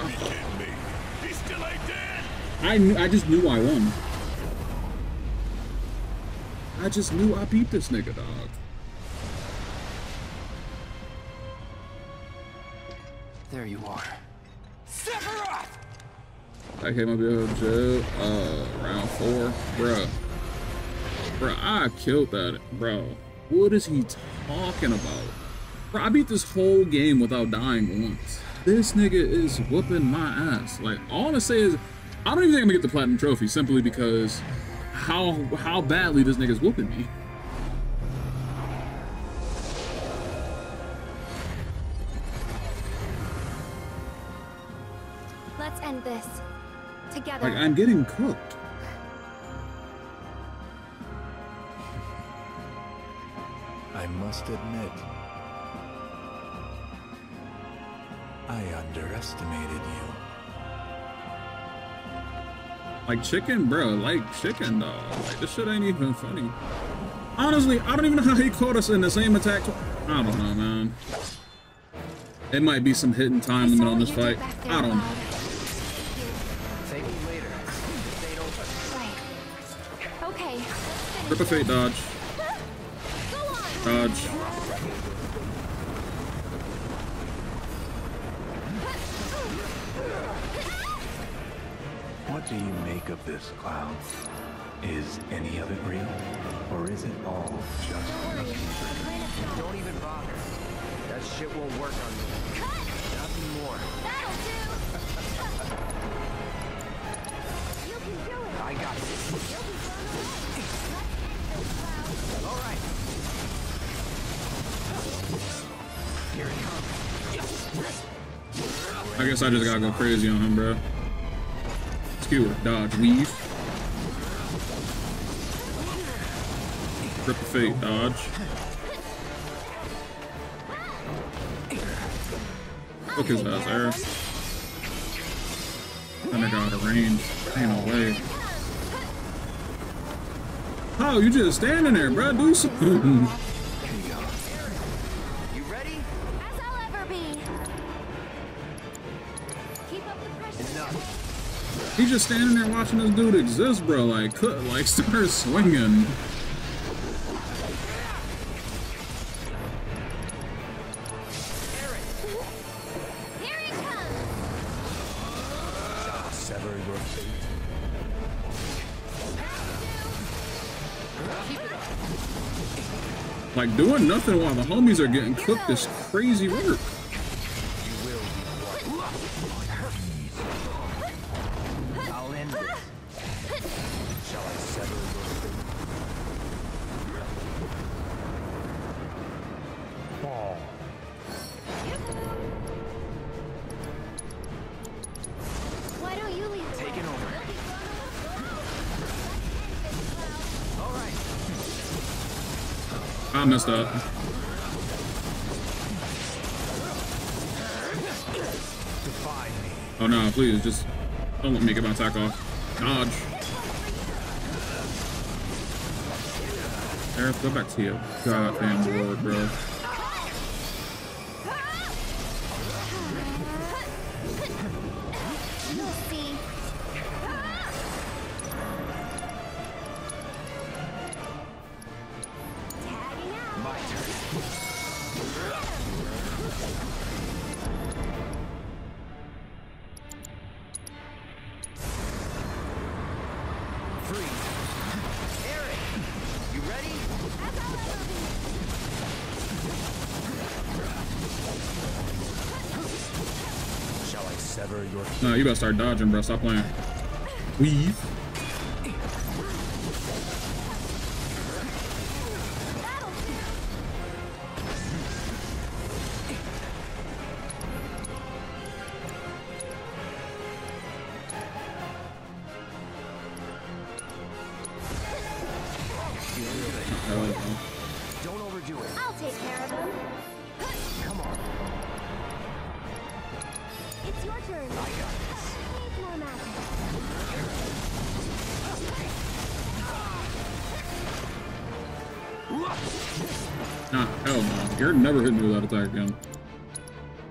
He still ain't dead. I, knew, I just knew I won. I just knew I beat this nigga, dog. There you are. Sephiroth! I came up here jail, uh, round four. Bruh. Bruh, I killed that, bro. What is he talking about? Bro, I beat this whole game without dying once. This nigga is whooping my ass. Like, all I say is, I don't even think I'm gonna get the platinum trophy simply because how how badly this nigga's whooping me. Let's end this. Together. Like, I'm getting cooked. I must admit, I underestimated you. Like chicken, bro. Like chicken, dog. Like this shit ain't even funny. Honestly, I don't even know how he caught us in the same attack. I don't know, man. It might be some hidden time limit on this fight. I don't know. Thank you later. Okay. Rip a fate dodge. Dodge. Of this, Cloud? Is any of it real? Or is it all just a fever? Don't even bother. That shit won't work on me. Nothing more. I got this. All right. Here it comes. I guess I just gotta go crazy on him, bro. Skewer, dodge, weave. Rip a fate, dodge. Fuck his ass. That nigga out of range. Ain't no way. Oh, you just standing there, bro. Do something. Enough. He just standing there watching this dude exist, bro. Like, like start swinging. Like doing nothing while the homies are getting cooked is crazy work. Please, just don't let me get my attack off. Dodge. Aerith, go back to your goddamn ward, bro. You better start dodging, bro. Stop playing. Weave.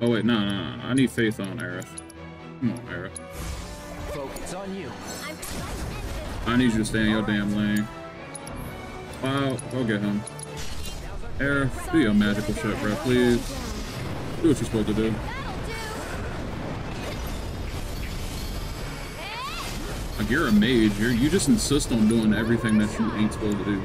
Oh wait, no, no, no. I need faith on Aerith. Come on, Era. Focus on you. I need you to stay in your damn lane. Wow, go get him. Air, do your magical shit, bro, please. Do what you're supposed to do. Like, you're a mage. You're, you just insist on doing everything that you ain't supposed to do.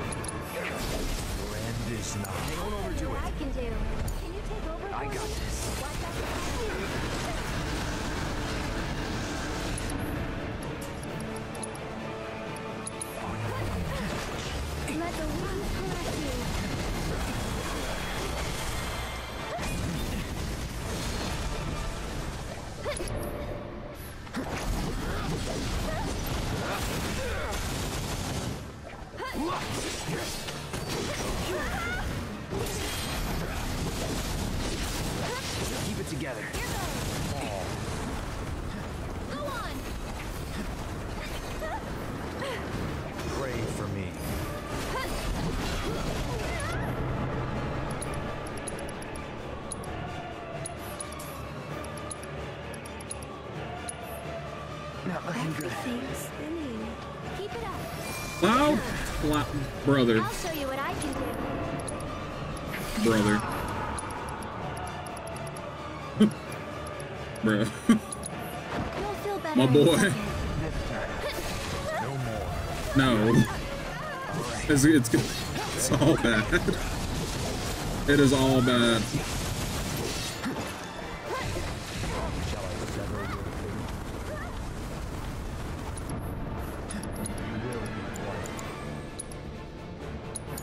Is all bad.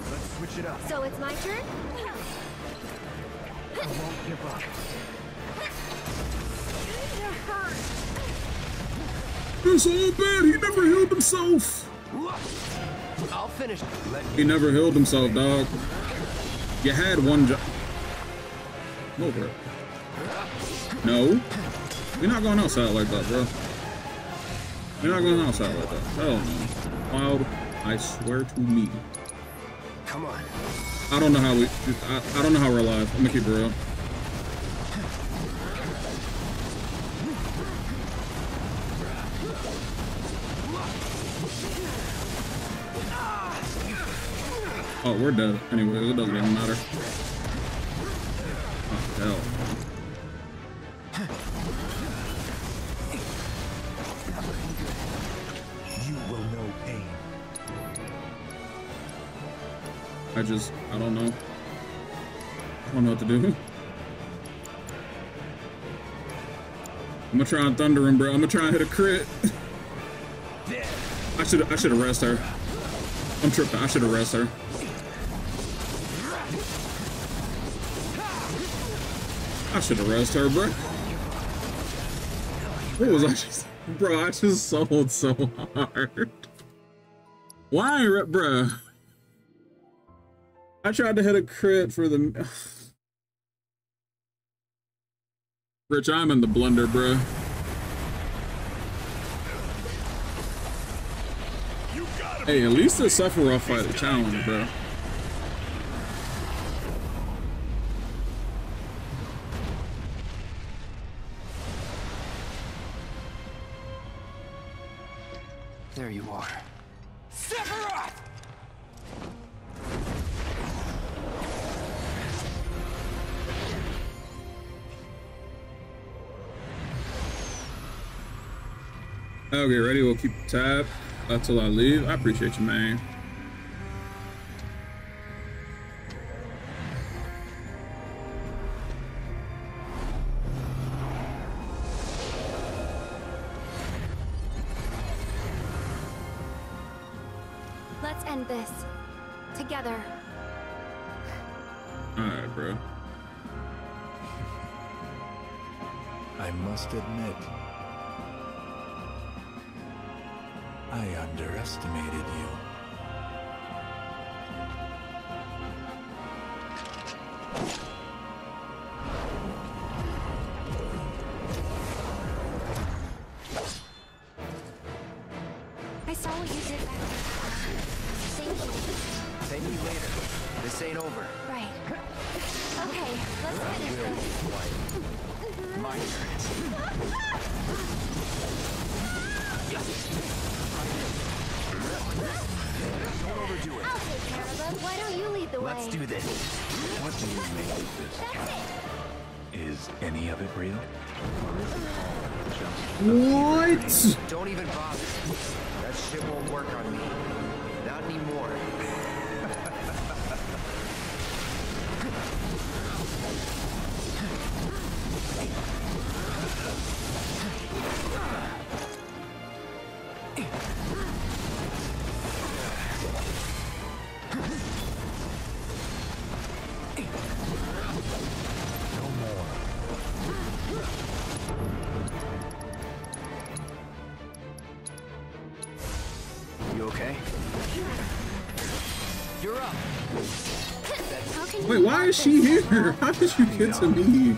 Let's switch it up. So it's my turn? I won't give up. It's all bad. He never healed himself. I'll finish. He never healed himself, dog. You had one job. No, bro. No. We're not going outside like that, bro. We're not going outside like that. Hell no. Cloud, I swear to me. Come on. I don't know how we. I, I don't know how we're alive. I'm gonna keep it real. Oh, we're dead. Anyways, it doesn't even matter. Oh, hell. You will know pain. I just, I don't know. I don't know what to do. I'm gonna try and thunder him, bro. I'm gonna try and hit a crit. I should, I should arrest her. I'm tripping. I should arrest her. I should arrest her, bro. What was I just, bro? I just sold so hard. Why, bro? I tried to hit a crit for the. Rich, I'm in the blunder, bro. Hey, at least the Sephiroth fight a challenge, bro. Okay, ready? We'll keep the tab until I leave. I appreciate you, man. Let's end this. Together. Alright, bro. I must admit, underestimated you. I saw what you did back there. Thank you. Thank you later. This ain't over. Right. Okay, let's I finish this. My turn. yes. Don't overdo it. I'll take care of them. Why don't you lead the Let's way? Let's do this. What do you make of this? That's it. Is any of it real? Or is it all just... What? Don't even bother. That shit won't work on me. Not anymore. is she here? How did you get to me?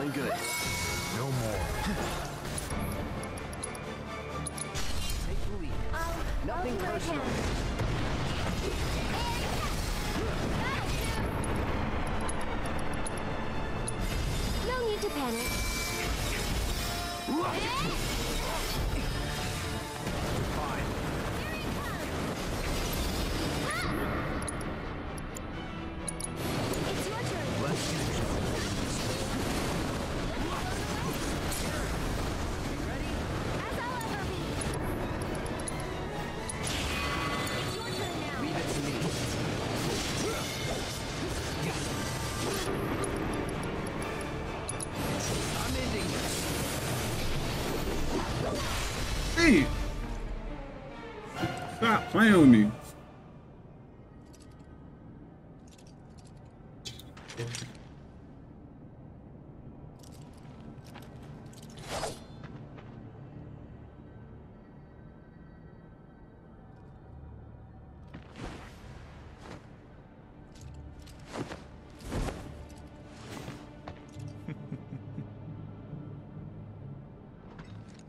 feeling good.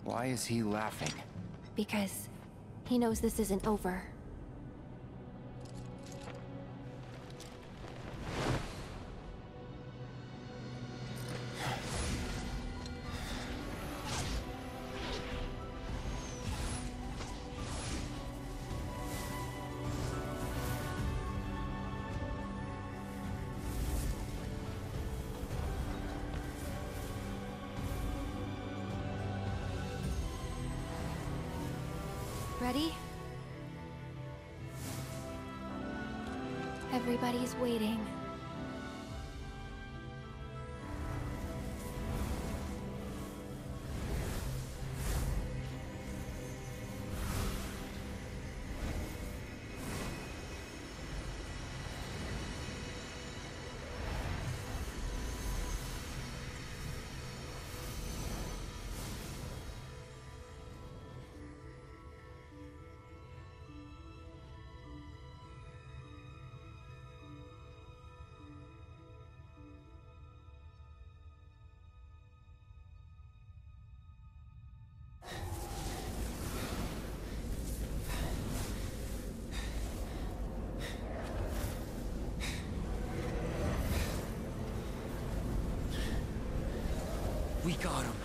Why is he laughing? Because he knows this isn't over. Got him.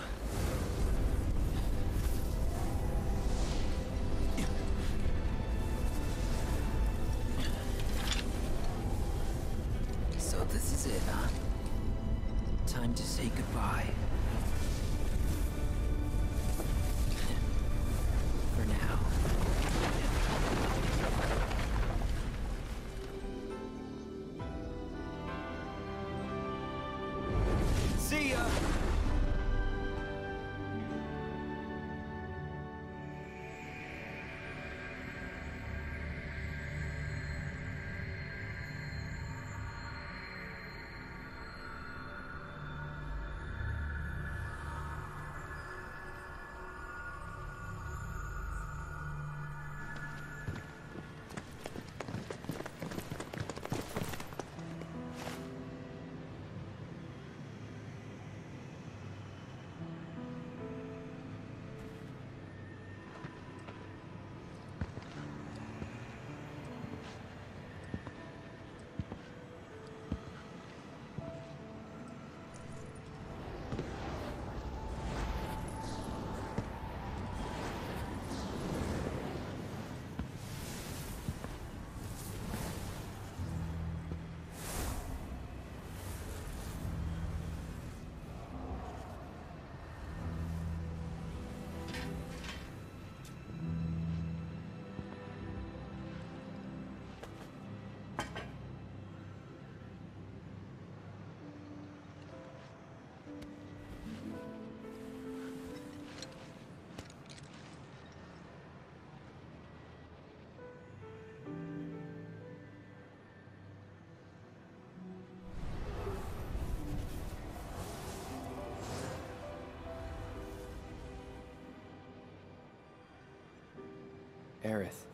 Aerith.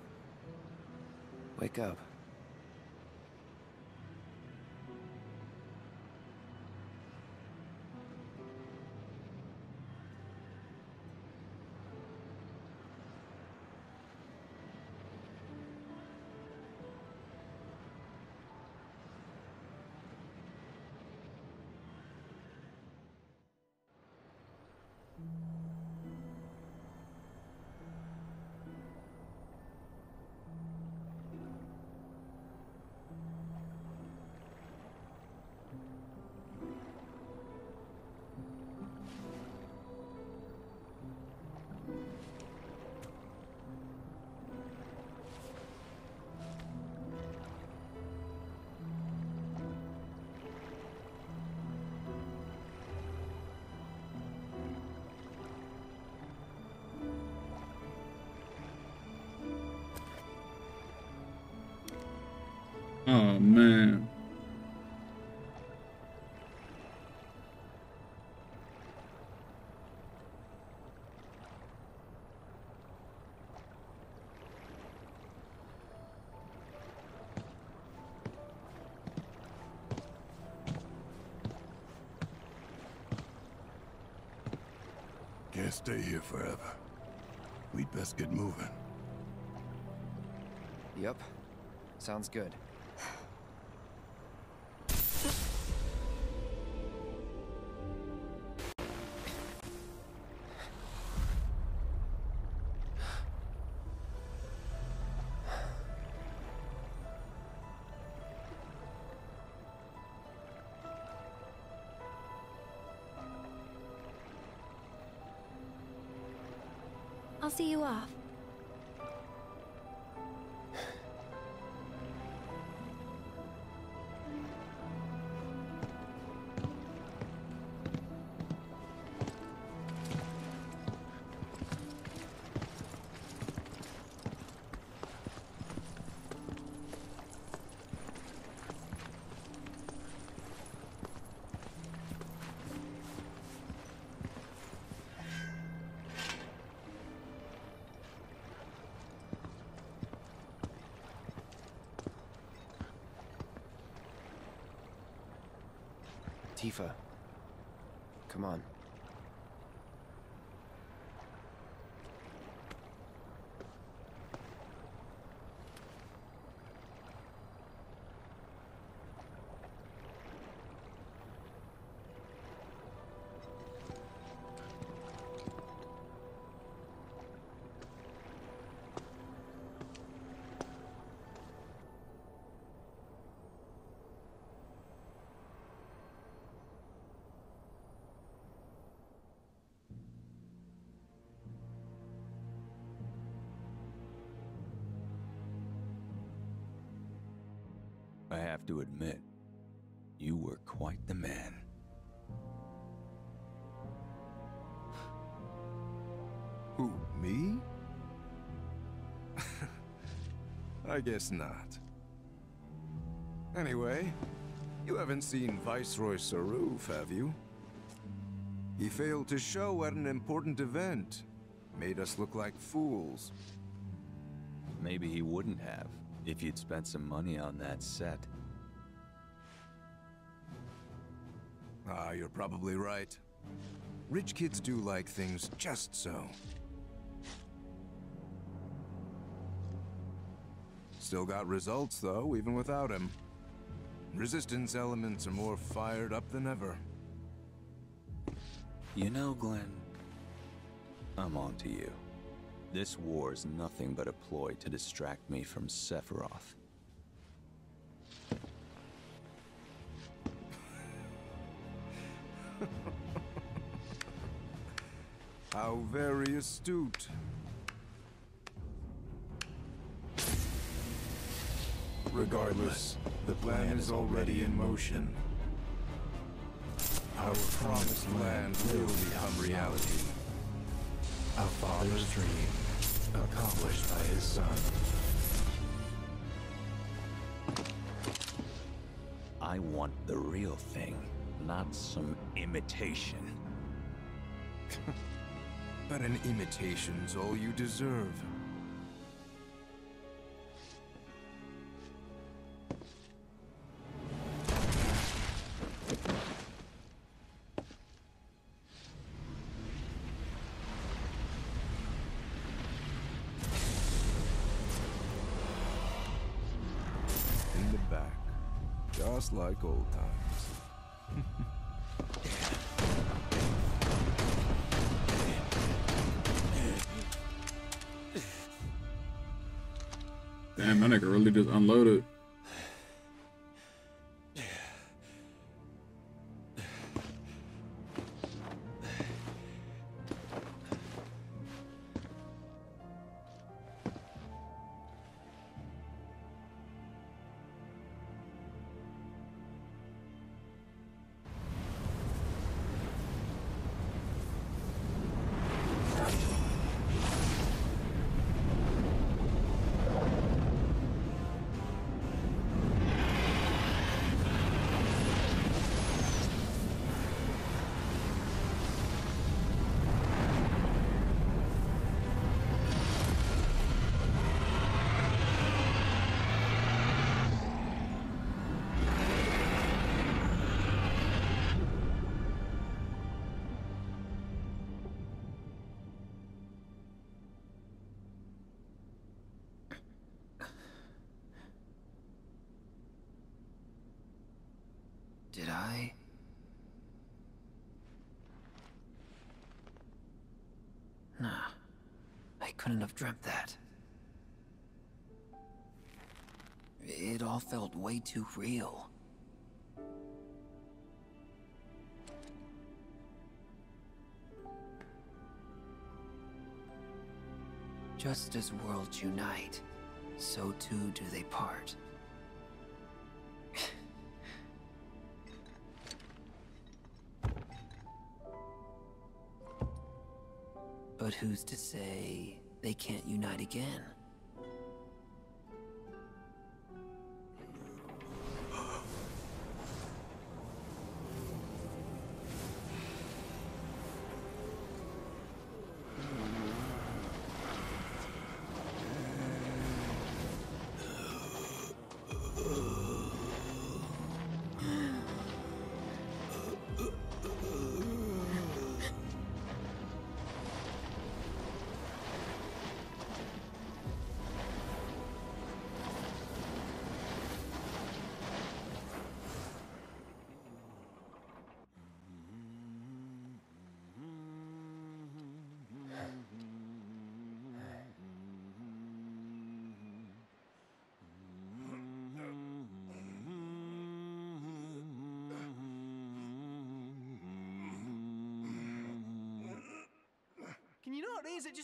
Wake up. Oh man. Can't stay here forever. We'd best get moving. Yep. Sounds good. See you off. Tifa. Come on. Have to admit, you were quite the man. Who, me? I guess not. Anyway, you haven't seen Viceroy Saruf, have you? He failed to show at an important event. Made us look like fools. Maybe he wouldn't have, if you'd spent some money on that set. Ah, you're probably right. Rich kids do like things just so. Still got results, though, even without him. Resistance elements are more fired up than ever. You know, Glenn, I'm on to you. This war is nothing but a ploy to distract me from Sephiroth. Very astute. Regardless, the plan is already in motion. Our promised land will become reality. A father's dream, accomplished by his son. I want the real thing, not some imitation but an imitation's all you deserve. In the back, just like old times. Unloaded. Did I? Nah. I couldn't have dreamt that. It all felt way too real. Just as worlds unite, so too do they part. But who's to say they can't unite again?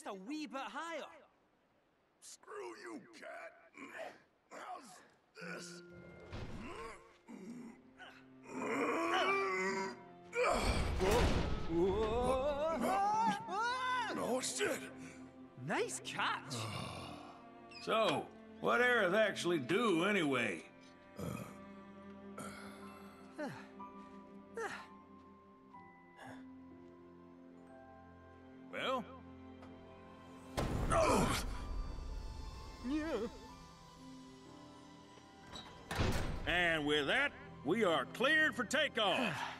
A wee bit higher? Screw you, cat. How's this? Oh shit! Nice catch! So, what Aerith actually do anyway? For takeoff.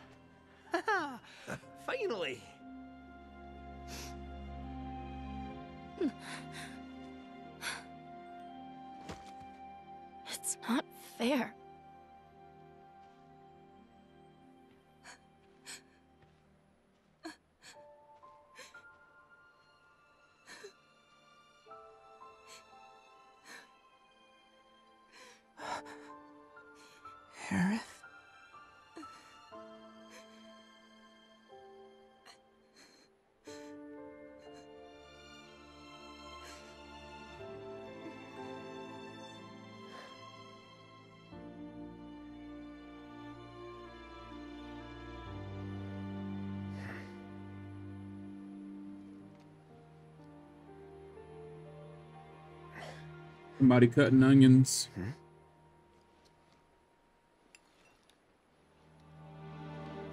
Somebody cutting onions. Hmm.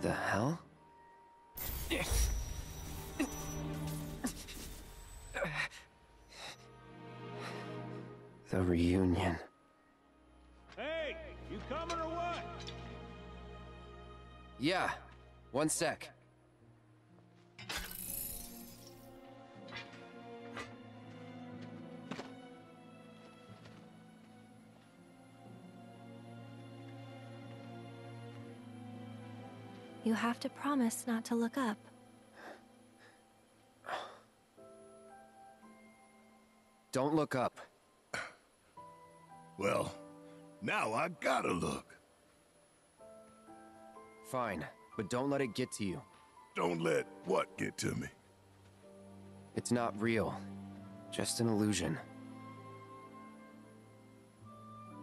The hell? The reunion. Hey, you coming or what? Yeah, one sec. Have to promise not to look up. Don't look up. Well, now I gotta look. Fine, but don't let it get to you. Don't let what get to me? It's not real. Just an illusion.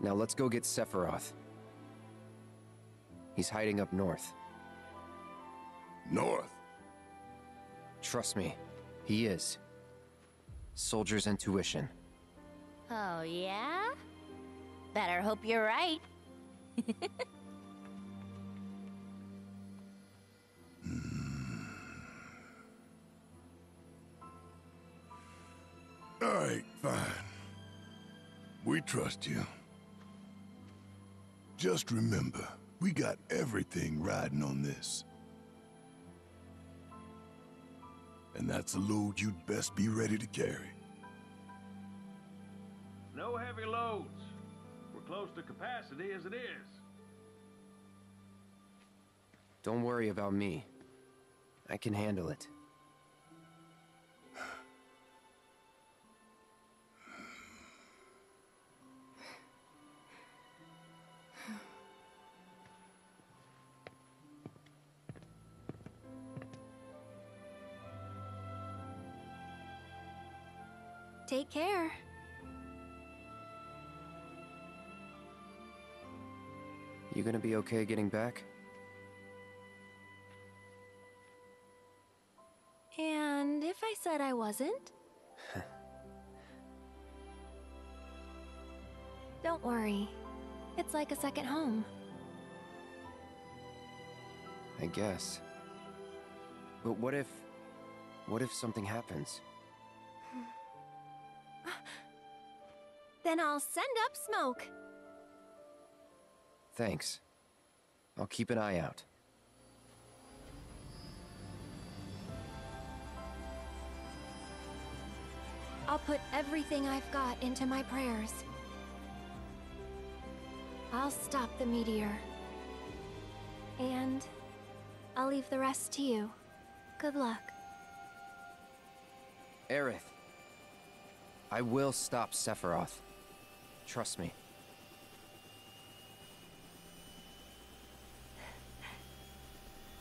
Now let's go get Sephiroth. He's hiding up north. North? Trust me, he is. Soldier's intuition. Oh, yeah? Better hope you're right. Hmm. All right, fine. We trust you. Just remember, we got everything riding on this. And that's a load you'd best be ready to carry. No heavy loads. We're close to capacity as it is. Don't worry about me. I can handle it. Take care. You gonna be okay getting back? And if I said I wasn't? Don't worry. It's like a second home. I guess. But what if... What if something happens? Then I'll send up smoke. Thanks. I'll keep an eye out. I'll put everything I've got into my prayers. I'll stop the meteor. And I'll leave the rest to you. Good luck. Aerith. I will stop Sephiroth. Trust me.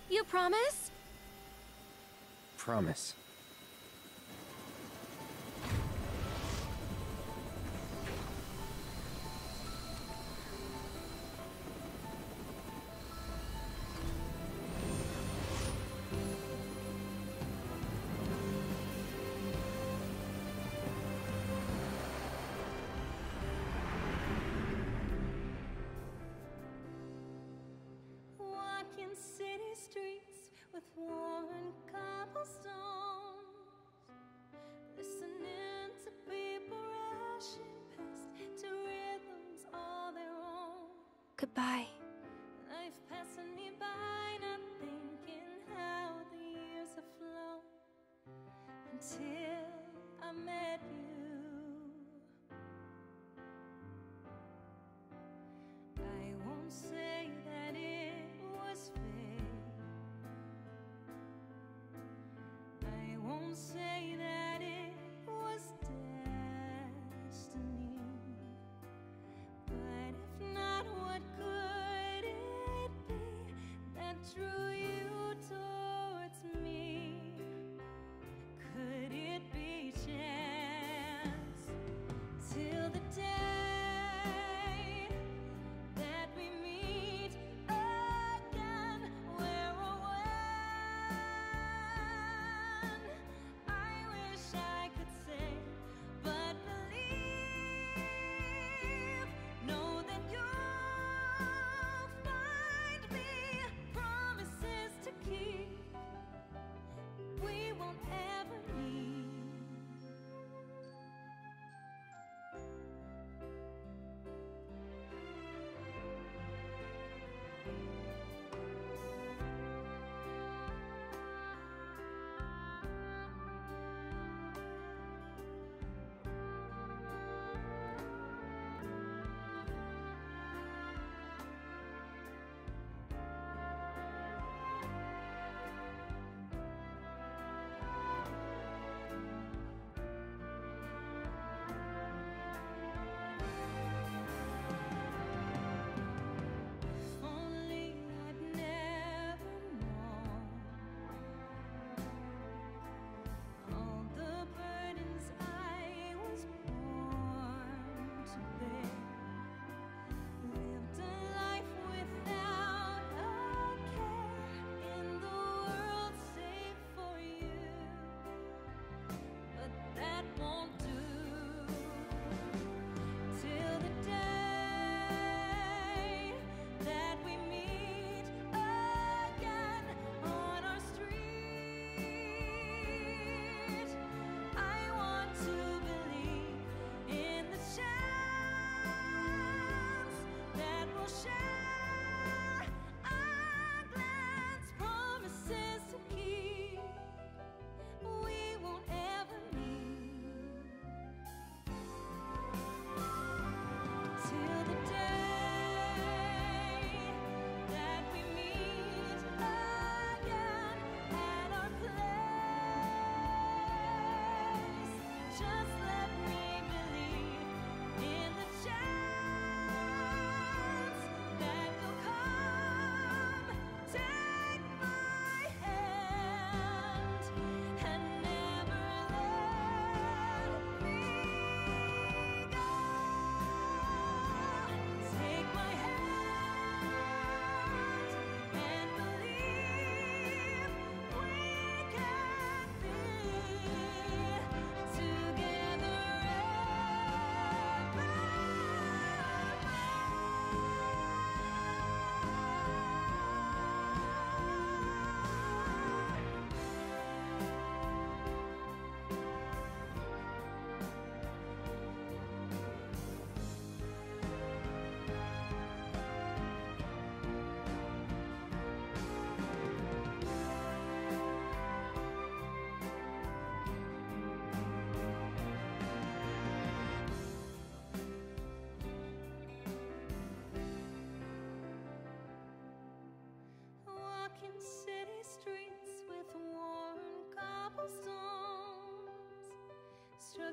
You promise? Promise. Cobblestones, listening to people rushing past to rhythms all their own. Goodbye. Life passing me by, not thinking how the years have flown until Won't say that it was destiny. But if not, what could it be that drew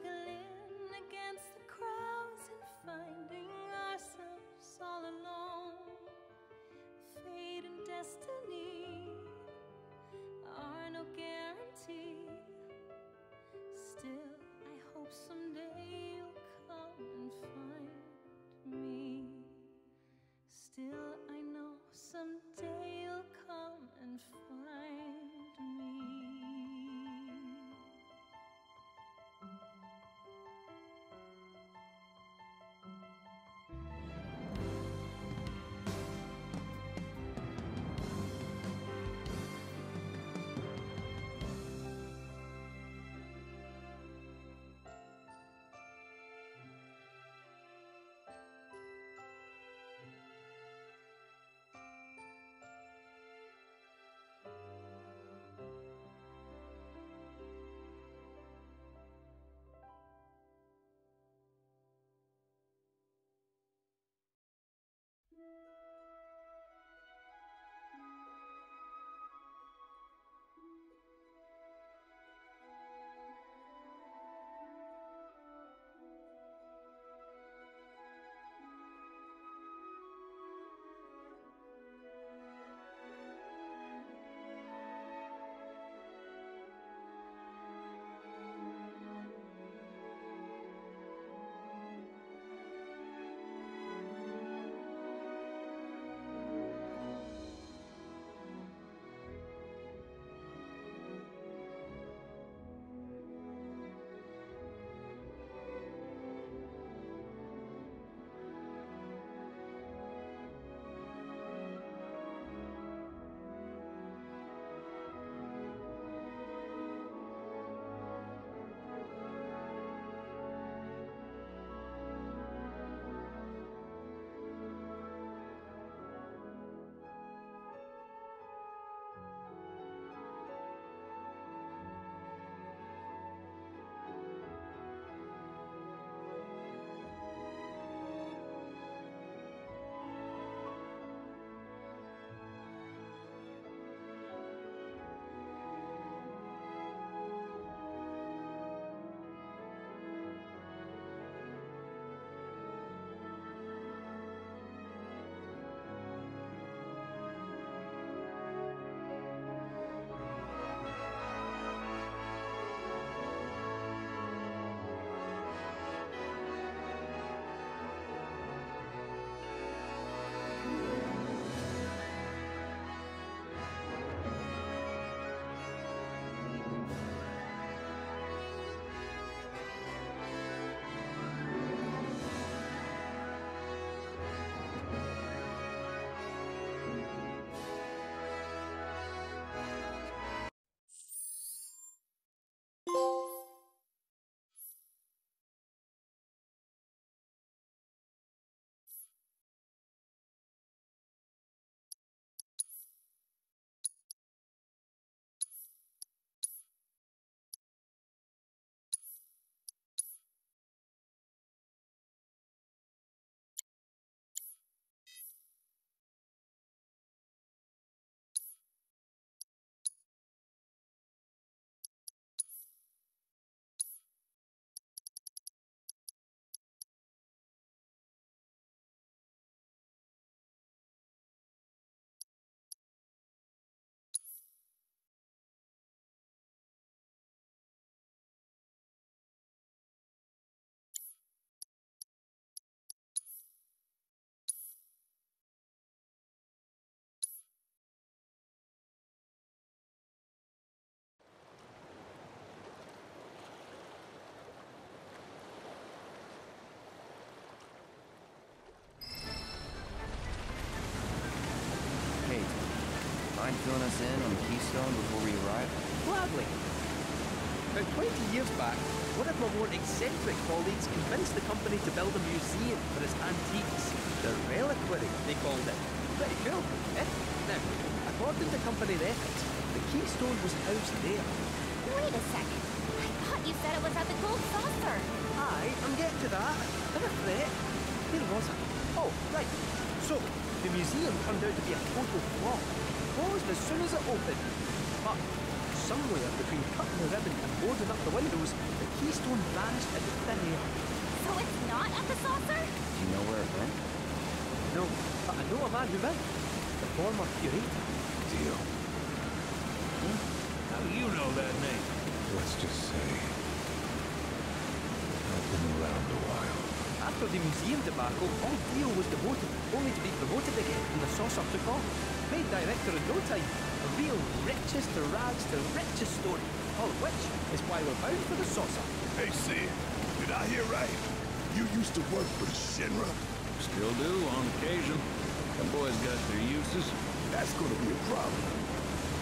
took a little mind filling us in on the Keystone before we arrive? Gladly. About 20 years back, one of my more eccentric colleagues convinced the company to build a museum for its antiques. The Reliquary, they called it. Pretty cool, eh? Now, according to company records, the Keystone was housed there. Wait a second. I thought you said it was at the Gold Saucer. Aye, I'm getting to that. Never fret. Where was I? Oh, right. So, the museum turned out to be a total flop. Closed as soon as it opened. But somewhere between cutting the ribbon and boarding up the windows, the keystone vanished into thin air. So it's not at the saucer? Do you know where it went? No, but I know a man who will. The former curator. Deal. Hmm? How do you know that name? Let's just say... I've been around a while. After the museum debacle, all Dio was demoted, only to be promoted again when the saucer took off. Made director in no time. A real riches to rags to riches story. All of which is why we're bound for the saucer. Hey, Sith, did I hear right? You used to work for the Shinra? Still do, on occasion. The boys got their uses. That's gonna be a problem.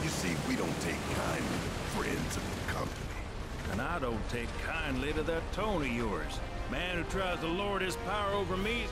You see, we don't take kindly to friends of the company. And I don't take kindly to that tone of yours. Man who tries to lord his power over me...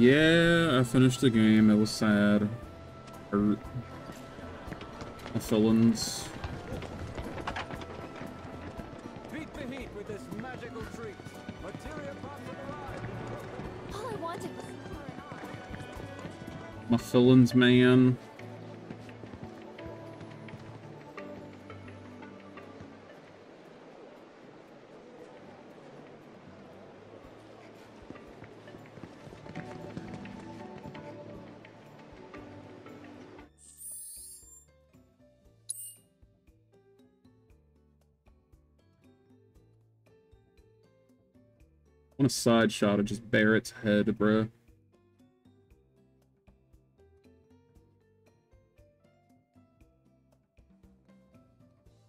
Yeah, I finished the game. It was sad. Hurt. My feelings. Beat the heat with this magical treat. Materia. All I wanted was My feelings, man. Side shot of just Barret's head, bruh.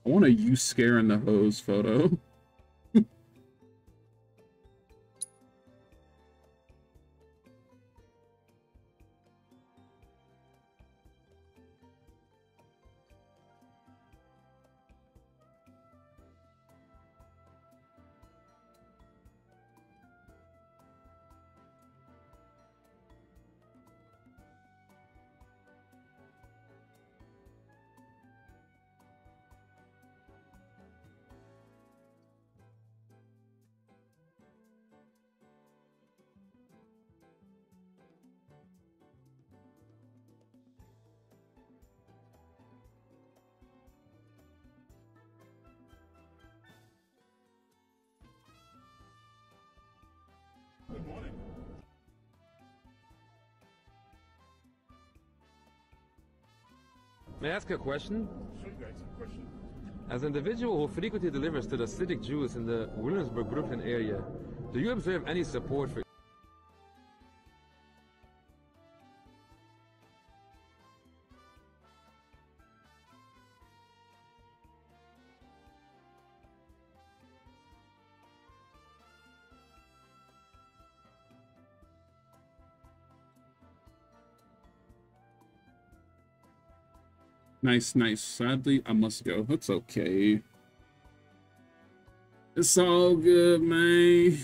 I want a you scaring the hose photo. May I ask a question? Sure, guys, question. As an individual who frequently delivers to the Hasidic Jews in the Williamsburg, Brooklyn area, do you observe any support for Nice, nice. Sadly, I must go. That's okay. It's all good, man.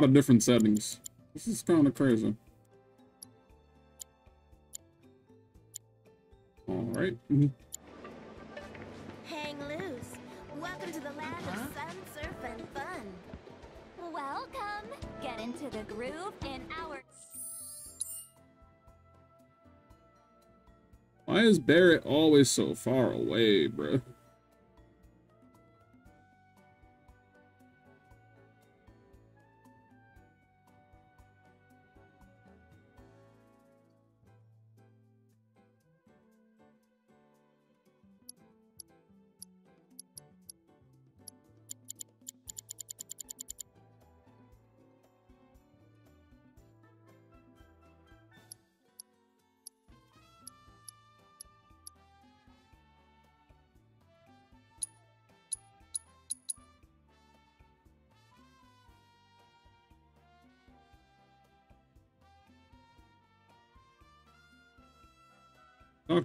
Lot of different settings. This is kind of crazy. All right. Hang loose. Welcome to the land of sun, surf, and fun. Welcome! Get into the groove in our. Why is Barret always so far away, bro?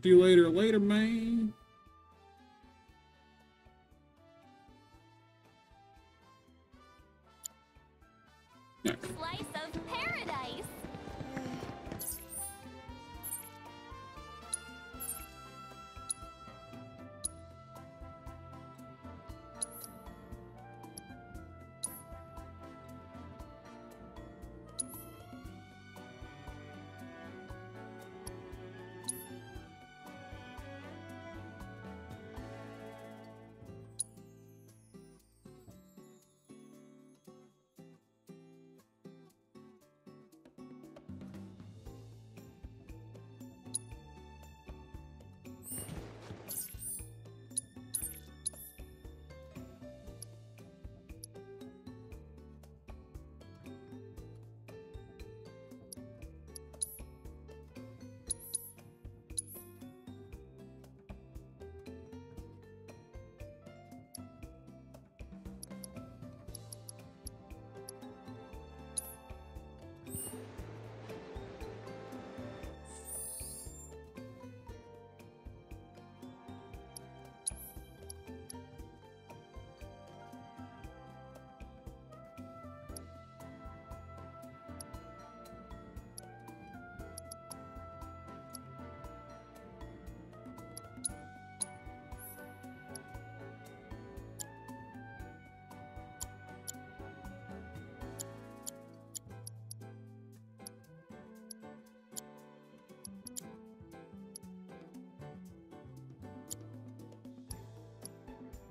You later. Later, man.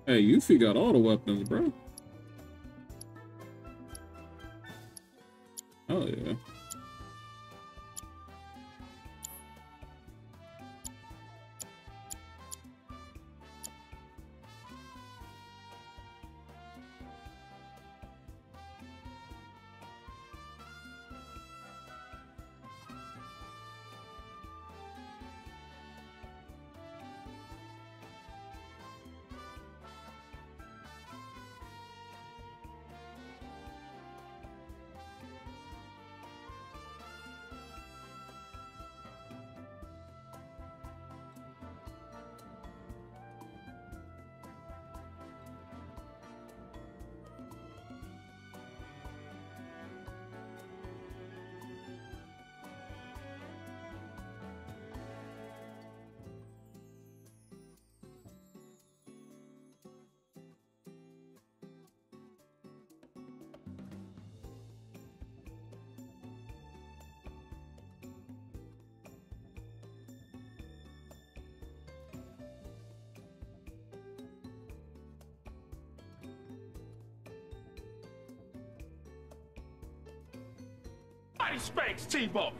Hey, you Yuffie got all the weapons, bro. Spanks T-Bone!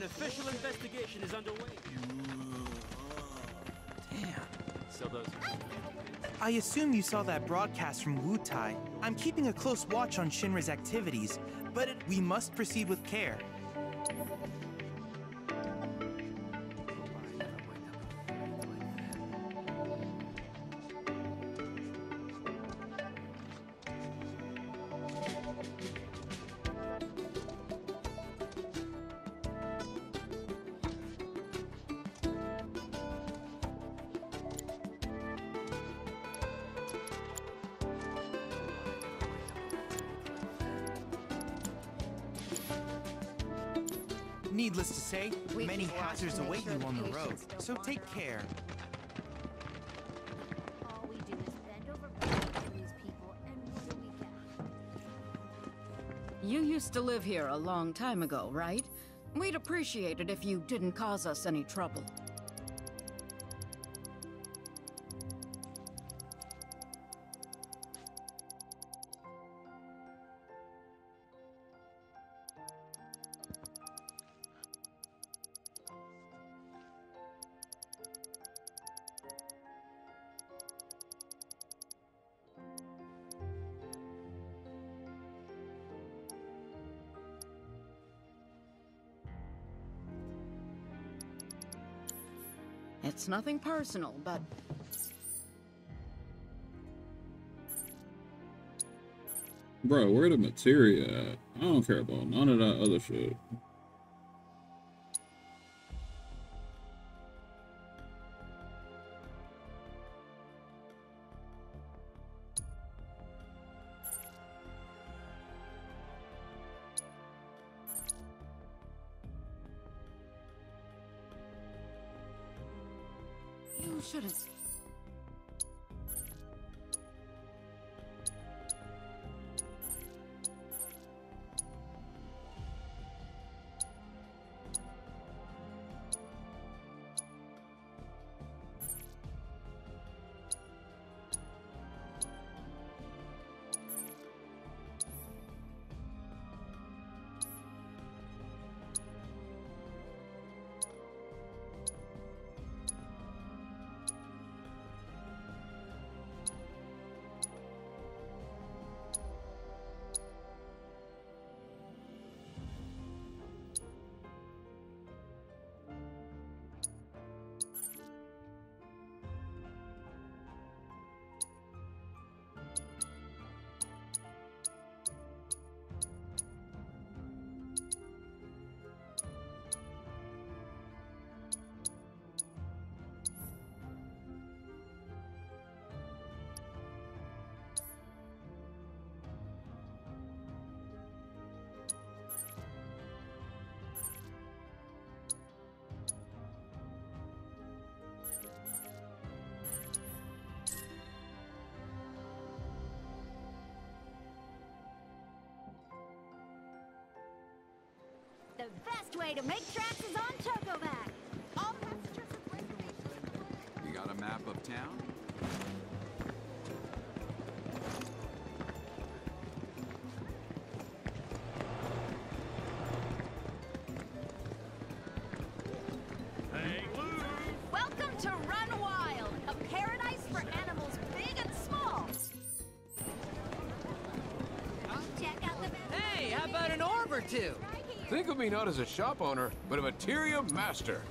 An official investigation is underway. So those. I assume you saw that broadcast from Wutai. I'm keeping a close watch on Shinra's activities, but it, we must proceed with care. Hazards await you on the road, so take care. You used to live here a long time ago, right? We'd appreciate it if you didn't cause us any trouble. Nothing personal, but Bro, where the materia at? I don't care about none of that other shit. Me not as a shop owner, but a materia master.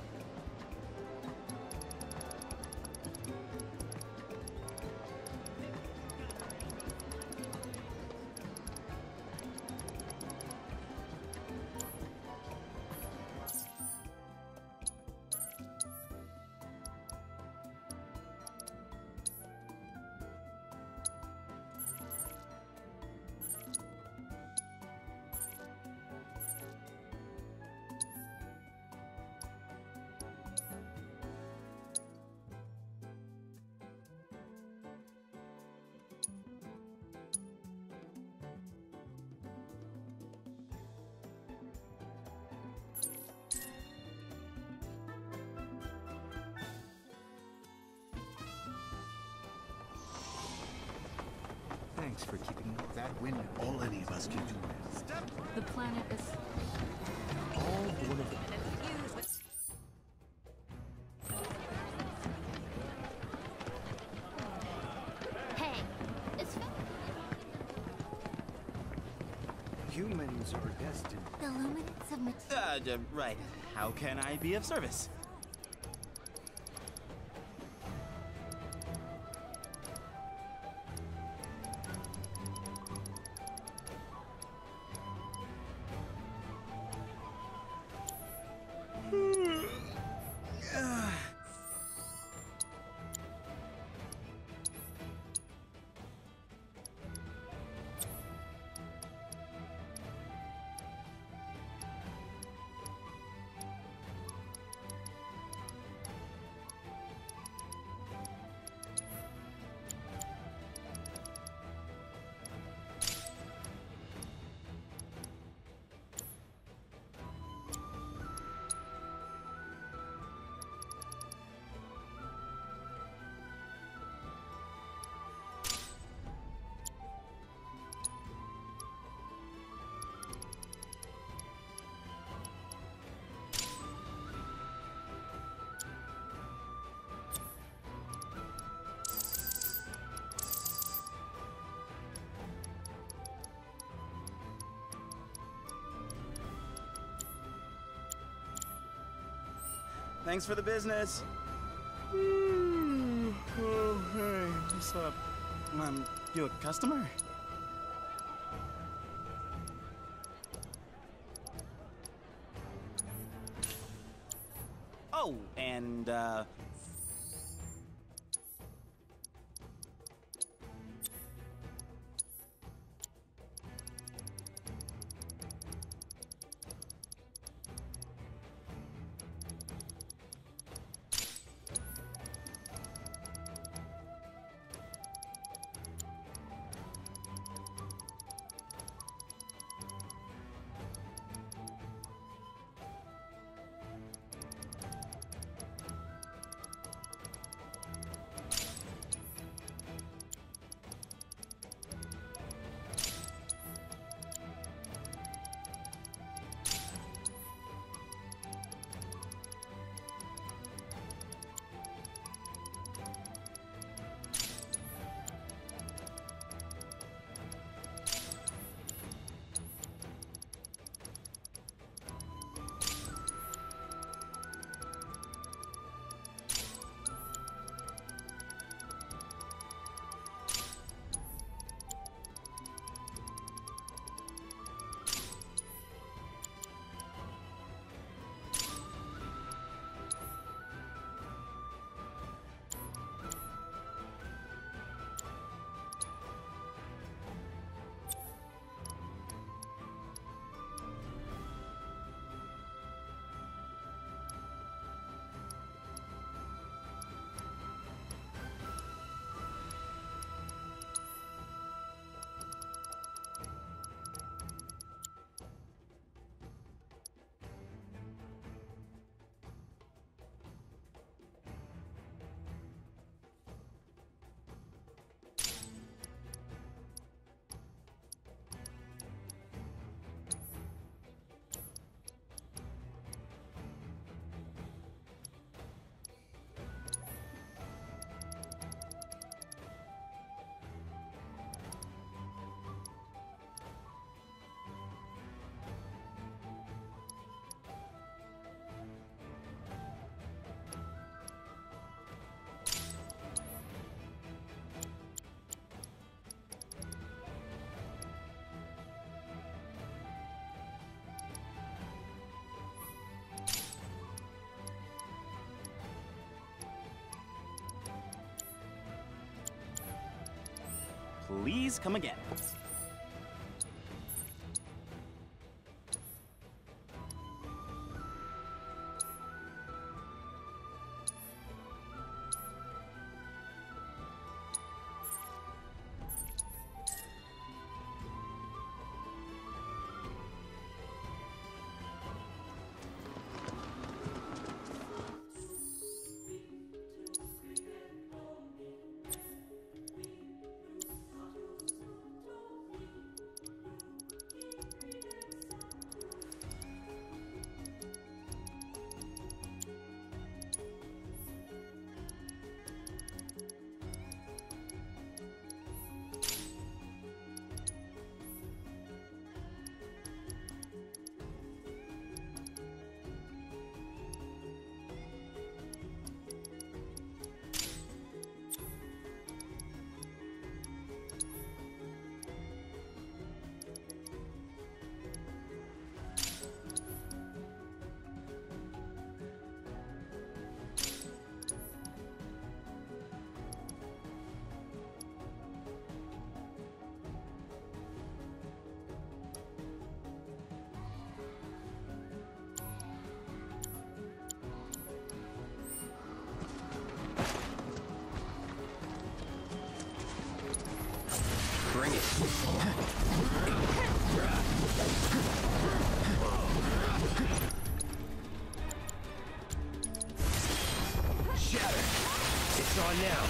The planet is All one of Hey, it's Humans are destined. the luminance of material. Uh, d- right. How can I be of service? Thanks for the business. oh, hey, what's up? Um, you a customer? Please come again. Shatter. It's on now.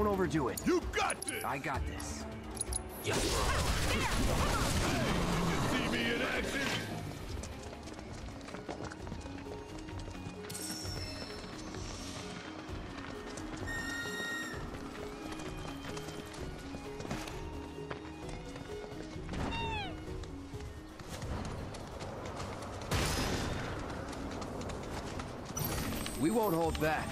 Don't overdo it. You got this! I got this. See me in action? We won't hold back.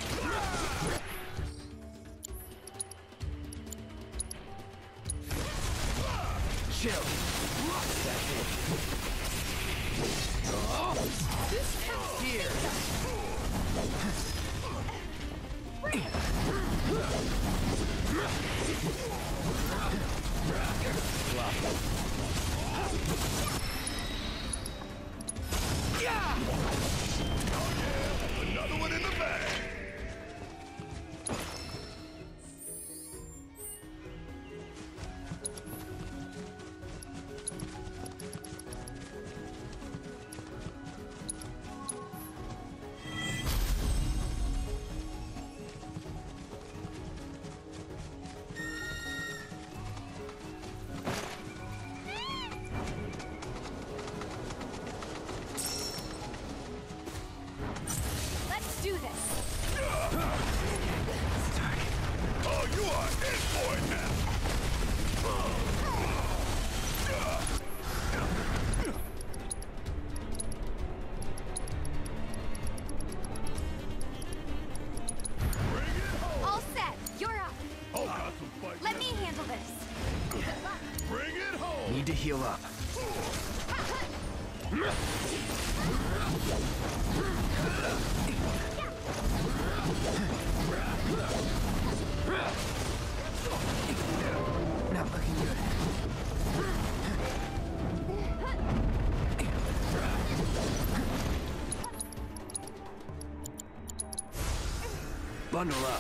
Bundle up.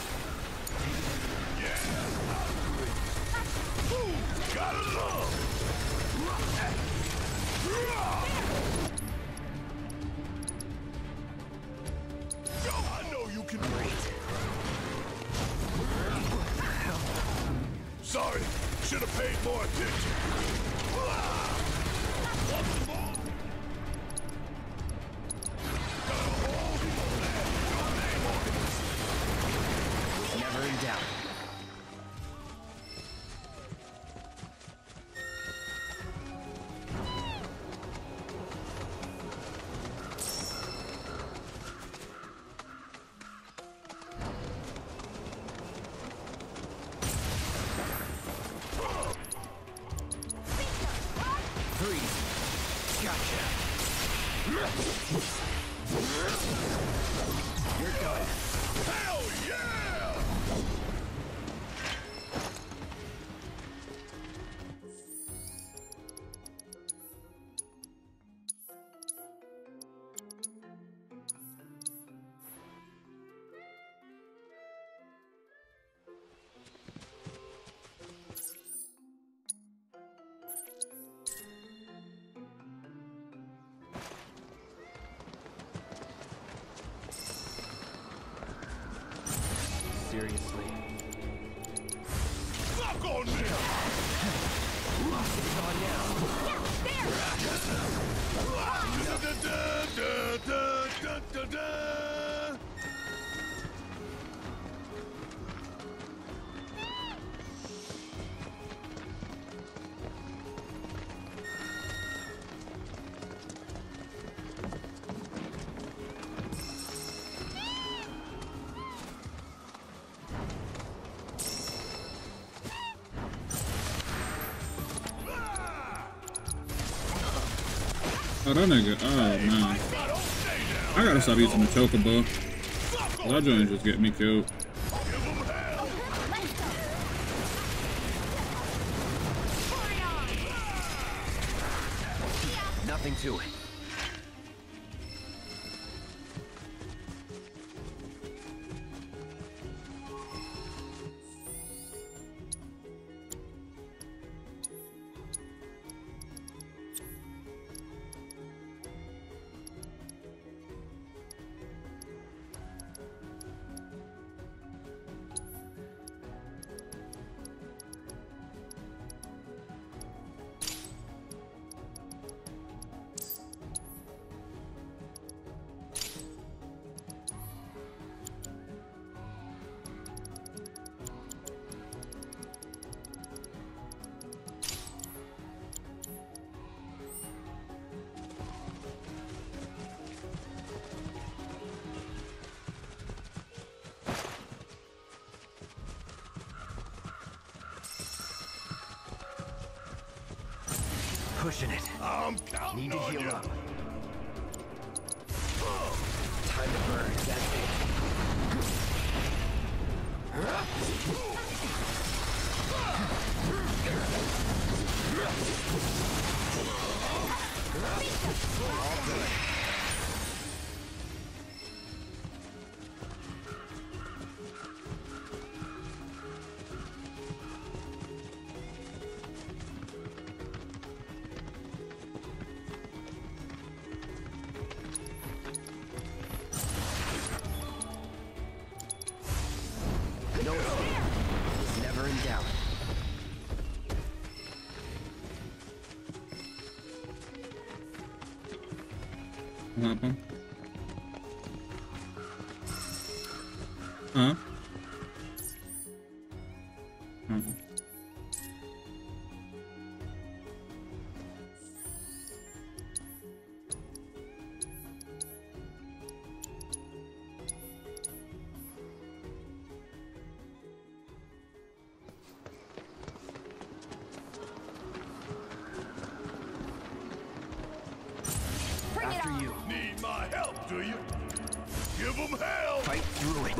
Oh, that nigga. Oh, man. I gotta stop using the chocobo. That joint just get me killed. Nothing to it.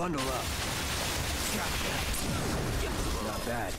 Bundle up. Not bad.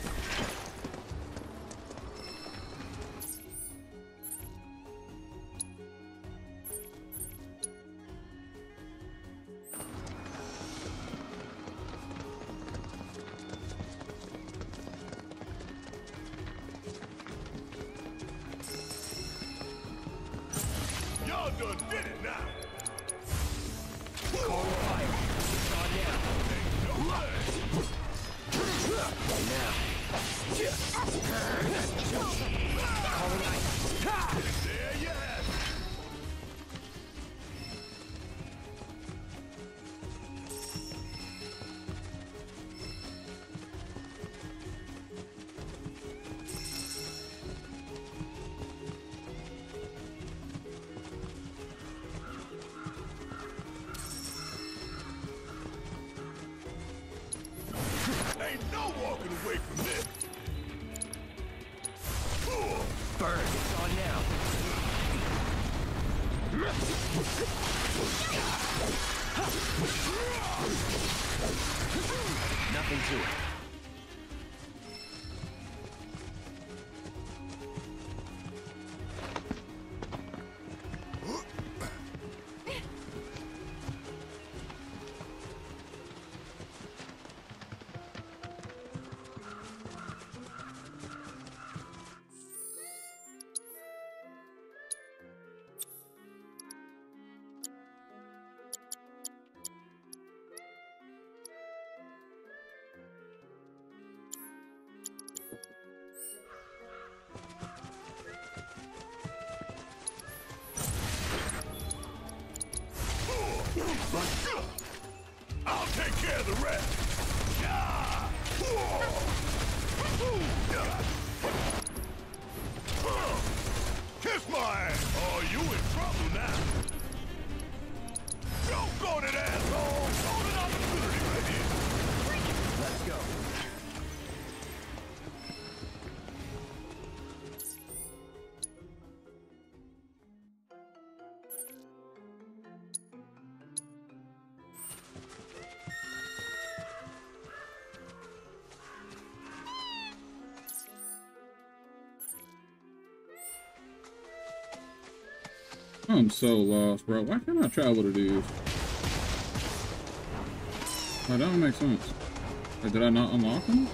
But I'm so lost, bro. Why can't I travel to these? Oh, that don't make sense. Or did I not unlock them?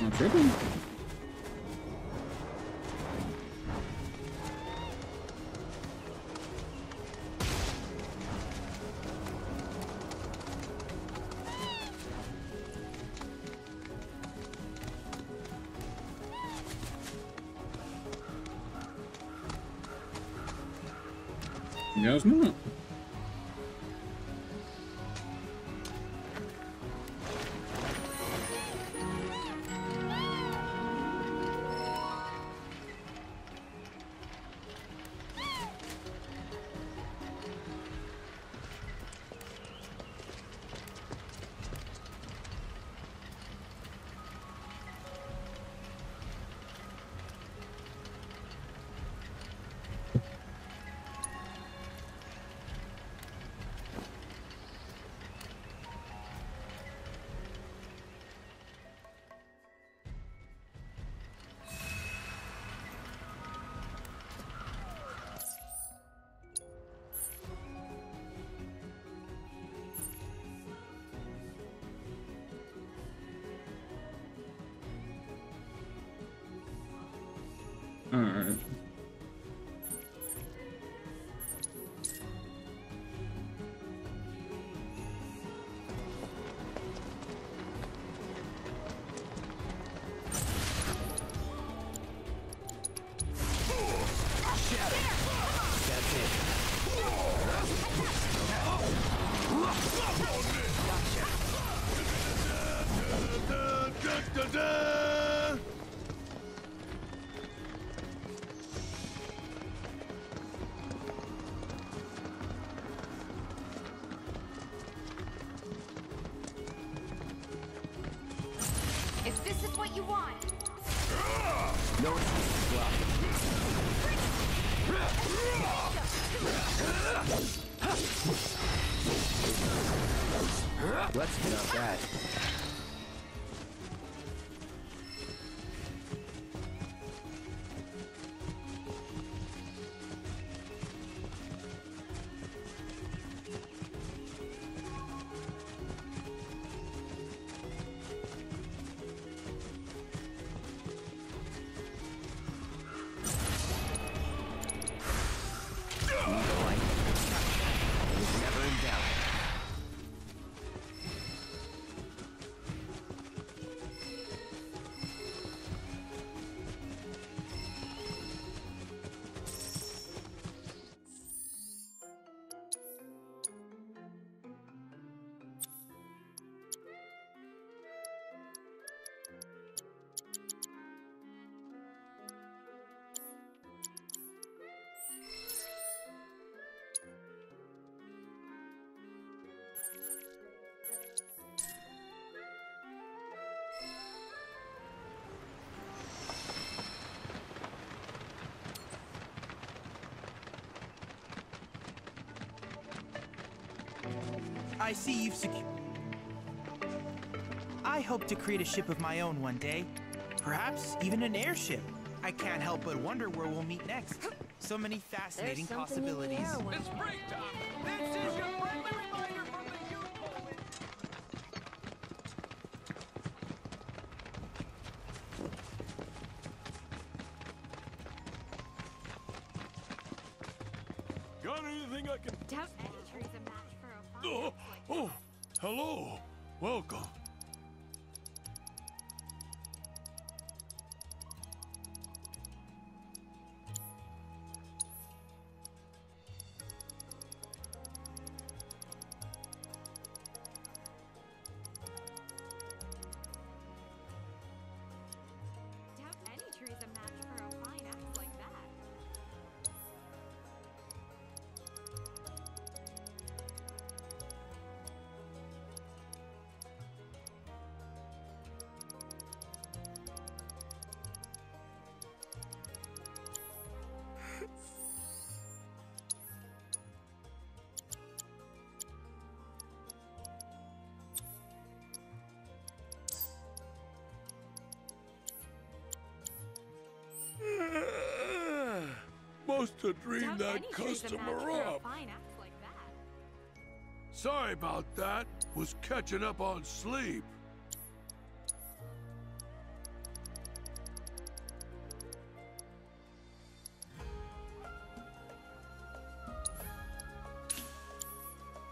Am tripping? I see you've secured. I hope to create a ship of my own one day. Perhaps even an airship. I can't help but wonder where we'll meet next. So many fascinating something in the possibilities. It's break time! Must have dreamed Doubt that any tree's a match customer up. like that. Sorry about that. Was catching up on sleep.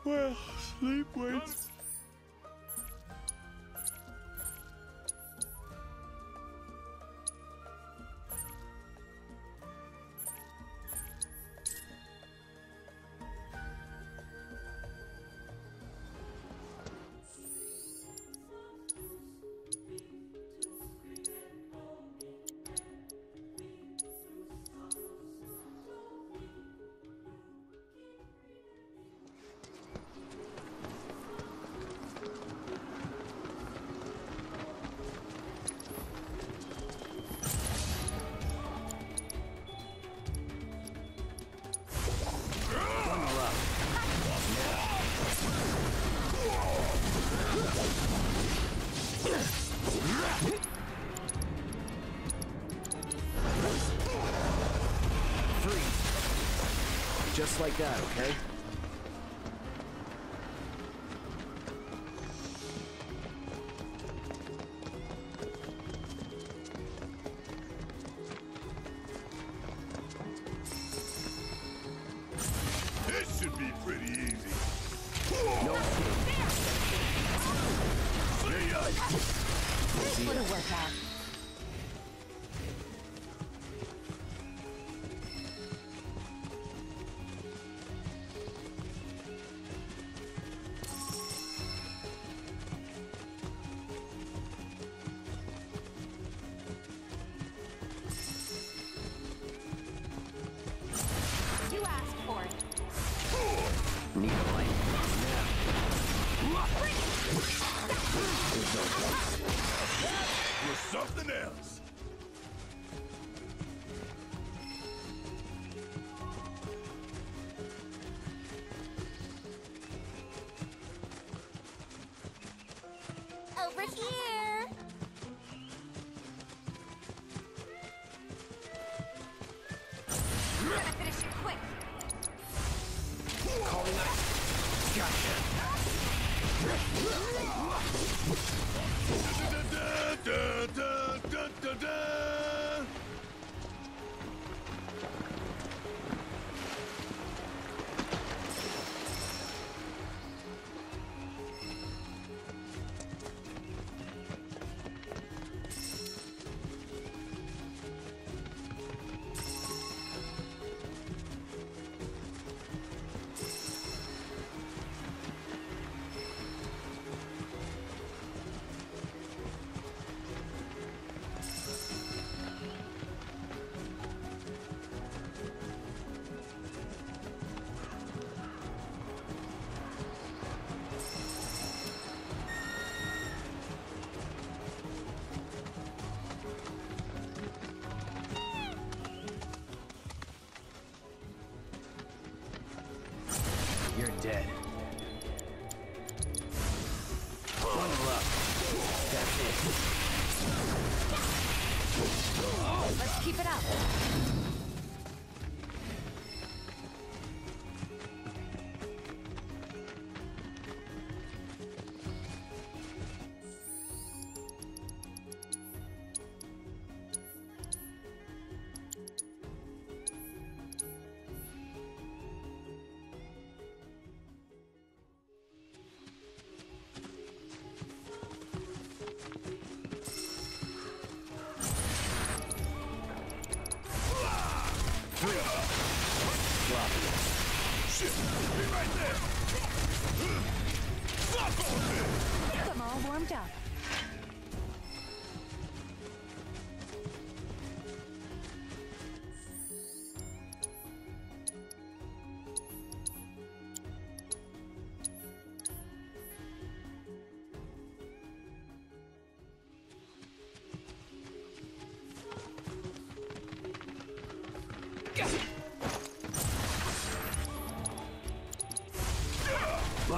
Well, sleep waits. Like that, okay? Dead.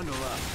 Bundle up.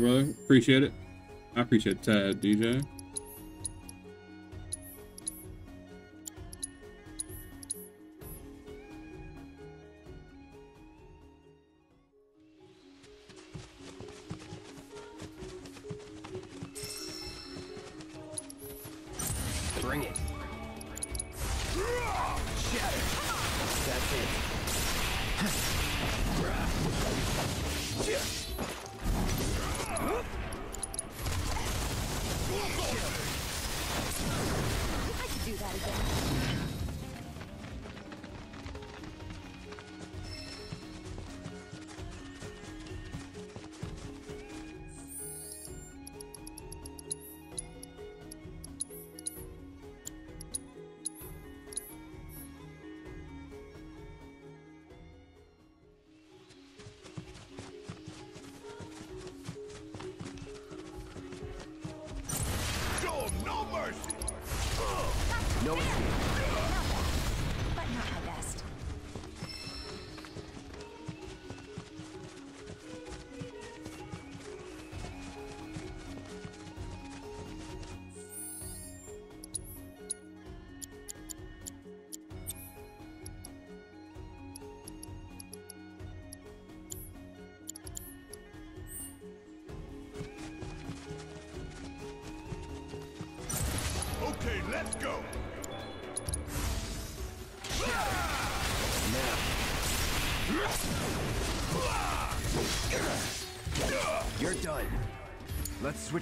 Brother. Appreciate it. I appreciate Tad, DJ.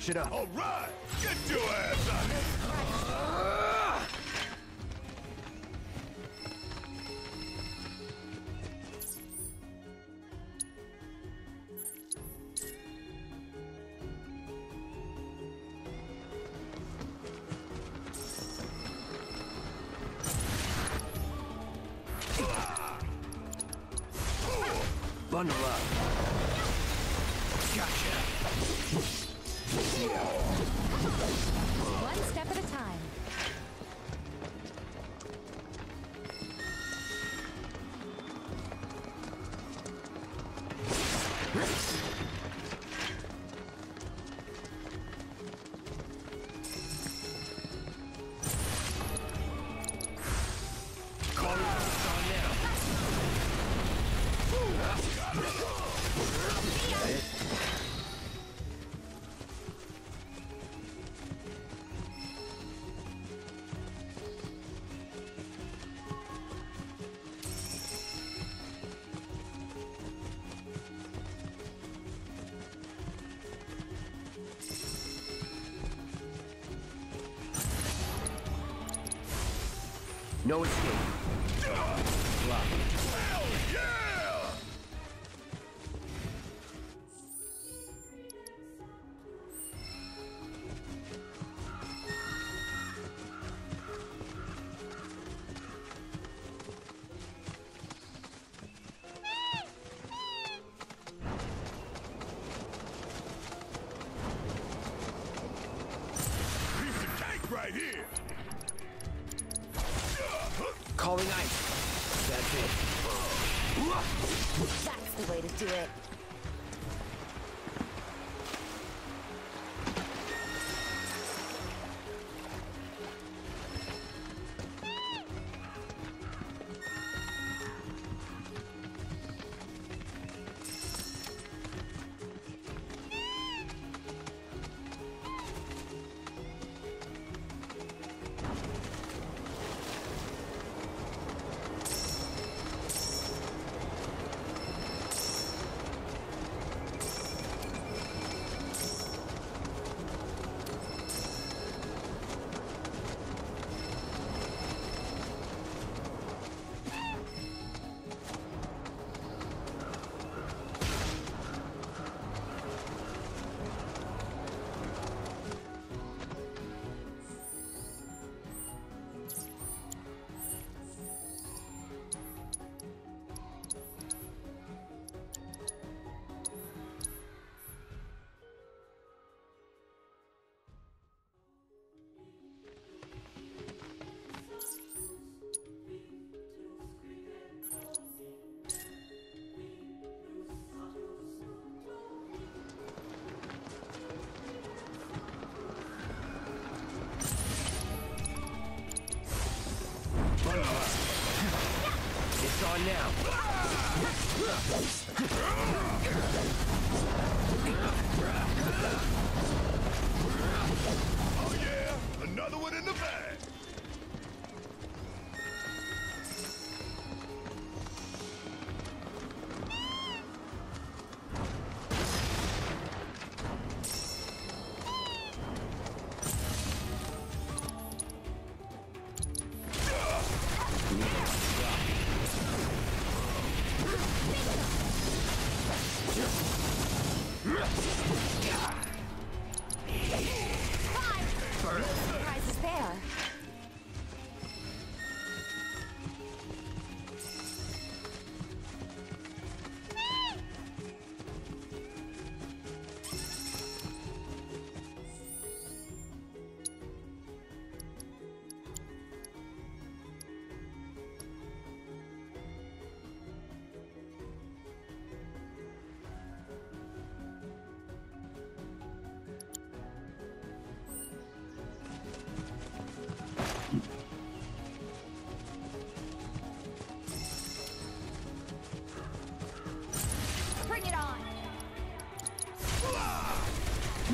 Let's switch it up. All right, No escape. Hell yeah! Piece of cake right here. Calling ice. That's it. That's the way to do it.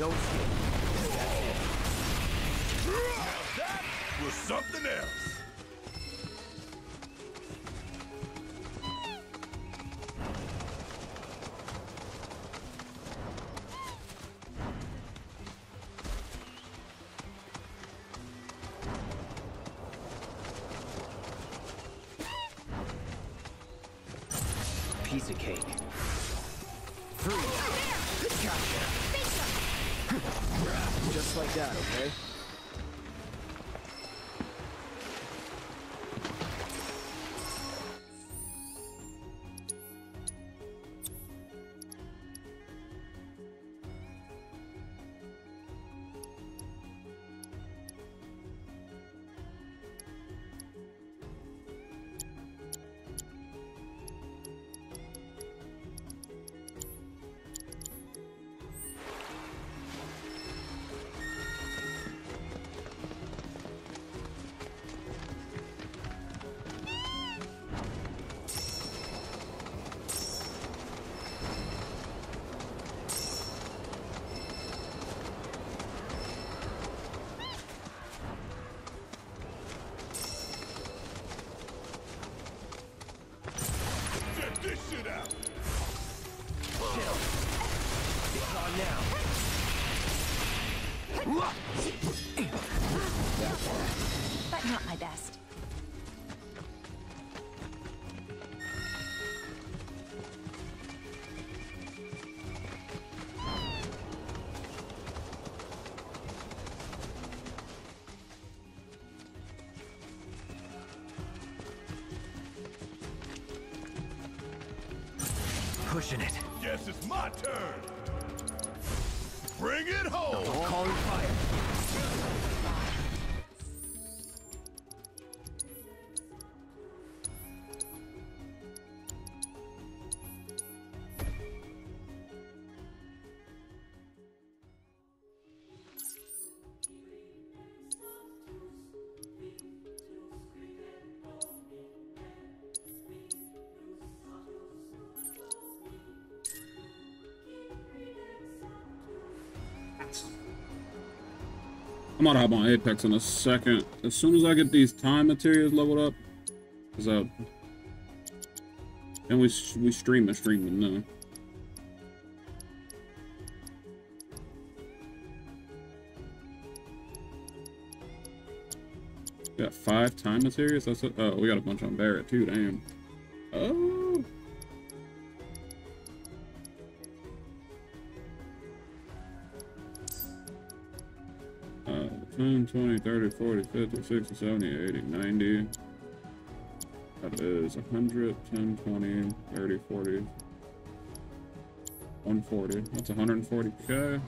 No escape. Turn. Bring it home. I'm gonna hop on Apex in a second. As soon as I get these time materials leveled up, cause uh, and we we stream and streaming now. Got five time materials. That's. Oh, we got a bunch on Barret too. Damn. 60, 70, 80, 90. That is 100, 10, 20, 30, 40, 140. That's 140k.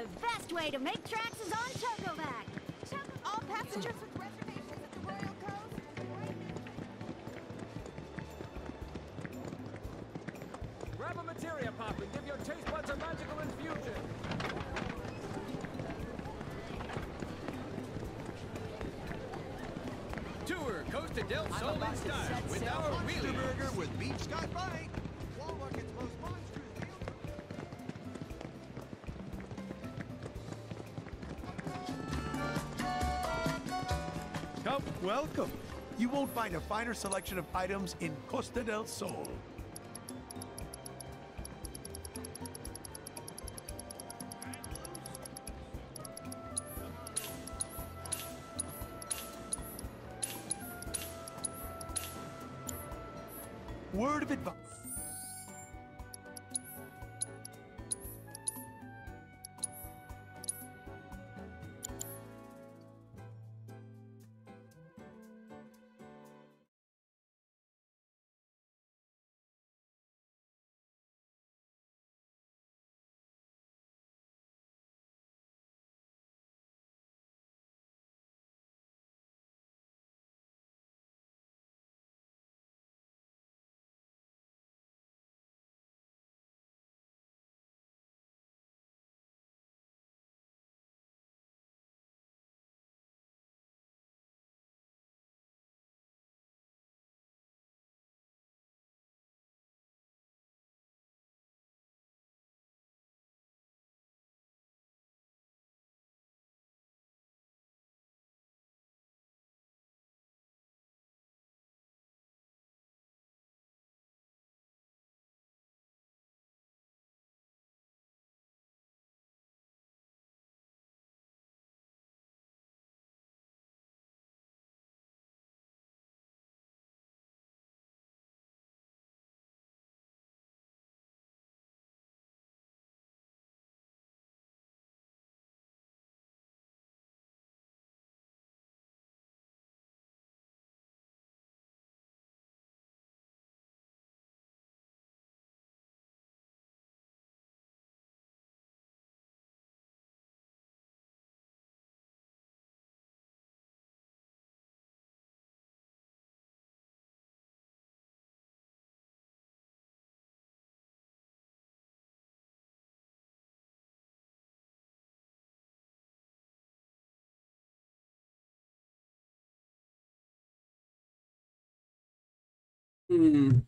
The best way to make tracks is on Chocovac. Choco all passengers welcome. You won't find a finer selection of items in Costa del Sol. Hmm.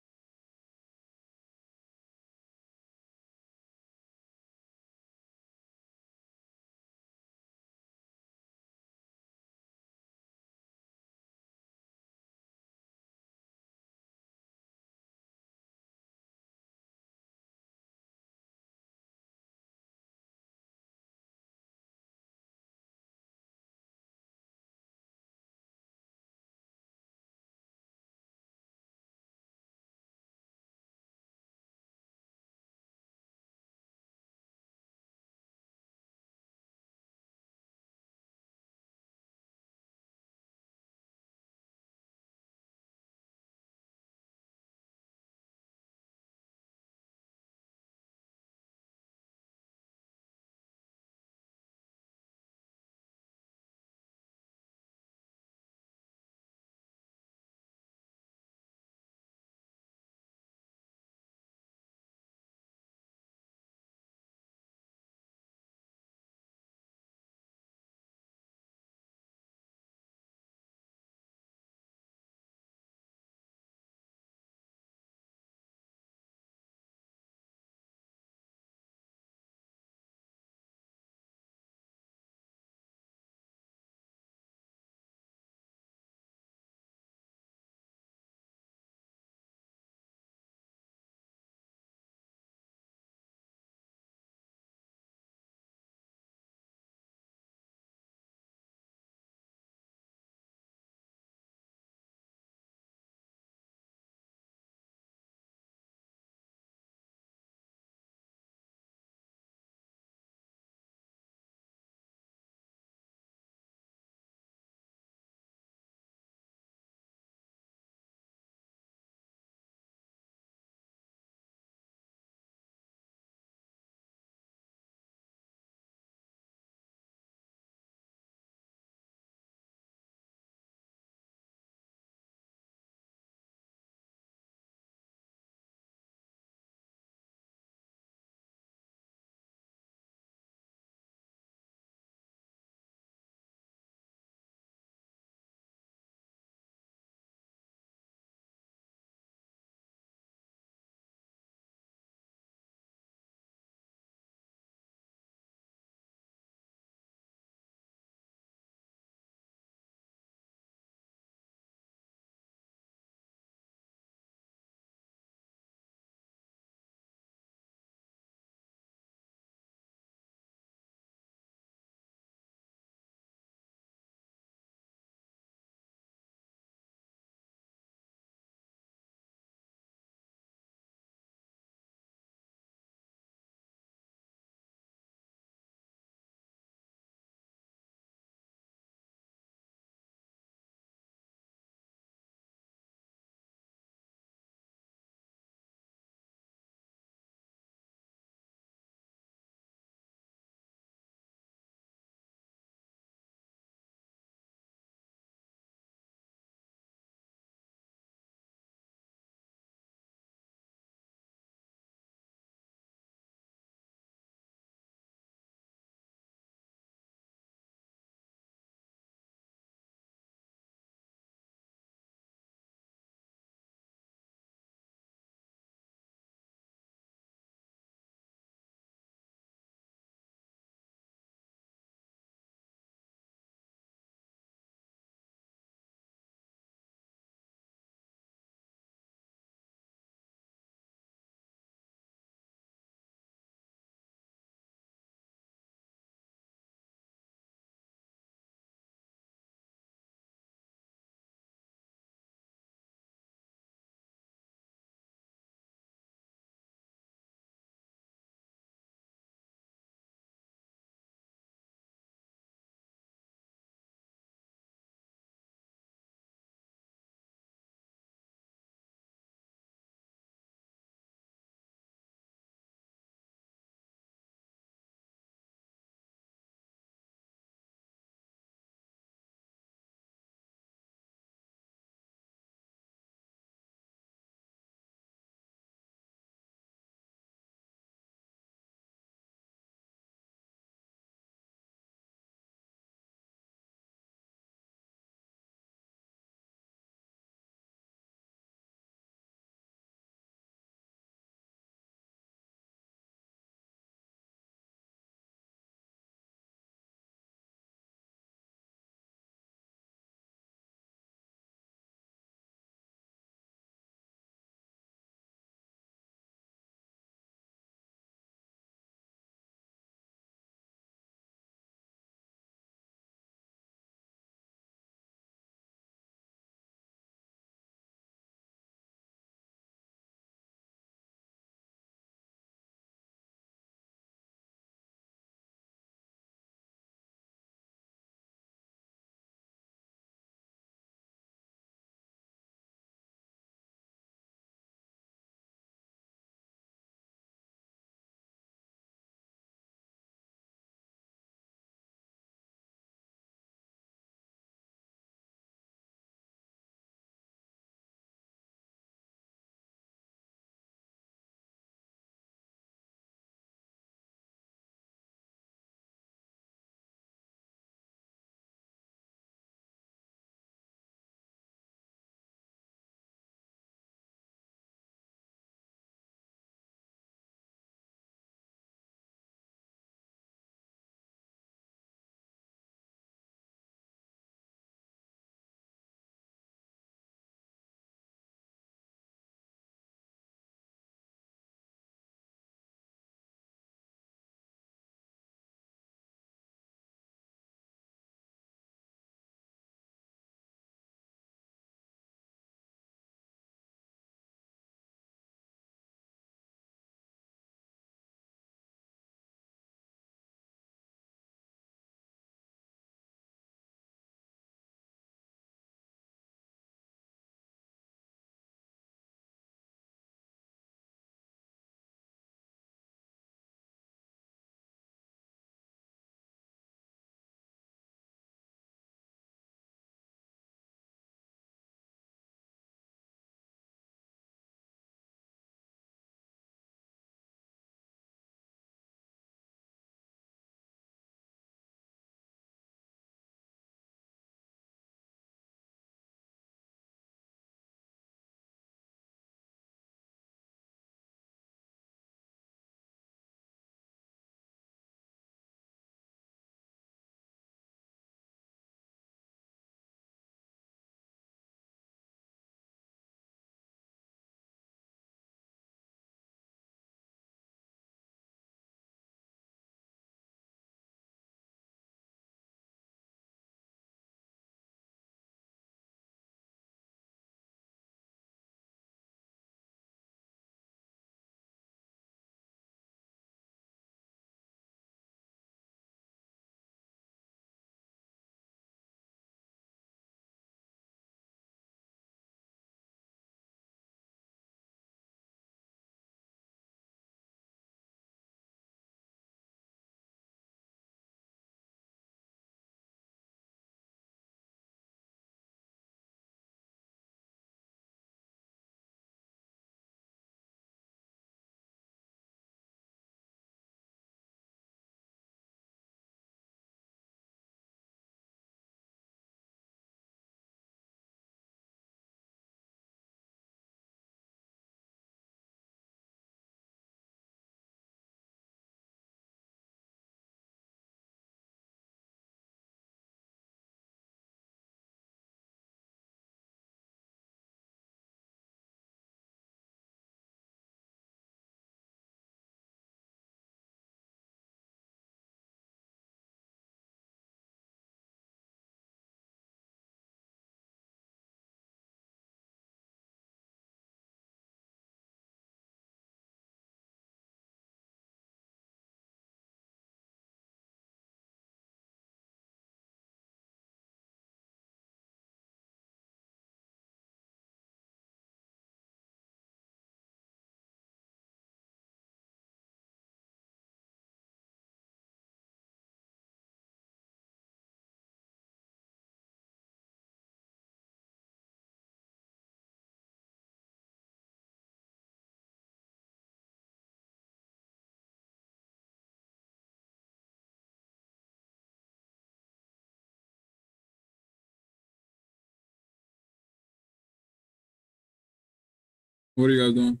What are you guys doing?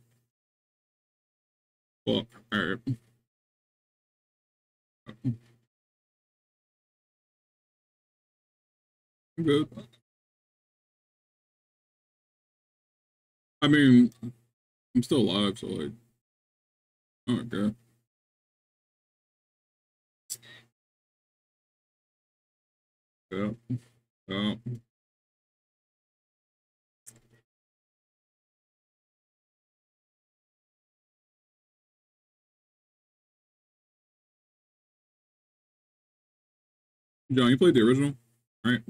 Well, alright. Good. I mean, I'm still alive, so like, oh god. Yeah. Yeah. John, you played the original, right?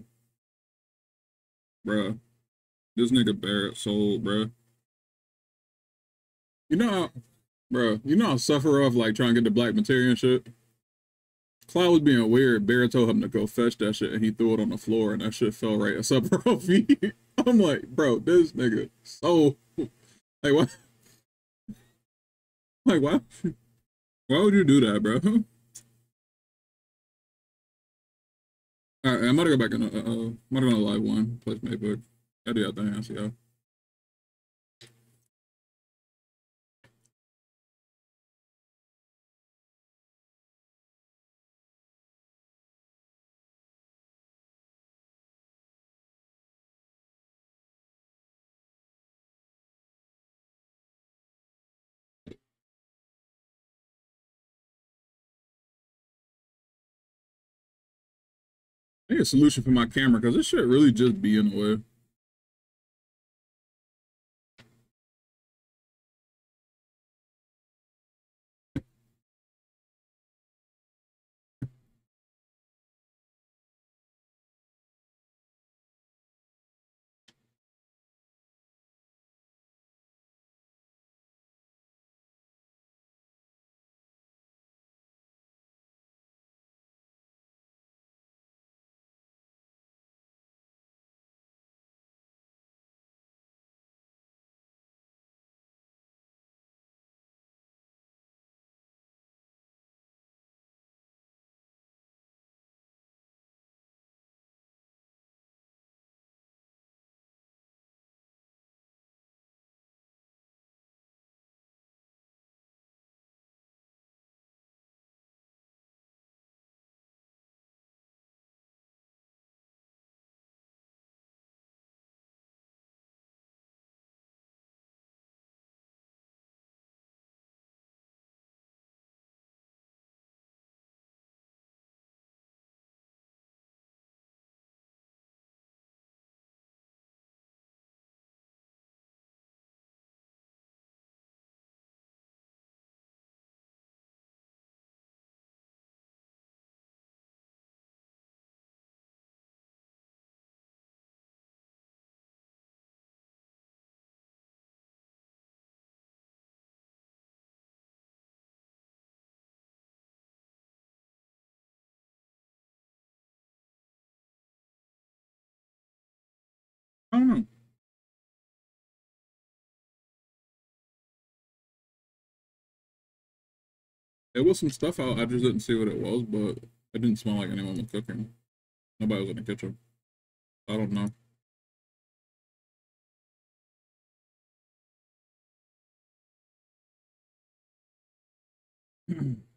Bruh. This nigga Barret sold, bruh. You know bruh, you know how off like trying to get the black material and shit? Cloud was being weird. Barret told him to go fetch that shit and he threw it on the floor and that shit fell right at Sephiroth's feet. I'm like, bro, this nigga so like what like why why would you do that, bro? Alright, I'm gonna go back in. Uh, uh, I'm to go to live one. Place Maybook. I do that thing. I see. A solution for my camera because this shit really just be in the way. don't know. There was some stuff out, I just didn't see what it was, but it didn't smell like anyone was cooking. Nobody was in the kitchen. I don't know. Mm-hmm.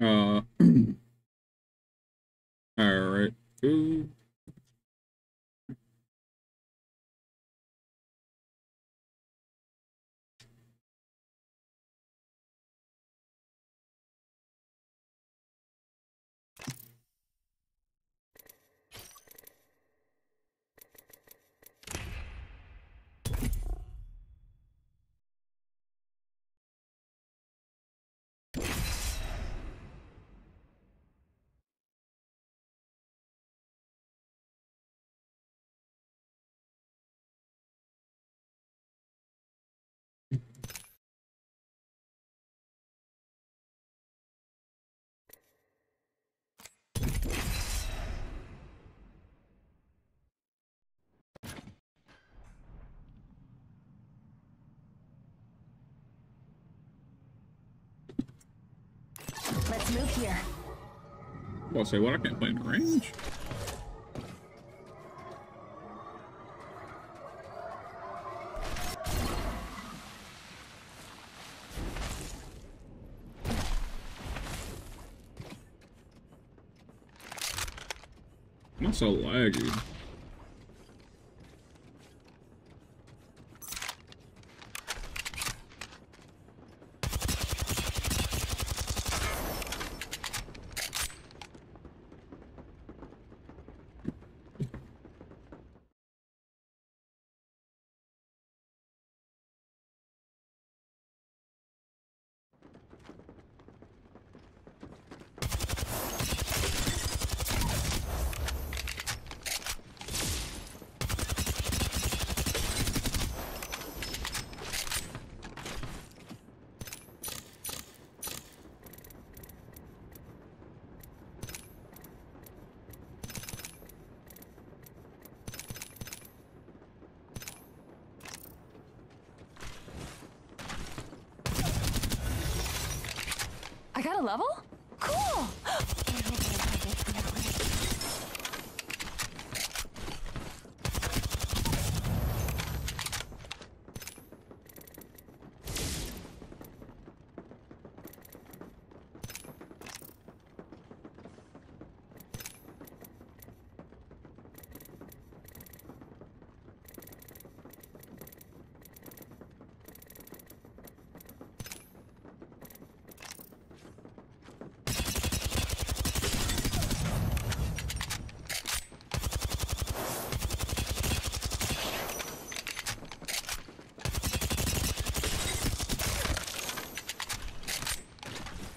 Uh, all right. Ooh. Let's move here. Well, say what? I can't play in range. I'm so laggy. I got a level? Cool!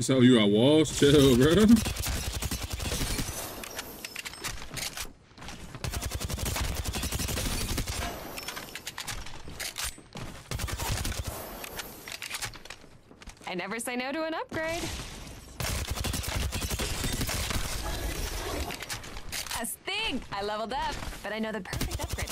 So you got walls? Chill, bro. I never say no to an upgrade. A sting! I leveled up, but I know the perfect upgrade.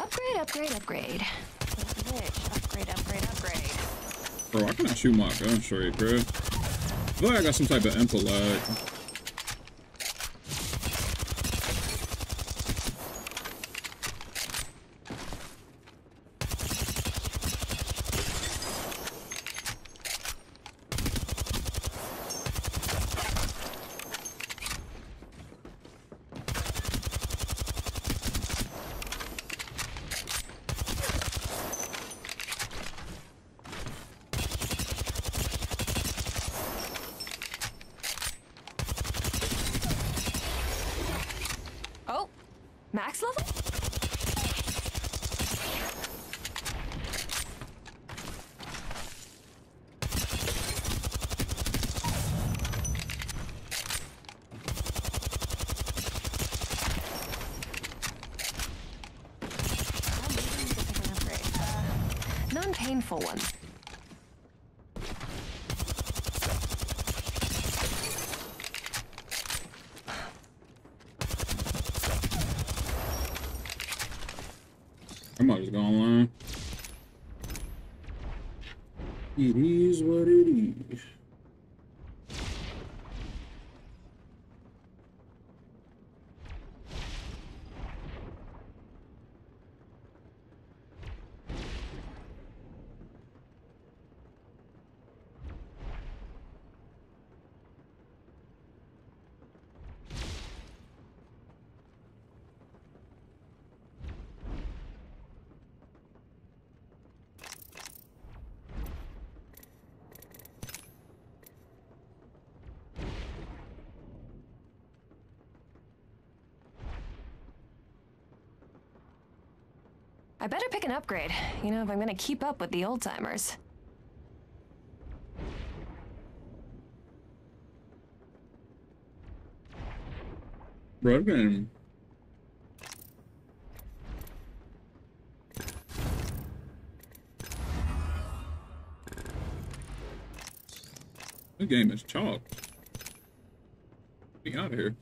Upgrade, upgrade, upgrade. Rich, upgrade, upgrade, upgrade. Gun straight, bro. I I got some type of input lag. Oh, max level? painful one. I might just go online. It is what it is. I better pick an upgrade, you know, if I'm gonna keep up with the old timers. Bro, game. This game is chalk. Get out of here.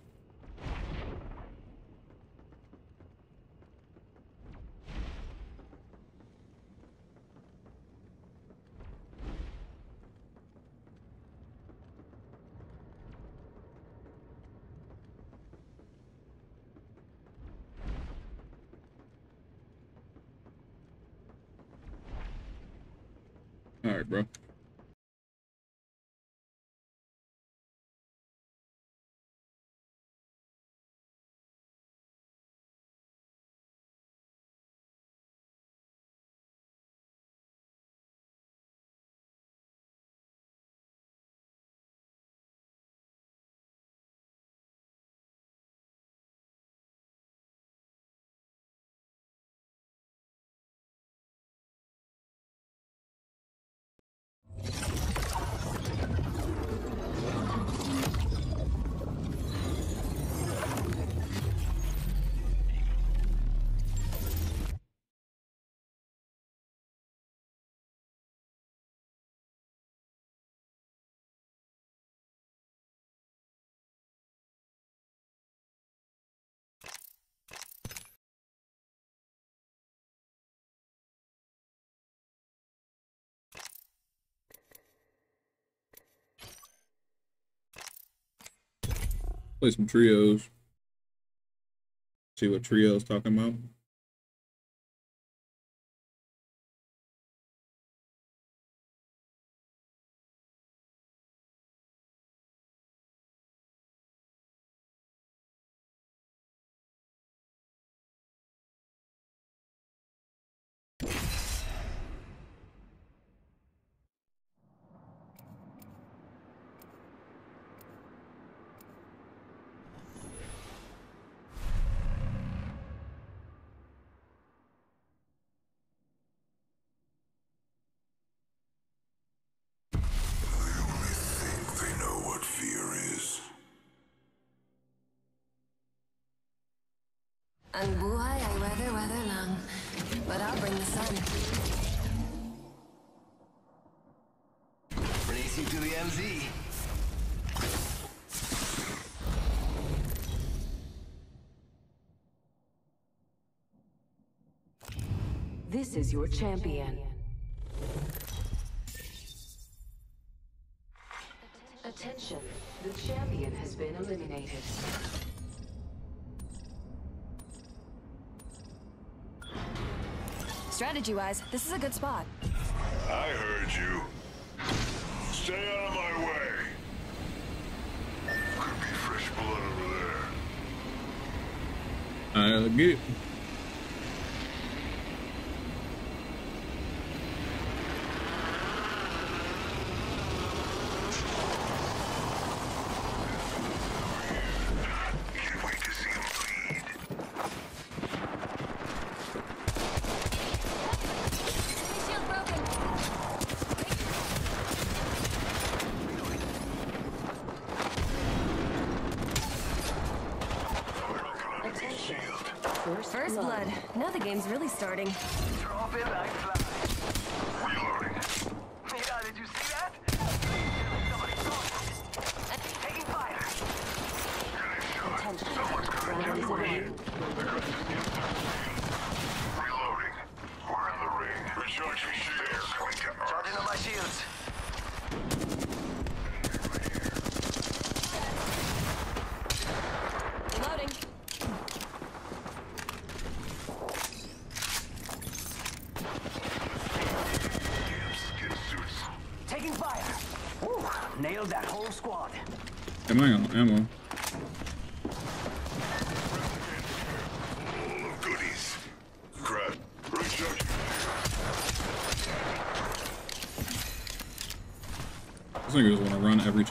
Play some trios. See what trios talking about. This is your champion. Attention, the champion has been eliminated. Strategy-wise, this is a good spot. I heard you. Stay out of my way. Could be fresh blood over there. I'll get it. Attention. First blood. Now the game's really starting.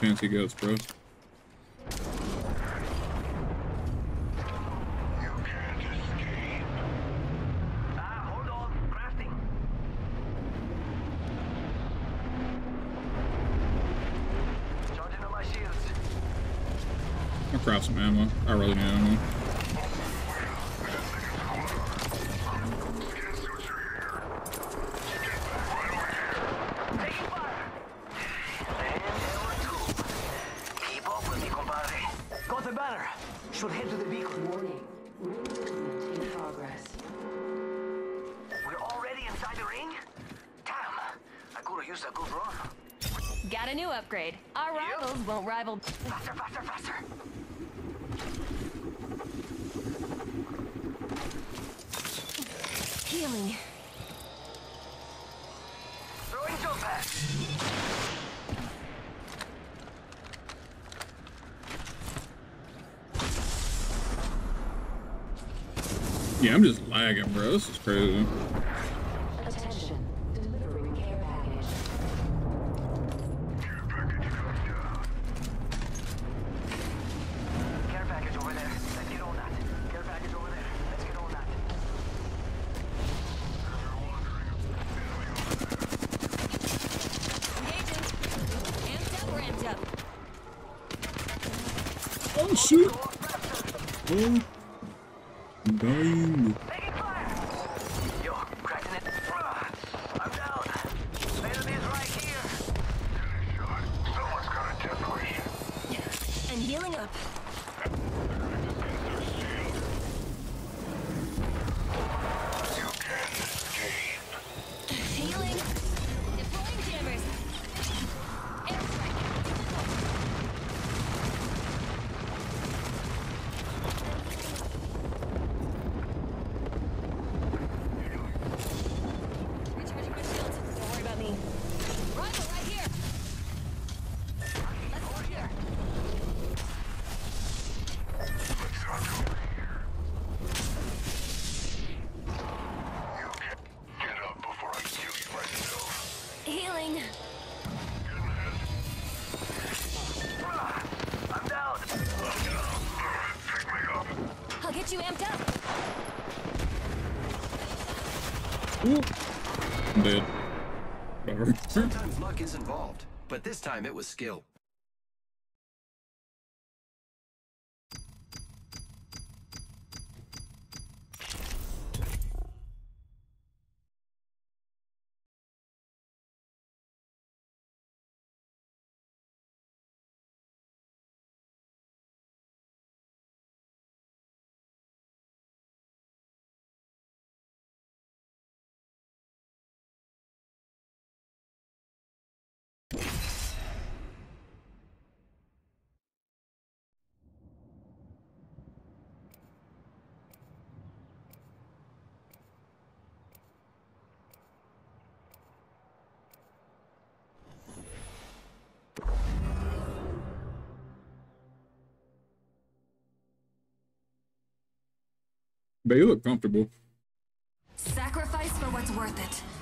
chance he goes, bros. Yeah, I'm just lagging, bro. This is crazy. time it was skill. But you look comfortable. Sacrifice for what's worth it.